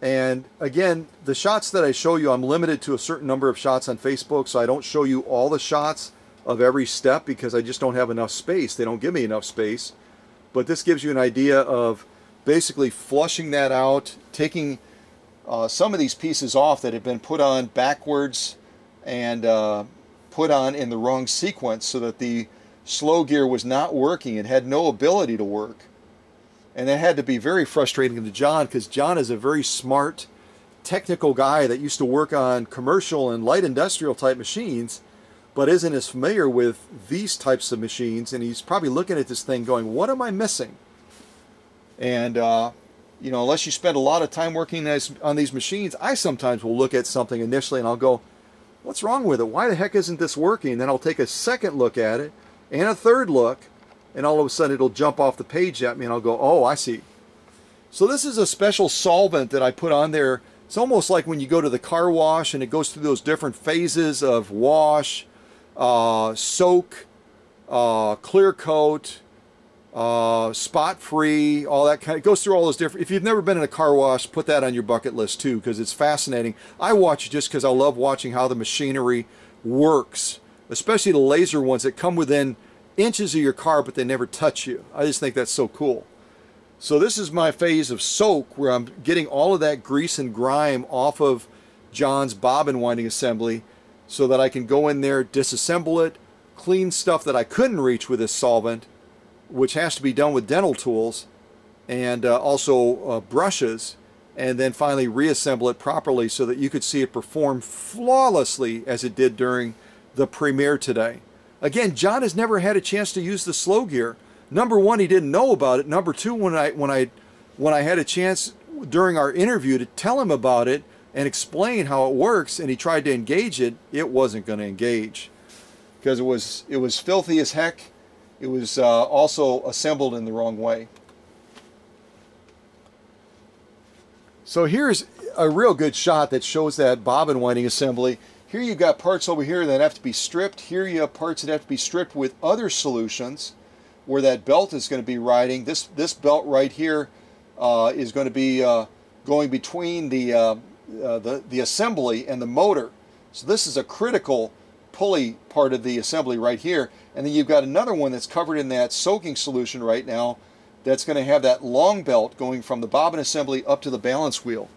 And again, the shots that I show you, I'm limited to a certain number of shots on Facebook, so I don't show you all the shots of every step because I just don't have enough space. They don't give me enough space. But this gives you an idea of basically flushing that out, taking uh, some of these pieces off that have been put on backwards and uh, put on in the wrong sequence so that the slow gear was not working. It had no ability to work. And that had to be very frustrating to Jon because Jon is a very smart, technical guy that used to work on commercial and light industrial type machines, but isn't as familiar with these types of machines. And he's probably looking at this thing going, What am I missing? And, uh, you know, unless you spend a lot of time working on these machines, I sometimes will look at something initially and I'll go, What's wrong with it? Why the heck isn't this working? Then I'll take a second look at it and a third look, and all of a sudden it'll jump off the page at me and I'll go, oh, I see. So this is a special solvent that I put on there. It's almost like when you go to the car wash and it goes through those different phases of wash, uh, soak, uh, clear coat, uh, spot free, all that kind of, it goes through all those different, if you've never been in a car wash, put that on your bucket list too, because it's fascinating. I watch it just because I love watching how the machinery works especially the laser ones that come within inches of your car but they never touch you. I just think that's so cool. So this is my phase of soak where I'm getting all of that grease and grime off of Jon's bobbin winding assembly so that I can go in there, disassemble it, clean stuff that I couldn't reach with this solvent, which has to be done with dental tools, and uh, also uh, brushes, and then finally reassemble it properly so that you could see it perform flawlessly as it did during the premiere today. Again, Jon has never had a chance to use the slow gear. Number one, he didn't know about it. Number two, when I when I when I had a chance during our interview to tell him about it and explain how it works, and he tried to engage it, it wasn't going to engage because it was it was filthy as heck. It was uh, also assembled in the wrong way. So here's a real good shot that shows that bobbin winding assembly. Here you've got parts over here that have to be stripped. Here you have parts that have to be stripped with other solutions where that belt is going to be riding. This, this belt right here uh, is going to be uh, going between the, uh, uh, the, the assembly and the motor. So this is a critical pulley part of the assembly right here. And then you've got another one that's covered in that soaking solution right now that's going to have that long belt going from the bobbin assembly up to the balance wheel.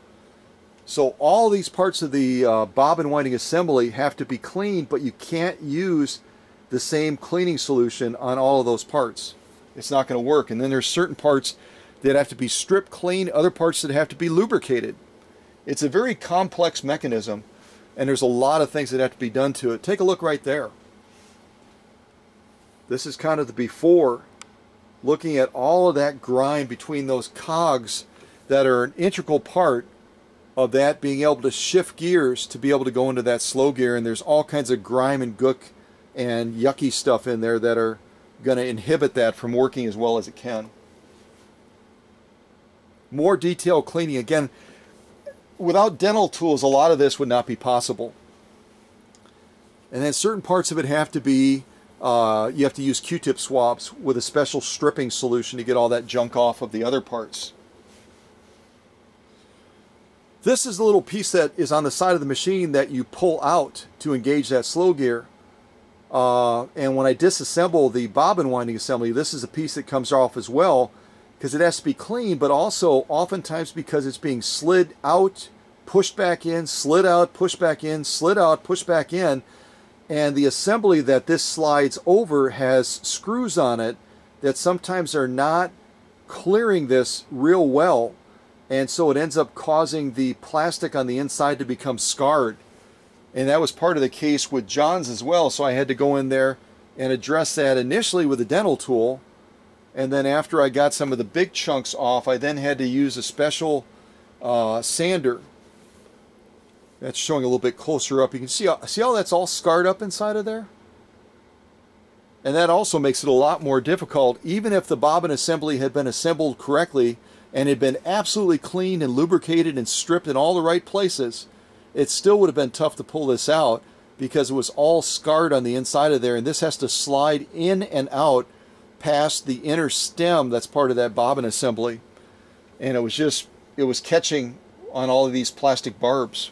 So all these parts of the uh, bobbin winding assembly have to be cleaned, but you can't use the same cleaning solution on all of those parts. It's not going to work. And then there's certain parts that have to be stripped clean, other parts that have to be lubricated. It's a very complex mechanism, and there's a lot of things that have to be done to it. Take a look right there. This is kind of the before, looking at all of that grind between those cogs that are an integral part of that being able to shift gears to be able to go into that slow gear and there's all kinds of grime and gook and yucky stuff in there that are going to inhibit that from working as well as it can. More detailed cleaning. Again, without dental tools, a lot of this would not be possible. And then certain parts of it have to be, uh, you have to use Q-tip swabs with a special stripping solution to get all that junk off of the other parts. This is the little piece that is on the side of the machine that you pull out to engage that slow gear. Uh, and when I disassemble the bobbin winding assembly, this is a piece that comes off as well because it has to be clean, but also oftentimes because it's being slid out, pushed back in, slid out, pushed back in, slid out, pushed back in. And the assembly that this slides over has screws on it that sometimes are not clearing this real well. And so it ends up causing the plastic on the inside to become scarred. And that was part of the case with Jon's as well. So I had to go in there and address that initially with a dental tool. And then after I got some of the big chunks off, I then had to use a special uh, sander. That's showing a little bit closer up. You can see, uh, see how that's all scarred up inside of there? And that also makes it a lot more difficult. Even if the bobbin assembly had been assembled correctly and had been absolutely cleaned and lubricated and stripped in all the right places, it still would have been tough to pull this out because it was all scarred on the inside of there and this has to slide in and out past the inner stem that's part of that bobbin assembly and it was just it was catching on all of these plastic barbs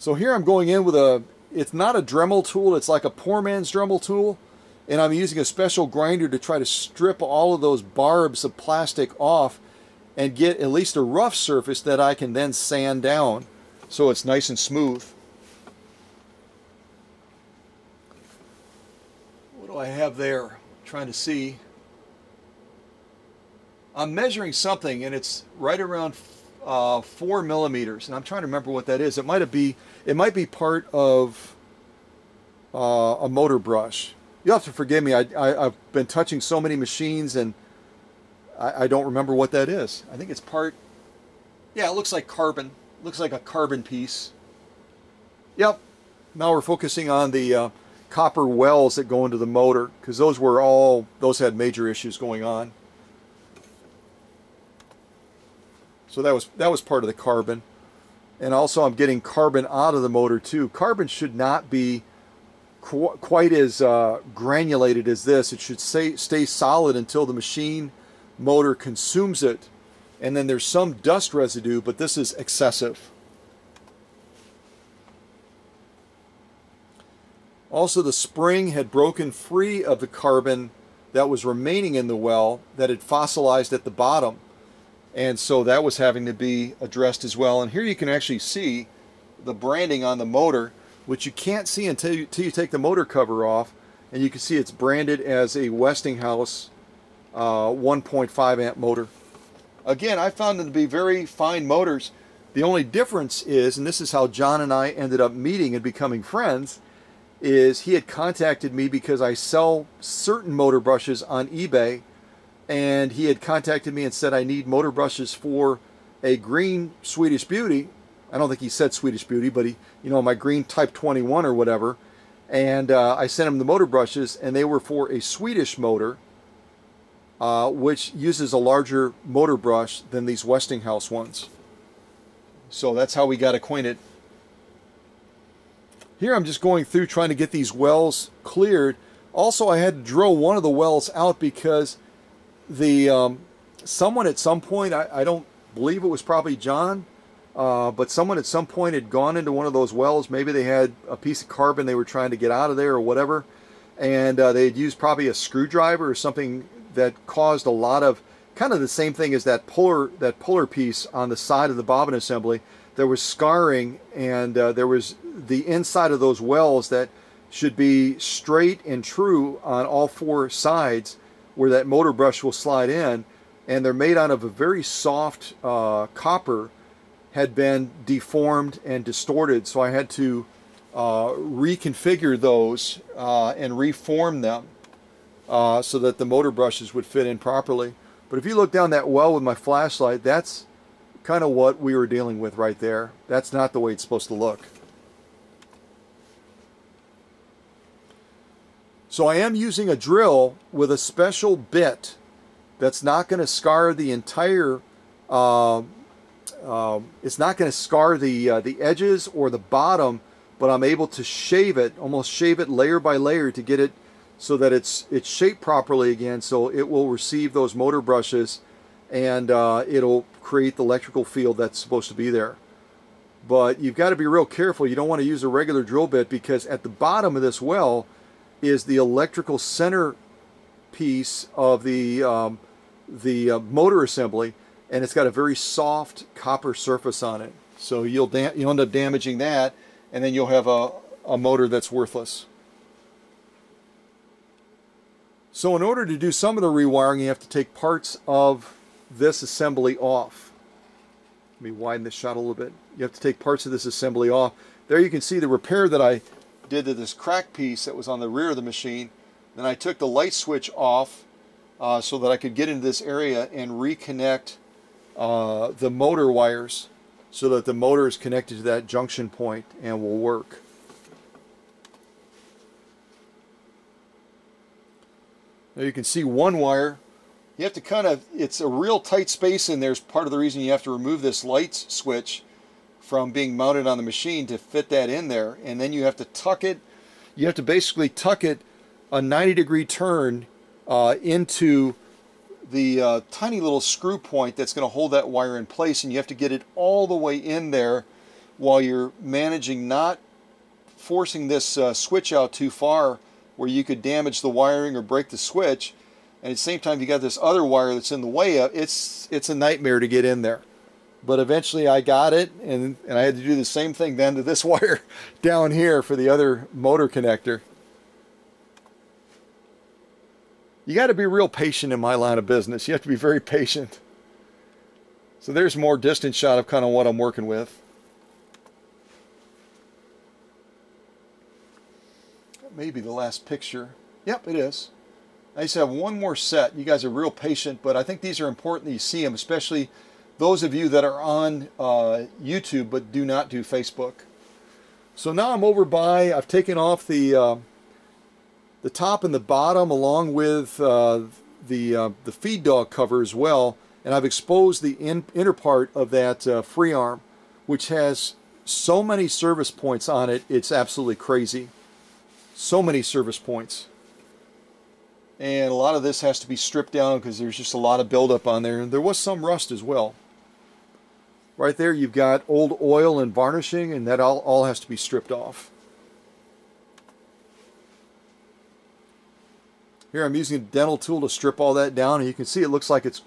so here I'm going in with a it's not a Dremel tool it's like a poor man's Dremel tool and I'm using a special grinder to try to strip all of those barbs of plastic off and get at least a rough surface that I can then sand down so it's nice and smooth. What do I have there? I'm trying to see. I'm measuring something and it's right around uh, four millimeters and I'm trying to remember what that is. It might be it might be part of uh, a motor brush. You'll have to forgive me. I, I've been touching so many machines and I, I don't remember what that is. I think it's part, yeah, it looks like carbon. looks like a carbon piece. Yep. Now we're focusing on the uh, copper wells that go into the motor because those were all, those had major issues going on. So that was, that was part of the carbon. And also I'm getting carbon out of the motor too. Carbon should not be qu quite as uh, granulated as this. It should stay, stay solid until the machine motor consumes it and then there's some dust residue, but this is excessive. Also, the spring had broken free of the carbon that was remaining in the well that had fossilized at the bottom. And so that was having to be addressed as well. And here you can actually see the branding on the motor, which you can't see until you, until you take the motor cover off. And you can see it's branded as a Westinghouse uh, 1.5 amp motor. Again, I found them to be very fine motors. The only difference is, and this is how Jon and I ended up meeting and becoming friends, is he had contacted me because I sell certain motor brushes on eBay and he had contacted me and said I need motor brushes for a green Swedish Beauty. I don't think he said Swedish Beauty, but he, you know, my green Type 21 or whatever. And uh, I sent him the motor brushes and they were for a Swedish motor uh, which uses a larger motor brush than these Westinghouse ones. So that's how we got acquainted. Here I'm just going through trying to get these wells cleared. Also, I had to drill one of the wells out because the um, someone at some point, I, I, don't believe it was probably Jon, uh, but someone at some point had gone into one of those wells. Maybe they had a piece of carbon they were trying to get out of there or whatever. And uh, they had used probably a screwdriver or something that caused a lot of kind of the same thing as that puller that puller piece on the side of the bobbin assembly. There was scarring and uh, there was the inside of those wells that should be straight and true on all four sides where that motor brush will slide in and they're made out of a very soft uh, copper had been deformed and distorted so I had to uh, reconfigure those uh, and reform them uh, so that the motor brushes would fit in properly. But if you look down that well with my flashlight, that's kind of what we were dealing with right there. That's not the way it's supposed to look. So I am using a drill with a special bit that's not going to scar the entire, uh, uh, it's not going to scar the, uh, the edges or the bottom, but I'm able to shave it, almost shave it layer by layer to get it so that it's, it's shaped properly again so it will receive those motor brushes and uh, it'll create the electrical field that's supposed to be there. But you've got to be real careful. You don't want to use a regular drill bit because at the bottom of this well, is the electrical center piece of the um, the uh, motor assembly, and it's got a very soft copper surface on it. So you'll you'll end up damaging that, and then you'll have a, a motor that's worthless. So in order to do some of the rewiring, you have to take parts of this assembly off. Let me widen this shot a little bit. You have to take parts of this assembly off. There you can see the repair that I did to this crack piece that was on the rear of the machine. Then I took the light switch off uh, so that I could get into this area and reconnect uh, the motor wires so that the motor is connected to that junction point and will work. Now you can see one wire. You have to kind of, it's a real tight space in there part of the reason you have to remove this light switch from being mounted on the machine to fit that in there. And then you have to tuck it, you have to basically tuck it a 90 degree turn uh, into the uh, tiny little screw point that's going to hold that wire in place and you have to get it all the way in there while you're managing not forcing this uh, switch out too far where you could damage the wiring or break the switch and at the same time you got this other wire that's in the way of it's it's a nightmare to get in there but eventually I got it and, and I had to do the same thing then to this *laughs* wire down here for the other motor connector. You got to be real patient in my line of business. You have to be very patient. So there's more distant shot of kind of what I'm working with. Maybe the last picture. Yep, it is. I just have one more set. You guys are real patient, but I think these are important that you see them, especially those of you that are on uh, YouTube but do not do Facebook. So now I'm over by, I've taken off the uh, the top and the bottom along with uh, the, uh, the feed dog cover as well and I've exposed the in, inner part of that uh, free arm which has so many service points on it it's absolutely crazy. So many service points. And a lot of this has to be stripped down because there's just a lot of buildup on there. And there was some rust as well. Right there you've got old oil and varnishing and that all, all has to be stripped off. Here I'm using a dental tool to strip all that down and you can see it looks like it's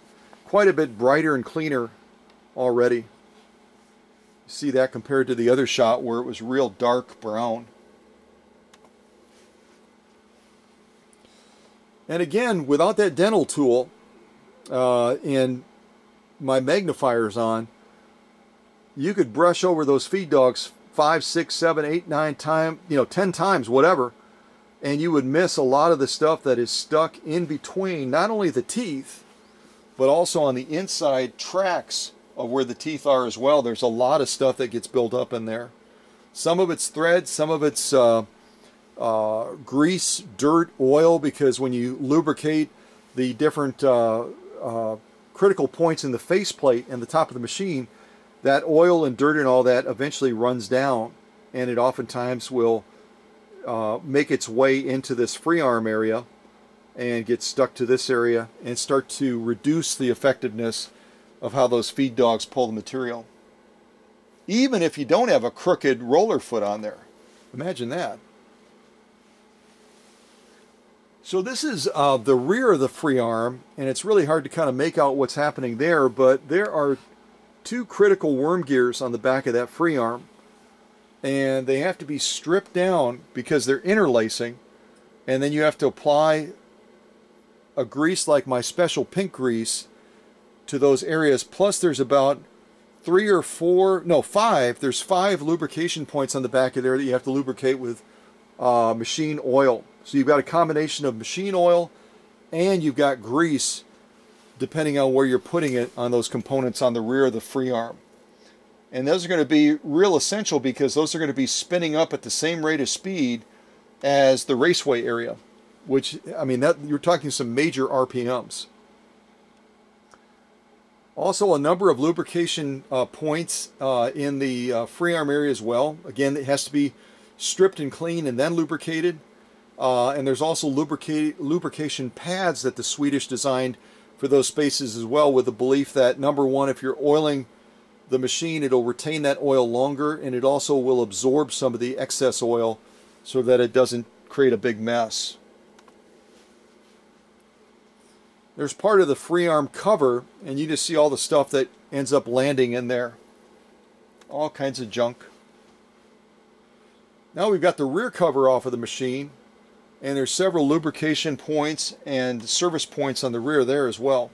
quite a bit brighter and cleaner already. You see that compared to the other shot where it was real dark brown. And again, without that dental tool uh, and my magnifiers on, you could brush over those feed dogs five, six, seven, eight, nine times, you know, ten times, whatever, and you would miss a lot of the stuff that is stuck in between not only the teeth, but also on the inside tracks of where the teeth are as well. There's a lot of stuff that gets built up in there. Some of it's thread, some of it's uh, uh, grease, dirt, oil, because when you lubricate the different uh, uh critical points in the faceplate and the top of the machine, that oil and dirt and all that eventually runs down and it oftentimes will uh, make its way into this free arm area and get stuck to this area and start to reduce the effectiveness of how those feed dogs pull the material. Even if you don't have a crooked roller foot on there. Imagine that. So this is uh, the rear of the free arm, and it's really hard to kind of make out what's happening there, but there are two critical worm gears on the back of that free arm and they have to be stripped down because they're interlacing and then you have to apply a grease like my special pink grease to those areas. Plus there's about three or four no five there's five lubrication points on the back of there that you have to lubricate with uh, machine oil. So you've got a combination of machine oil and you've got grease depending on where you're putting it on those components on the rear of the free arm. And those are going to be real essential because those are going to be spinning up at the same rate of speed as the raceway area. which I mean that you're talking some major RPMs. Also, a number of lubrication uh, points uh, in the uh, free arm area as well. Again, it has to be stripped and clean and then lubricated. Uh, and there's also lubrication pads that the Swedish designed for those spaces as well with the belief that number one, if you're oiling the machine, it'll retain that oil longer and it also will absorb some of the excess oil so that it doesn't create a big mess. There's part of the free arm cover and you just see all the stuff that ends up landing in there. All kinds of junk. Now we've got the rear cover off of the machine and there's several lubrication points and service points on the rear there as well.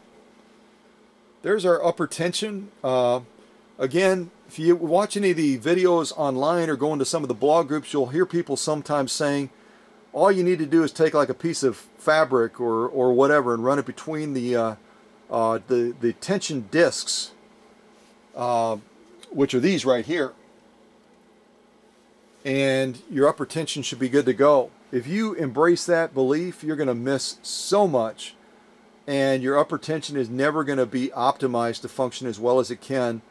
There's our upper tension. Uh, again, if you watch any of the videos online or go into some of the blog groups, you'll hear people sometimes saying, all you need to do is take like a piece of fabric or, or whatever and run it between the, uh, uh, the, the tension discs, uh, which are these right here. And your upper tension should be good to go. If you embrace that belief, you're going to miss so much. And your upper tension is never going to be optimized to function as well as it can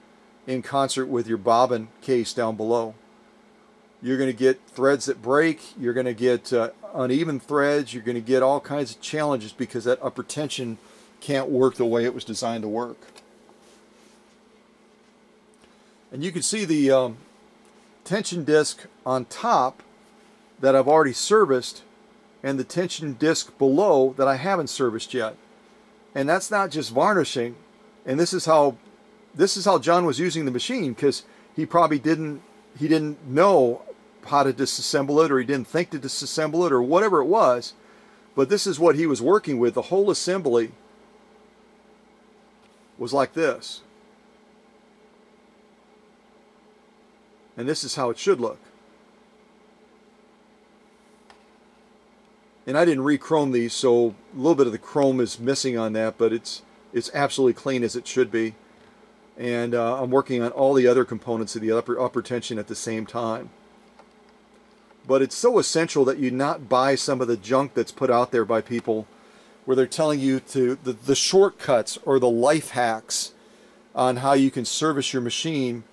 in concert with your bobbin case down below. You're going to get threads that break. You're going to get uh, uneven threads. You're going to get all kinds of challenges because that upper tension can't work the way it was designed to work. And you can see the um, tension disc on top that I've already serviced and the tension disc below that I haven't serviced yet. And that's not just varnishing. And this is how this is how Jon was using the machine because he probably didn't he didn't know how to disassemble it or he didn't think to disassemble it or whatever it was. But this is what he was working with. The whole assembly was like this. And this is how it should look. And I didn't re-chrome these so a little bit of the chrome is missing on that but it's it's absolutely clean as it should be. And uh, I'm working on all the other components of the upper upper tension at the same time. But it's so essential that you not buy some of the junk that's put out there by people where they're telling you to the, the shortcuts or the life hacks on how you can service your machine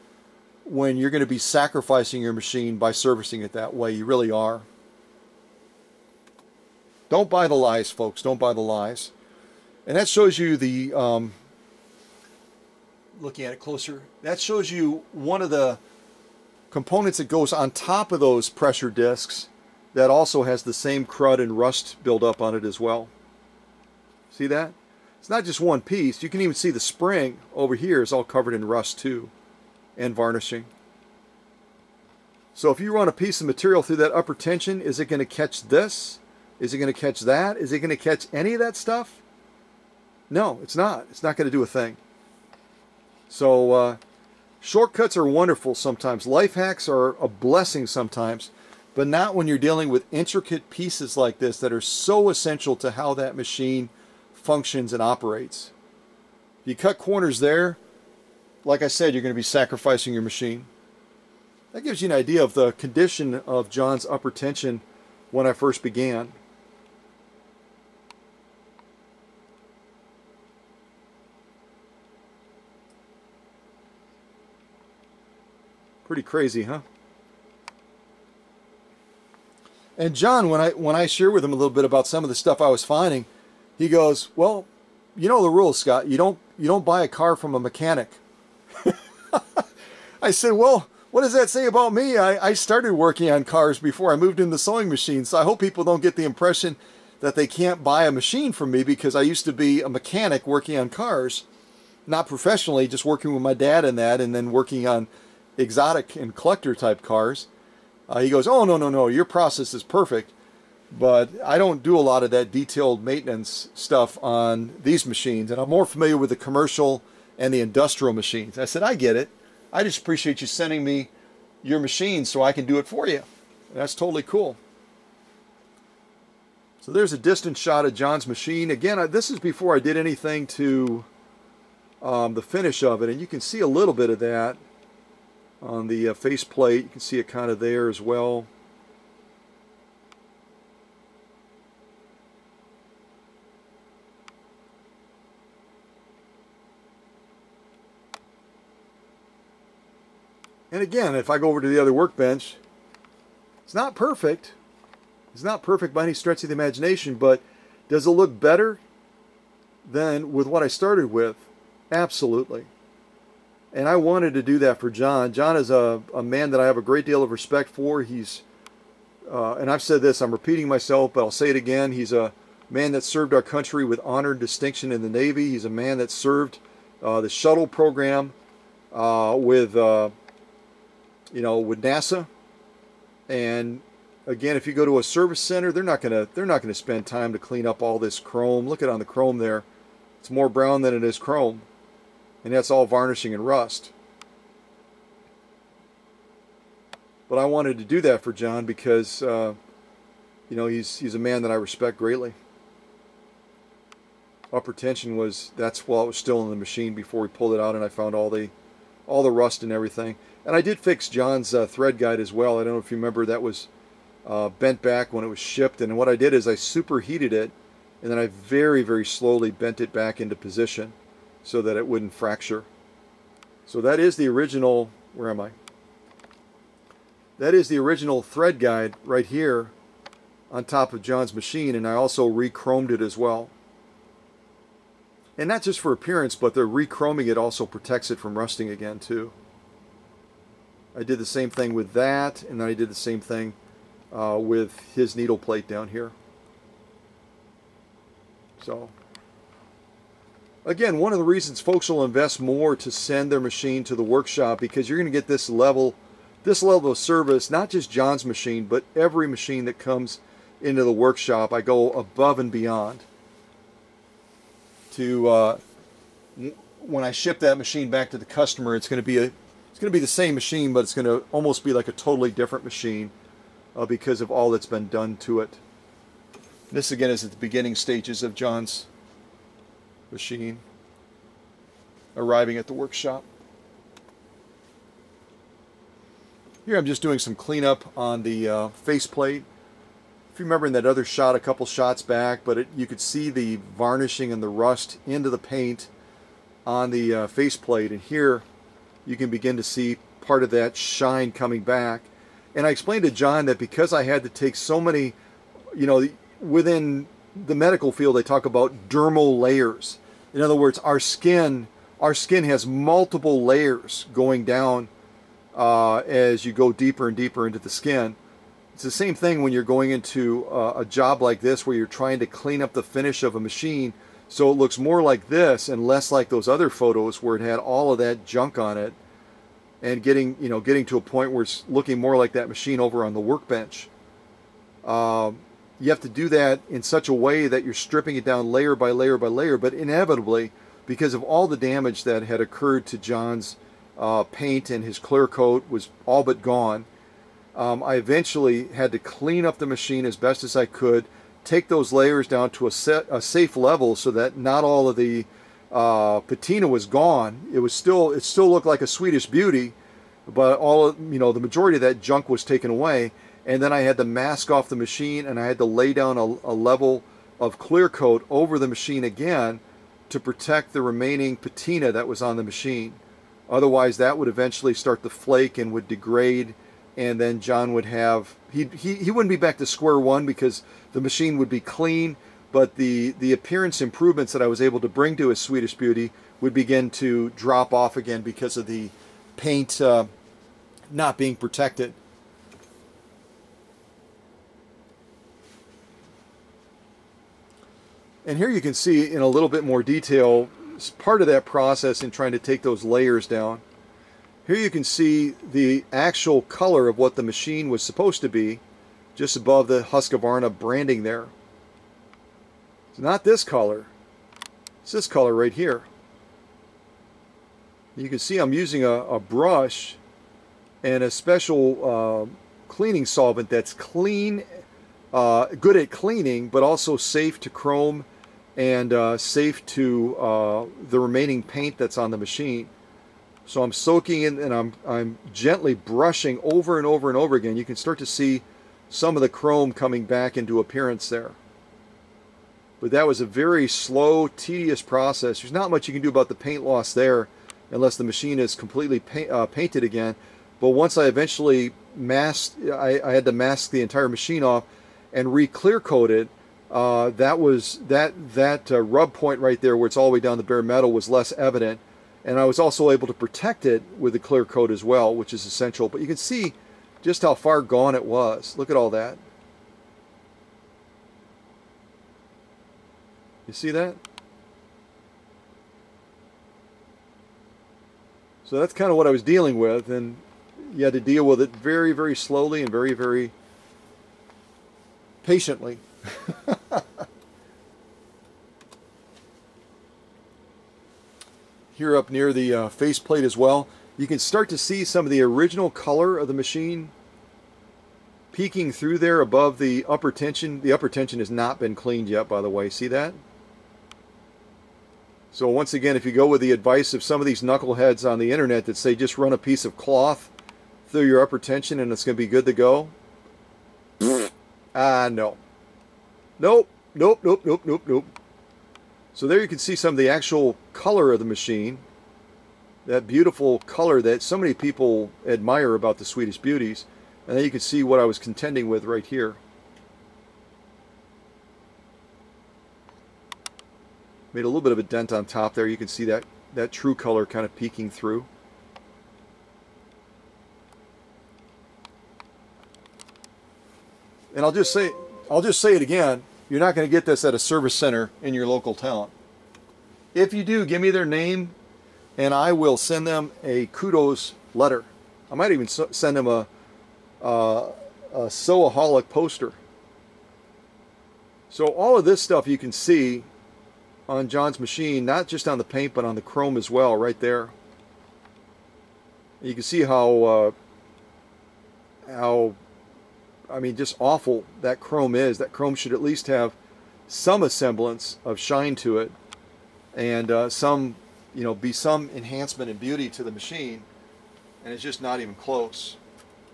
when you're going to be sacrificing your machine by servicing it that way. You really are don't buy the lies, folks. Don't buy the lies. And that shows you the, um, looking at it closer, that shows you one of the components that goes on top of those pressure discs that also has the same crud and rust buildup on it as well. See that? It's not just one piece. You can even see the spring over here is all covered in rust too and varnishing. So if you run a piece of material through that upper tension, is it going to catch this? Is it going to catch that? Is it going to catch any of that stuff? No, it's not. It's not going to do a thing. So uh, shortcuts are wonderful sometimes. Life hacks are a blessing sometimes, but not when you're dealing with intricate pieces like this that are so essential to how that machine functions and operates. If you cut corners there, like I said, you're going to be sacrificing your machine. That gives you an idea of the condition of Jon's upper tension when I first began. Pretty crazy, huh? And Jon, when I when I share with him a little bit about some of the stuff I was finding, he goes, "Well, you know the rules, Scott. You don't you don't buy a car from a mechanic." *laughs* I said, "Well, what does that say about me? I, I started working on cars before I moved into the sewing machines. So I hope people don't get the impression that they can't buy a machine from me because I used to be a mechanic working on cars, not professionally, just working with my dad in that, and then working on exotic and collector type cars. Uh, he goes, Oh, no, no, no, your process is perfect. But I don't do a lot of that detailed maintenance stuff on these machines. And I'm more familiar with the commercial and the industrial machines. I said, I get it. I just appreciate you sending me your machine so I can do it for you. That's totally cool. So there's a distant shot of Jon's machine. Again, this is before I did anything to um, the finish of it. And you can see a little bit of that on the uh, faceplate, you can see it kind of there as well. And again, if I go over to the other workbench, it's not perfect. It's not perfect by any stretch of the imagination, but does it look better than with what I started with? Absolutely. And I wanted to do that for Jon. Jon is a, a man that I have a great deal of respect for. He's, uh, and I've said this, I'm repeating myself, but I'll say it again. He's a man that served our country with honor and distinction in the Navy. He's a man that served uh, the shuttle program uh, with, uh, you know, with NASA. And again, if you go to a service center, they're not gonna they're not gonna spend time to clean up all this chrome. Look at on the chrome there; it's more brown than it is chrome, and that's all varnishing and rust. But I wanted to do that for Jon because, uh, you know, he's he's a man that I respect greatly. Upper tension was that's while it was still in the machine before we pulled it out, and I found all the all the rust and everything. And I did fix Jon's uh, thread guide as well. I don't know if you remember that was uh, bent back when it was shipped. And what I did is I superheated it and then I very, very slowly bent it back into position so that it wouldn't fracture. So that is the original, where am I? That is the original thread guide right here on top of Jon's machine and I also re-chromed it as well. And not just for appearance, but the re-chroming it also protects it from rusting again too. I did the same thing with that, and then I did the same thing uh, with his needle plate down here. So, again, one of the reasons folks will invest more to send their machine to the workshop because you're going to get this level, this level of service, not just Jon's machine, but every machine that comes into the workshop. I go above and beyond to uh, when I ship that machine back to the customer, it's going to be a it's going to be the same machine, but it's going to almost be like a totally different machine uh, because of all that's been done to it. This again is at the beginning stages of Jon's machine arriving at the workshop. Here I'm just doing some cleanup on the uh, faceplate if you remember in that other shot a couple shots back, but it, you could see the varnishing and the rust into the paint on the uh, faceplate. And here you can begin to see part of that shine coming back. And I explained to Jon that because I had to take so many, you know, within the medical field, they talk about dermal layers. In other words, our skin, our skin has multiple layers going down uh, as you go deeper and deeper into the skin. It's the same thing when you're going into uh, a job like this where you're trying to clean up the finish of a machine so it looks more like this and less like those other photos where it had all of that junk on it and getting you know getting to a point where it's looking more like that machine over on the workbench. Um, you have to do that in such a way that you're stripping it down layer by layer by layer, but inevitably, because of all the damage that had occurred to Jon's uh, paint and his clear coat was all but gone um, I eventually had to clean up the machine as best as I could, take those layers down to a, set, a safe level so that not all of the uh, patina was gone. It was still it still looked like a Swedish beauty, but all of, you know the majority of that junk was taken away. And then I had to mask off the machine, and I had to lay down a, a level of clear coat over the machine again to protect the remaining patina that was on the machine. Otherwise, that would eventually start to flake and would degrade and then Jon would have he he he wouldn't be back to square one because the machine would be clean, but the the appearance improvements that I was able to bring to his Swedish Beauty would begin to drop off again because of the paint uh, not being protected. And here you can see in a little bit more detail part of that process in trying to take those layers down. Here you can see the actual color of what the machine was supposed to be just above the Husqvarna branding there. It's not this color. It's this color right here. You can see I'm using a, a brush and a special uh, cleaning solvent that's clean, uh, good at cleaning, but also safe to chrome and uh, safe to uh, the remaining paint that's on the machine. So I'm soaking in and I'm, I'm gently brushing over and over and over again. You can start to see some of the chrome coming back into appearance there. But that was a very slow, tedious process. There's not much you can do about the paint loss there unless the machine is completely uh, painted again. But once I eventually masked, I, I had to mask the entire machine off and re-clear coat it. Uh, that was that that uh, rub point right there, where it's all the way down the bare metal, was less evident, and I was also able to protect it with the clear coat as well, which is essential. But you can see just how far gone it was. Look at all that. You see that? So that's kind of what I was dealing with, and you had to deal with it very, very slowly and very, very patiently. *laughs* Here up near the uh, faceplate as well, you can start to see some of the original color of the machine peeking through there above the upper tension. The upper tension has not been cleaned yet, by the way. See that? So once again, if you go with the advice of some of these knuckleheads on the internet that say just run a piece of cloth through your upper tension and it's going to be good to go, *laughs* ah, uh, no. Nope, nope, nope, nope, nope, nope. So there you can see some of the actual color of the machine. That beautiful color that so many people admire about the Swedish Beauties. And then you can see what I was contending with right here. Made a little bit of a dent on top there. You can see that, that true color kind of peeking through. And I'll just say, I'll just say it again. You're not going to get this at a service center in your local town. If you do, give me their name, and I will send them a kudos letter. I might even send them a, a, a Sewaholic poster. So all of this stuff you can see on Jon's machine, not just on the paint, but on the chrome as well, right there. You can see how, uh, how, I mean, just awful that chrome is. That chrome should at least have some semblance of shine to it, and uh, some, you know, be some enhancement and beauty to the machine, and it's just not even close.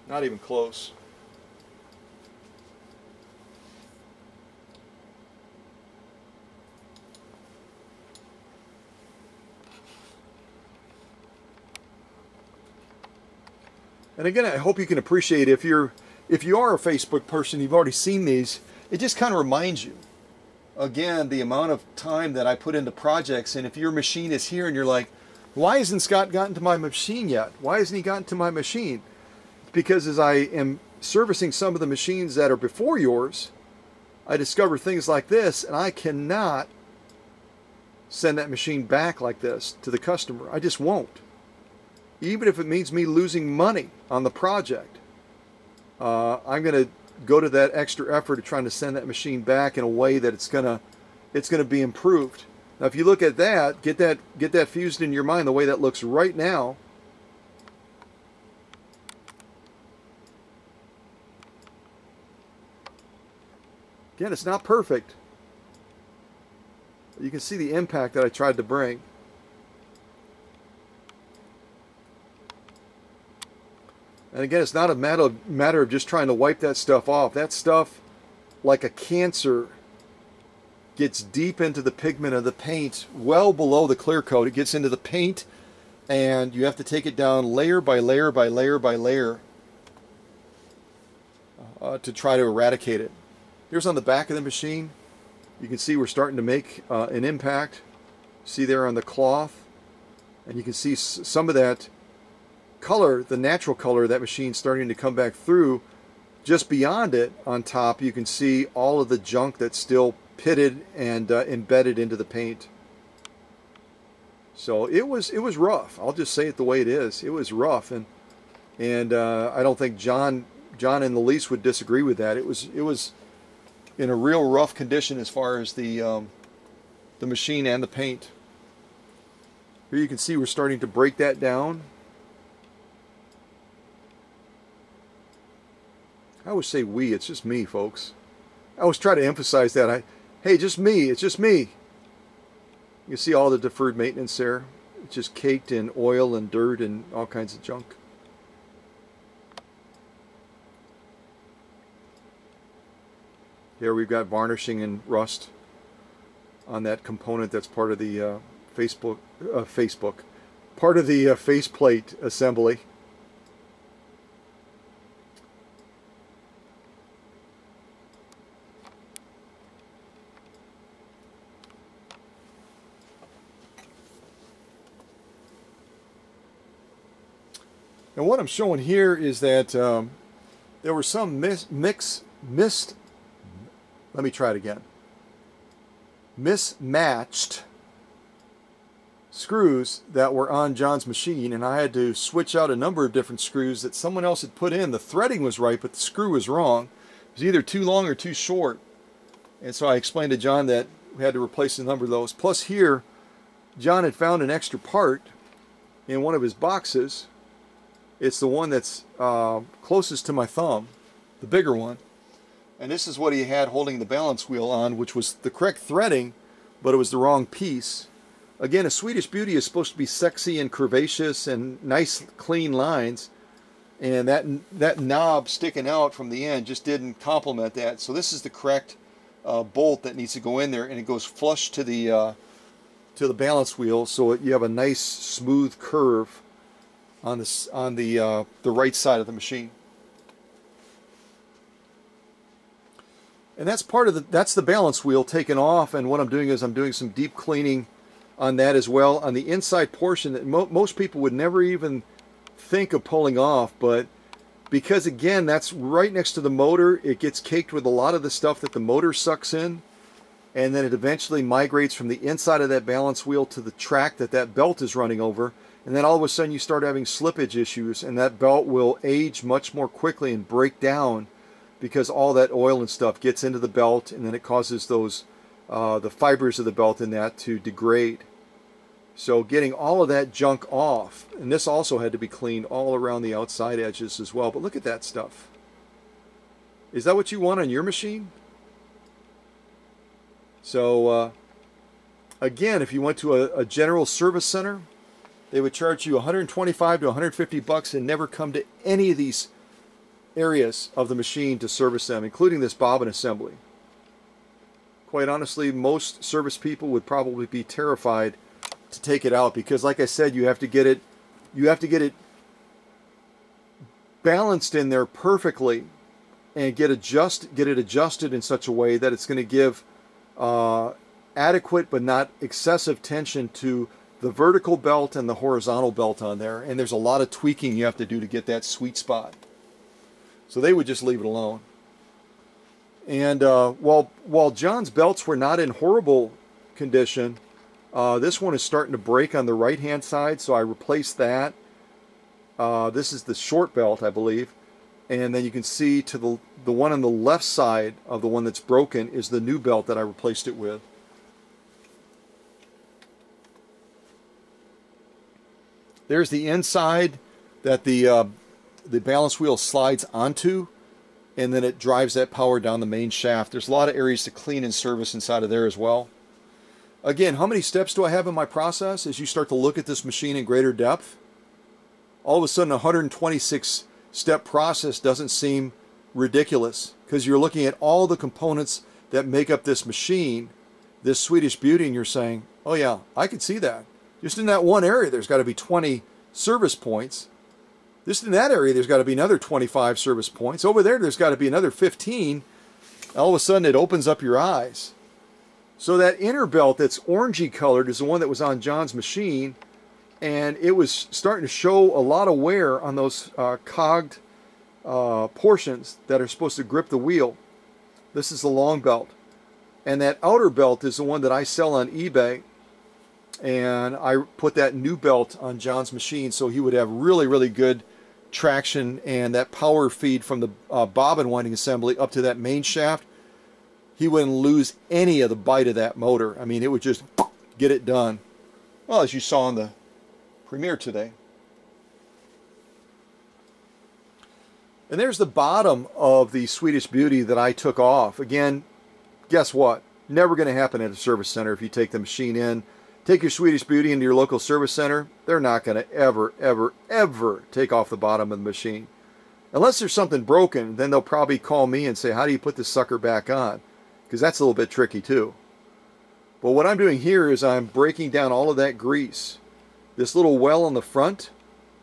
Not even close. And again, I hope you can appreciate if you're if you are a Facebook person, you've already seen these, it just kind of reminds you again the amount of time that I put into projects and if your machine is here and you're like, why hasn't Scott gotten to my machine yet? Why hasn't he gotten to my machine? Because as I am servicing some of the machines that are before yours, I discover things like this and I cannot send that machine back like this to the customer. I just won't even if it means me losing money on the project. Uh, I'm going to go to that extra effort of trying to send that machine back in a way that it's going to it's going to be improved. Now, if you look at that, get that get that fused in your mind the way that looks right now. Again, it's not perfect. You can see the impact that I tried to bring. And again, it's not a matter of, matter of just trying to wipe that stuff off. That stuff, like a cancer, gets deep into the pigment of the paint, well below the clear coat. It gets into the paint, and you have to take it down layer by layer by layer by layer uh, to try to eradicate it. Here's on the back of the machine. You can see we're starting to make uh, an impact. See there on the cloth. And you can see some of that color, the natural color that machine starting to come back through. Just beyond it, on top, you can see all of the junk that's still pitted and uh, embedded into the paint. So it was it was rough. I'll just say it the way it is. It was rough, and and uh, I don't think Jon Jon in the least would disagree with that. It was it was in a real rough condition as far as the um, the machine and the paint. Here you can see we're starting to break that down. I always say we, it's just me, folks. I always try to emphasize that. I, hey, just me, it's just me. You see all the deferred maintenance there? It's just caked in oil and dirt and all kinds of junk. Here we've got varnishing and rust on that component that's part of the uh, Facebook, uh, Facebook, part of the uh, faceplate assembly. And what I'm showing here is that um, there were some mis mix missed. Let me try it again. Mismatched screws that were on Jon's machine, and I had to switch out a number of different screws that someone else had put in. The threading was right, but the screw was wrong. It was either too long or too short. And so I explained to Jon that we had to replace a number of those. Plus here, Jon had found an extra part in one of his boxes. It's the one that's uh, closest to my thumb, the bigger one. And this is what he had holding the balance wheel on, which was the correct threading, but it was the wrong piece. Again, a Swedish Beauty is supposed to be sexy and curvaceous and nice, clean lines. And that, that knob sticking out from the end just didn't complement that. So this is the correct uh, bolt that needs to go in there, and it goes flush to the uh, to the balance wheel, so you have a nice smooth curve on this on the uh, the right side of the machine. And that's part of the that's the balance wheel taken off. And what I'm doing is I'm doing some deep cleaning on that as well on the inside portion that mo most people would never even think of pulling off, but because again that's right next to the motor it gets caked with a lot of the stuff that the motor sucks in and then it eventually migrates from the inside of that balance wheel to the track that that belt is running over and then all of a sudden you start having slippage issues and that belt will age much more quickly and break down because all that oil and stuff gets into the belt and then it causes those uh, the fibers of the belt in that to degrade so getting all of that junk off, and this also had to be cleaned all around the outside edges as well. But look at that stuff. Is that what you want on your machine? So uh, again, if you went to a, a, general service center, they would charge you 125 to 150 bucks and never come to any of these areas of the machine to service them, including this bobbin assembly. Quite honestly, most service people would probably be terrified to take it out because like I said you have to get it you have to get it balanced in there perfectly and get adjust get it adjusted in such a way that it's going to give uh, adequate but not excessive tension to the vertical belt and the horizontal belt on there and there's a lot of tweaking you have to do to get that sweet spot so they would just leave it alone and uh, while while Jon's belts were not in horrible condition uh, this one is starting to break on the right hand side, so I replaced that. Uh, this is the short belt, I believe. And then you can see to the, the one on the left side of the one that's broken is the new belt that I replaced it with. There's the inside that the, uh, the balance wheel slides onto and then it drives that power down the main shaft. There's a lot of areas to clean and service inside of there as well. Again, how many steps do I have in my process as you start to look at this machine in greater depth? All of a sudden, a 126 step process doesn't seem ridiculous because you're looking at all the components that make up this machine, this Swedish beauty, and you're saying, oh yeah, I could see that. Just in that one area, there's got to be 20 service points. Just in that area, there's got to be another 25 service points. Over there, there's got to be another 15. All of a sudden, it opens up your eyes. So that inner belt that's orangey colored is the one that was on Jon's machine and it was starting to show a lot of wear on those uh, cogged uh, portions that are supposed to grip the wheel. This is the long belt. And that outer belt is the one that I sell on eBay. And I put that new belt on Jon's machine so he would have really, really good traction and that power feed from the uh, bobbin winding assembly up to that main shaft he wouldn't lose any of the bite of that motor. I mean, it would just get it done. Well, as you saw in the premiere today. And there's the bottom of the Swedish Beauty that I took off. Again, guess what? Never going to happen at a service center if you take the machine in. Take your Swedish Beauty into your local service center. They're not going to ever, ever, ever take off the bottom of the machine. Unless there's something broken, then they'll probably call me and say, how do you put this sucker back on? because that's a little bit tricky too. But what I'm doing here is I'm breaking down all of that grease. This little well on the front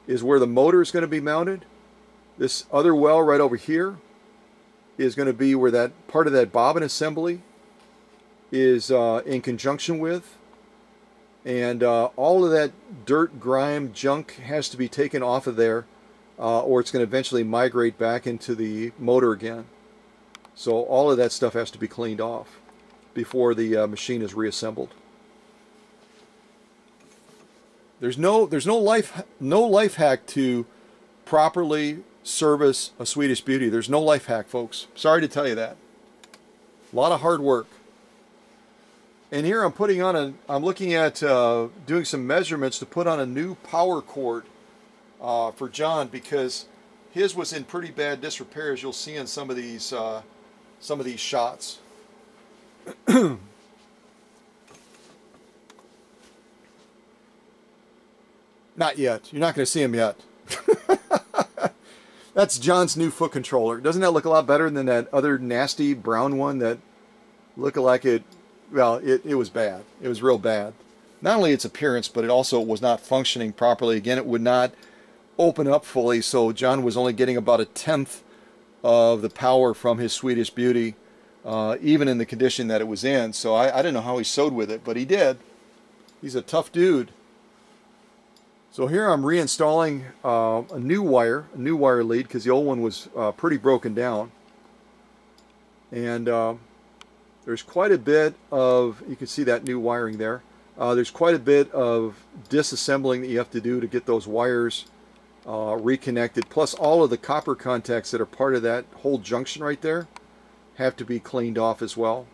is where the motor is going to be mounted. This other well right over here is going to be where that part of that bobbin assembly is uh, in conjunction with. And uh, all of that dirt, grime, junk has to be taken off of there uh, or it's going to eventually migrate back into the motor again. So all of that stuff has to be cleaned off before the uh, machine is reassembled. There's no there's no life no life hack to properly service a Swedish Beauty. There's no life hack, folks. Sorry to tell you that. A lot of hard work. And here I'm putting on a, I'm looking at uh, doing some measurements to put on a new power cord uh, for Jon because his was in pretty bad disrepair as you'll see in some of these, uh, some of these shots. *clears throat* not yet. You're not going to see him yet. *laughs* That's Jon's new foot controller. Doesn't that look a lot better than that other nasty brown one that looked like it, well, it, it was bad. It was real bad. Not only its appearance, but it also was not functioning properly. Again, it would not open up fully, so Jon was only getting about a tenth of the power from his Swedish Beauty, uh, even in the condition that it was in. So I, I didn't know how he sewed with it, but he did. He's a tough dude. So here I'm reinstalling uh, a new wire, a new wire lead, because the old one was uh, pretty broken down. And uh, there's quite a bit of, you can see that new wiring there. Uh, there's quite a bit of disassembling that you have to do to get those wires uh, reconnected. Plus all of the copper contacts that are part of that whole junction right there have to be cleaned off as well.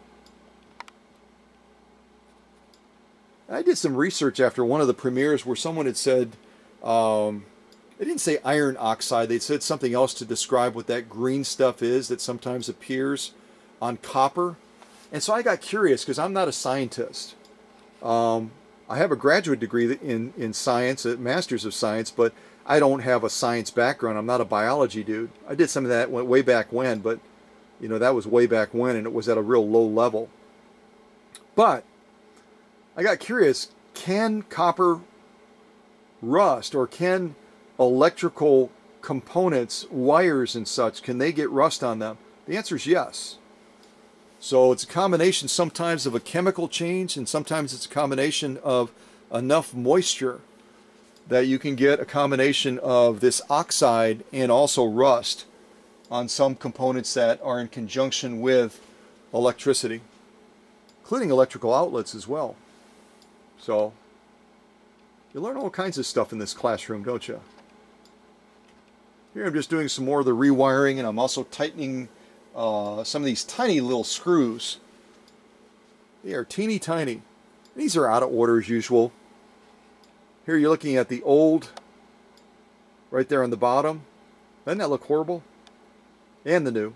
I did some research after one of the premieres where someone had said, um, they didn't say iron oxide, they said something else to describe what that green stuff is that sometimes appears on copper. And so I got curious because I'm not a scientist. Um, I have a graduate degree in, in science, a master's of science, but I don't have a science background. I'm not a biology dude. I did some of that way back when, but you know, that was way back when and it was at a real low level. But I got curious, can copper rust or can electrical components, wires and such, can they get rust on them? The answer is yes. So it's a combination sometimes of a chemical change and sometimes it's a combination of enough moisture that you can get a combination of this oxide and also rust on some components that are in conjunction with electricity, including electrical outlets as well. So you learn all kinds of stuff in this classroom, don't you? Here I'm just doing some more of the rewiring and I'm also tightening uh, some of these tiny little screws. They are teeny tiny. These are out of order as usual. Here you're looking at the old right there on the bottom. Doesn't that look horrible? And the new.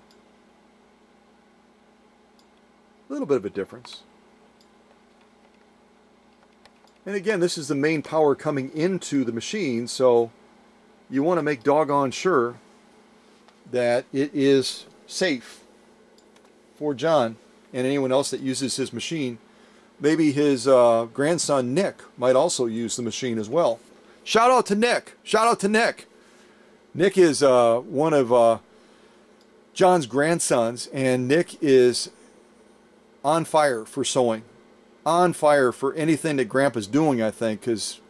A little bit of a difference. And again, this is the main power coming into the machine, so you want to make doggone sure that it is safe for Jon and anyone else that uses his machine. Maybe his uh, grandson Nick might also use the machine as well. Shout out to Nick! Shout out to Nick! Nick is uh, one of uh, Jon's grandsons, and Nick is on fire for sewing on fire for anything that Grandpa's doing, I think, because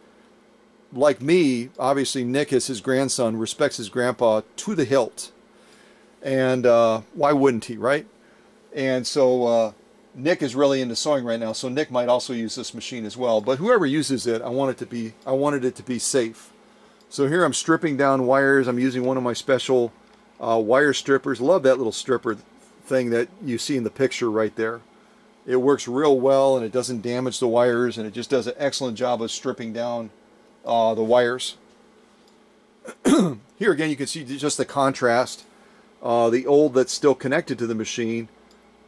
like me, obviously Nick, as his grandson, respects his grandpa to the hilt. And uh, why wouldn't he, right? And so uh, Nick is really into sewing right now, so Nick might also use this machine as well. But whoever uses it, I want it to be, I wanted it to be safe. So here I'm stripping down wires. I'm using one of my special uh, wire strippers. Love that little stripper thing that you see in the picture right there. It works real well and it doesn't damage the wires and it just does an excellent job of stripping down uh, the wires. *clears throat* Here again you can see just the contrast. Uh, the old that's still connected to the machine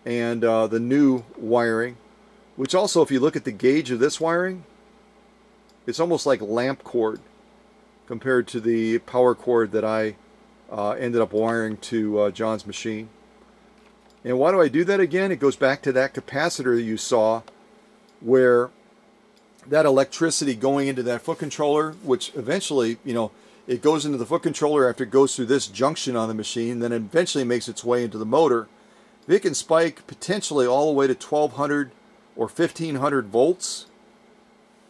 and uh, the new wiring. Which also if you look at the gauge of this wiring, it's almost like lamp cord compared to the power cord that I uh, ended up wiring to uh, Jon's machine. And why do I do that again? It goes back to that capacitor you saw where that electricity going into that foot controller, which eventually, you know, it goes into the foot controller after it goes through this junction on the machine, then eventually makes its way into the motor. It can spike potentially all the way to 1200 or 1500 volts,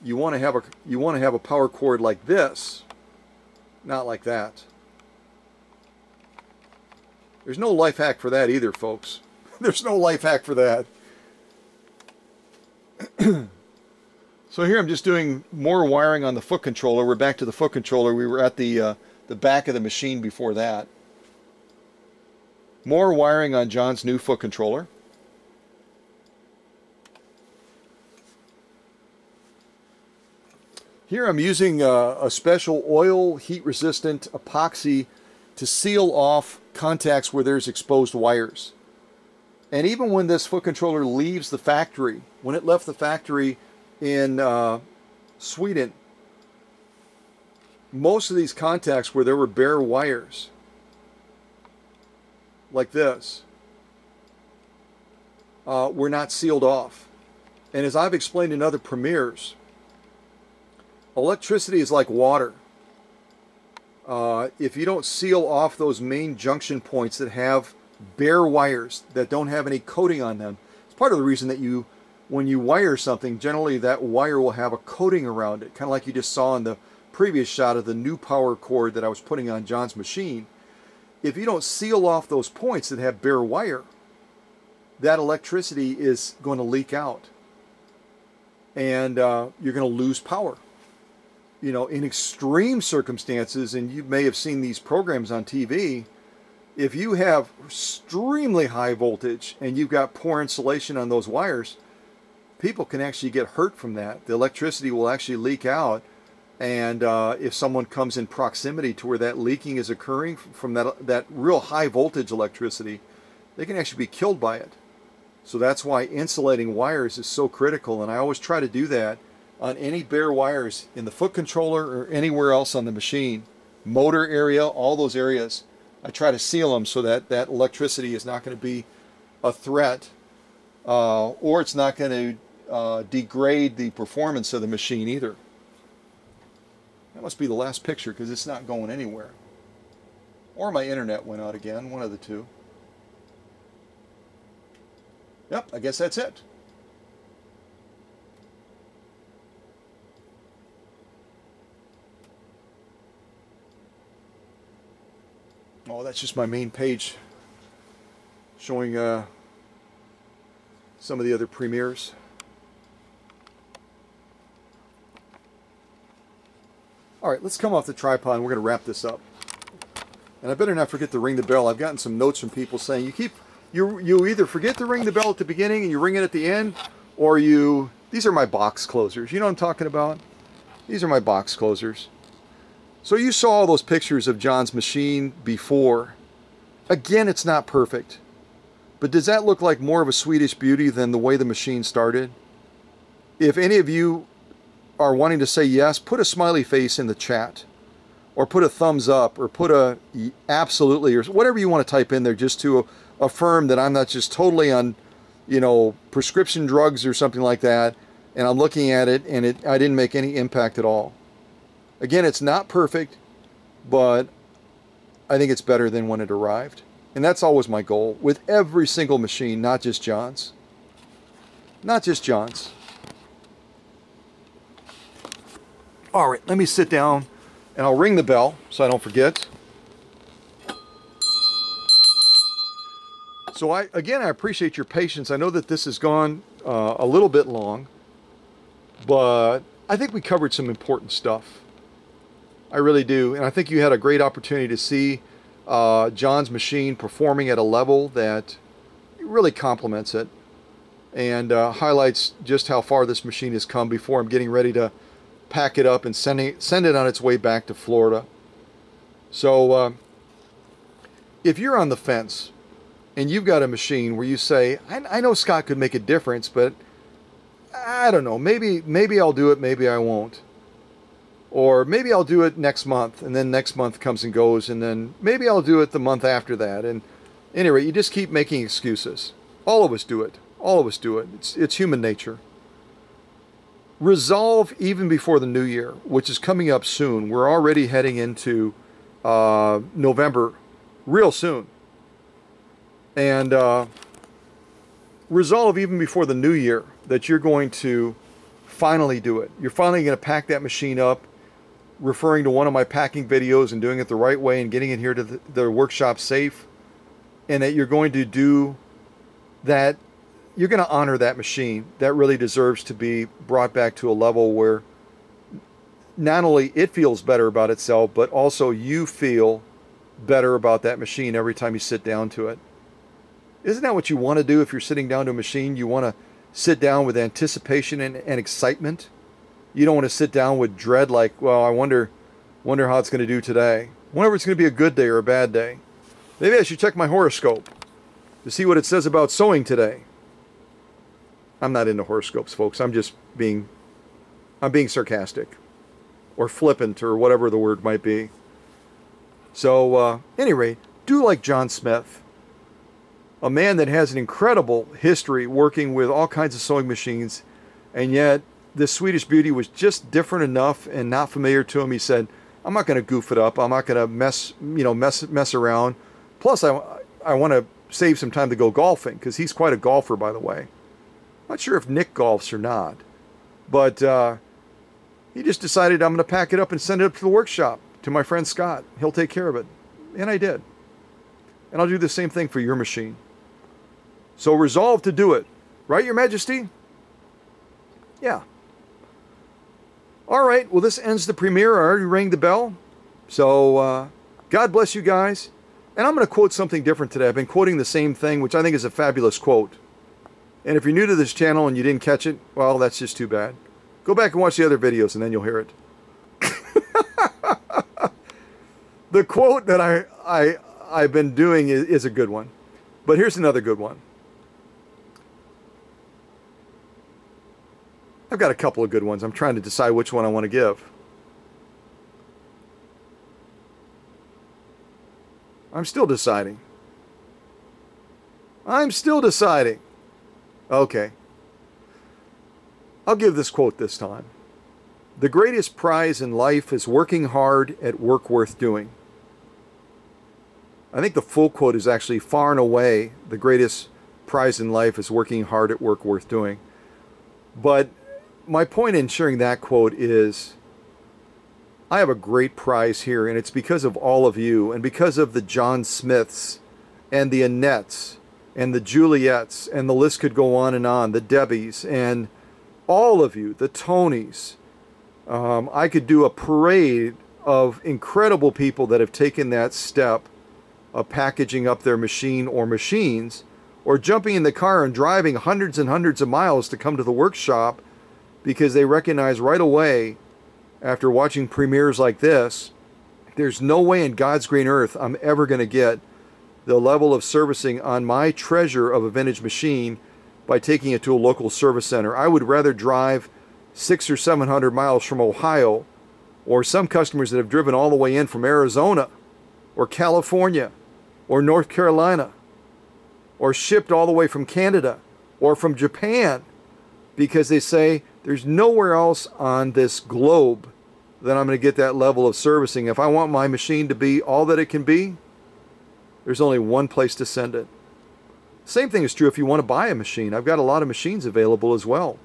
you want to have a you want to have a power cord like this, not like that. There's no life hack for that either, folks. *laughs* There's no life hack for that. *clears throat* so here I'm just doing more wiring on the foot controller. We're back to the foot controller. We were at the, uh, the back of the machine before that. More wiring on Jon's new foot controller. Here I'm using a, uh, a special oil heat resistant epoxy to seal off contacts where there's exposed wires. And even when this foot controller leaves the factory, when it left the factory in uh, Sweden, most of these contacts where there were bare wires, like this, uh, were not sealed off. And as I've explained in other premieres, Electricity is like water. Uh, if you don't seal off those main junction points that have bare wires that don't have any coating on them, it's part of the reason that you, when you wire something, generally that wire will have a coating around it, kind of like you just saw in the previous shot of the new power cord that I was putting on Jon's machine. If you don't seal off those points that have bare wire, that electricity is going to leak out and uh, you're going to lose power you know, in extreme circumstances, and you may have seen these programs on TV, if you have extremely high voltage and you've got poor insulation on those wires, people can actually get hurt from that. The electricity will actually leak out. And uh, if someone comes in proximity to where that leaking is occurring from that, that real high voltage electricity, they can actually be killed by it. So that's why insulating wires is so critical. And I always try to do that on any bare wires in the foot controller or anywhere else on the machine. Motor area, all those areas. I try to seal them so that that electricity is not going to be a threat uh, or it's not going to uh, degrade the performance of the machine either. That must be the last picture because it's not going anywhere. Or my internet went out again, one of the two. Yep, I guess that's it. Oh, that's just my main page showing uh, some of the other premieres. All right, let's come off the tripod and we're going to wrap this up. And I better not forget to ring the bell. I've gotten some notes from people saying you keep you you either forget to ring the bell at the beginning and you ring it at the end, or you these are my box closers. You know what I'm talking about? These are my box closers. So you saw all those pictures of Jon's machine before. Again, it's not perfect. But does that look like more of a Swedish beauty than the way the machine started? If any of you are wanting to say yes, put a smiley face in the chat. Or put a thumbs up, or put a absolutely, or whatever you want to type in there just to affirm that I'm not just totally on, you know, prescription drugs or something like that, and I'm looking at it and it I didn't make any impact at all. Again, it's not perfect, but I think it's better than when it arrived. And that's always my goal with every single machine, not just Jon's. Not just Jon's. All right, let me sit down and I'll ring the bell so I don't forget. So I again, I appreciate your patience. I know that this has gone uh, a little bit long, but I think we covered some important stuff. I really do. And I think you had a great opportunity to see uh, Jon's machine performing at a level that really complements it and uh, highlights just how far this machine has come before I'm getting ready to pack it up and send it, send it on its way back to Florida. So uh, if you're on the fence and you've got a machine where you say, I, I know Scott could make a difference, but I don't know, maybe, maybe I'll do it, maybe I won't or maybe I'll do it next month, and then next month comes and goes, and then maybe I'll do it the month after that. And anyway, you just keep making excuses. All of us do it. All of us do it. It's, it's human nature. Resolve even before the new year, which is coming up soon. We're already heading into uh, November real soon. And uh, resolve even before the new year that you're going to finally do it. You're finally going to pack that machine up referring to one of my packing videos and doing it the right way and getting it here to the, the workshop safe, and that you're going to do that you're going to honor that machine. That really deserves to be brought back to a level where not only it feels better about itself but also you feel better about that machine every time you sit down to it. Isn't that what you want to do if you're sitting down to a machine? You want to sit down with anticipation and, and excitement? You don't want to sit down with dread like well i wonder wonder how it's going to do today. If it's going to be a good day or a bad day. Maybe i should check my horoscope to see what it says about sewing today I'm not into horoscopes, folks. I'm just being, I'm being sarcastic, or flippant, or whatever the word might be. So, uh, anyway, do like Jon Smith, a man that has an incredible history working with all kinds of sewing machines, and yet this Swedish beauty was just different enough and not familiar to him. He said, "I'm not going to goof it up. I'm not going to mess, you know, mess mess around. Plus, I I want to save some time to go golfing because he's quite a golfer, by the way." Not sure if Nick golfs or not, but uh, he just decided I'm going to pack it up and send it up to the workshop to my friend Scott. He'll take care of it. And I did. And I'll do the same thing for your machine. So resolve to do it. Right, Your Majesty? Yeah. All right, well, this ends the premiere. I already rang the bell. So uh, God bless you guys. And I'm going to quote something different today. I've been quoting the same thing, which I think is a fabulous quote. And if you're new to this channel and you didn't catch it, well, that's just too bad. Go back and watch the other videos and then you'll hear it. *laughs* the quote that I, I, I've been doing is, is a good one. But here's another good one. I've got a couple of good ones. I'm trying to decide which one I want to give. I'm still deciding. I'm still deciding. Okay. I'll give this quote this time. The greatest prize in life is working hard at work worth doing. I think the full quote is actually far and away the greatest prize in life is working hard at work worth doing. But my point in sharing that quote is I have a great prize here, and it's because of all of you and because of the Jon Smiths and the Annettes and the Juliets, and the list could go on and on, the Debbies, and all of you, the Tonys. Um, I could do a parade of incredible people that have taken that step of packaging up their machine or machines, or jumping in the car and driving hundreds and hundreds of miles to come to the workshop because they recognize right away, after watching premieres like this, there's no way in God's green earth I'm ever going to get the level of servicing on my treasure of a vintage machine by taking it to a local service center. I would rather drive six or seven hundred miles from Ohio, or some customers that have driven all the way in from Arizona, or California, or North Carolina, or shipped all the way from Canada, or from Japan, because they say there's nowhere else on this globe that I'm going to get that level of servicing. If I want my machine to be all that it can be, there's only one place to send it. Same thing is true if you want to buy a machine. I've got a lot of machines available as well.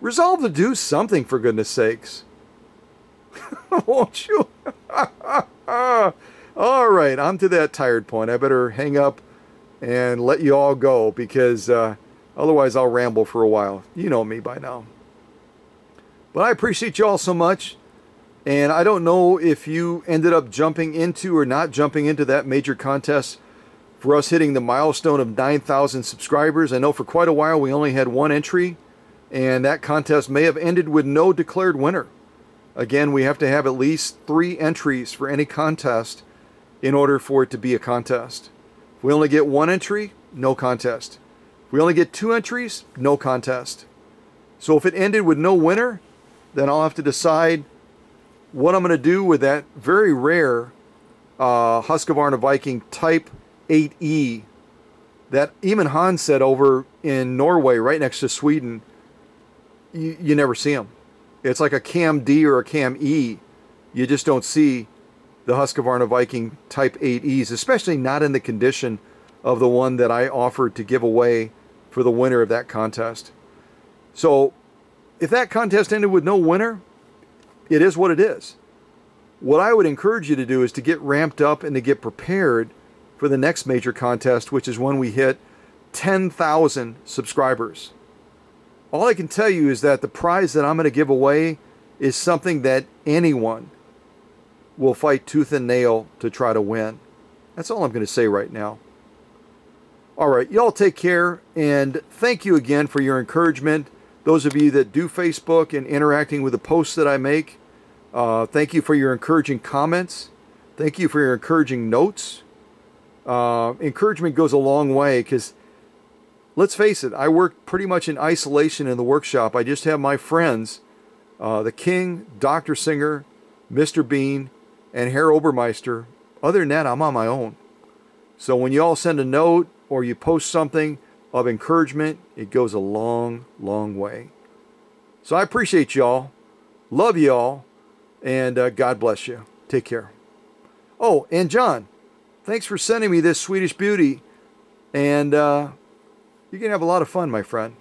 Resolve to do something for goodness sakes. *laughs* Won't you? *laughs* all right, I'm to that tired point. I better hang up and let you all go because uh, otherwise I'll ramble for a while. You know me by now. But I appreciate you all so much. And I don't know if you ended up jumping into or not jumping into that major contest for us hitting the milestone of 9,000 subscribers. I know for quite a while we only had one entry, and that contest may have ended with no declared winner. Again, we have to have at least three entries for any contest in order for it to be a contest. If we only get one entry, no contest. If we only get two entries, no contest. So if it ended with no winner, then I'll have to decide what I'm going to do with that very rare uh, Husqvarna Viking Type 8E that Eamon Hans said over in Norway, right next to Sweden, you, you never see them. It's like a Cam D or a Cam E. You just don't see the Husqvarna Viking Type 8Es, especially not in the condition of the one that I offered to give away for the winner of that contest. So if that contest ended with no winner, it is what it is. What I would encourage you to do is to get ramped up and to get prepared for the next major contest, which is when we hit 10,000 subscribers. All I can tell you is that the prize that I'm going to give away is something that anyone will fight tooth and nail to try to win. That's all I'm going to say right now. All right, y'all take care and thank you again for your encouragement. Those of you that do Facebook and interacting with the posts that I make, uh, thank you for your encouraging comments. Thank you for your encouraging notes. Uh, encouragement goes a long way because let's face it, I work pretty much in isolation in the workshop. I just have my friends, uh, the King, Dr. Singer, Mr. Bean, and Herr Obermeister. Other than that, I'm on my own. So when you all send a note or you post something of encouragement, it goes a long, long way. So I appreciate y'all. Love y'all. And uh, God bless you. Take care. Oh, and Jon, thanks for sending me this Swedish beauty. And uh, you're going to have a lot of fun, my friend.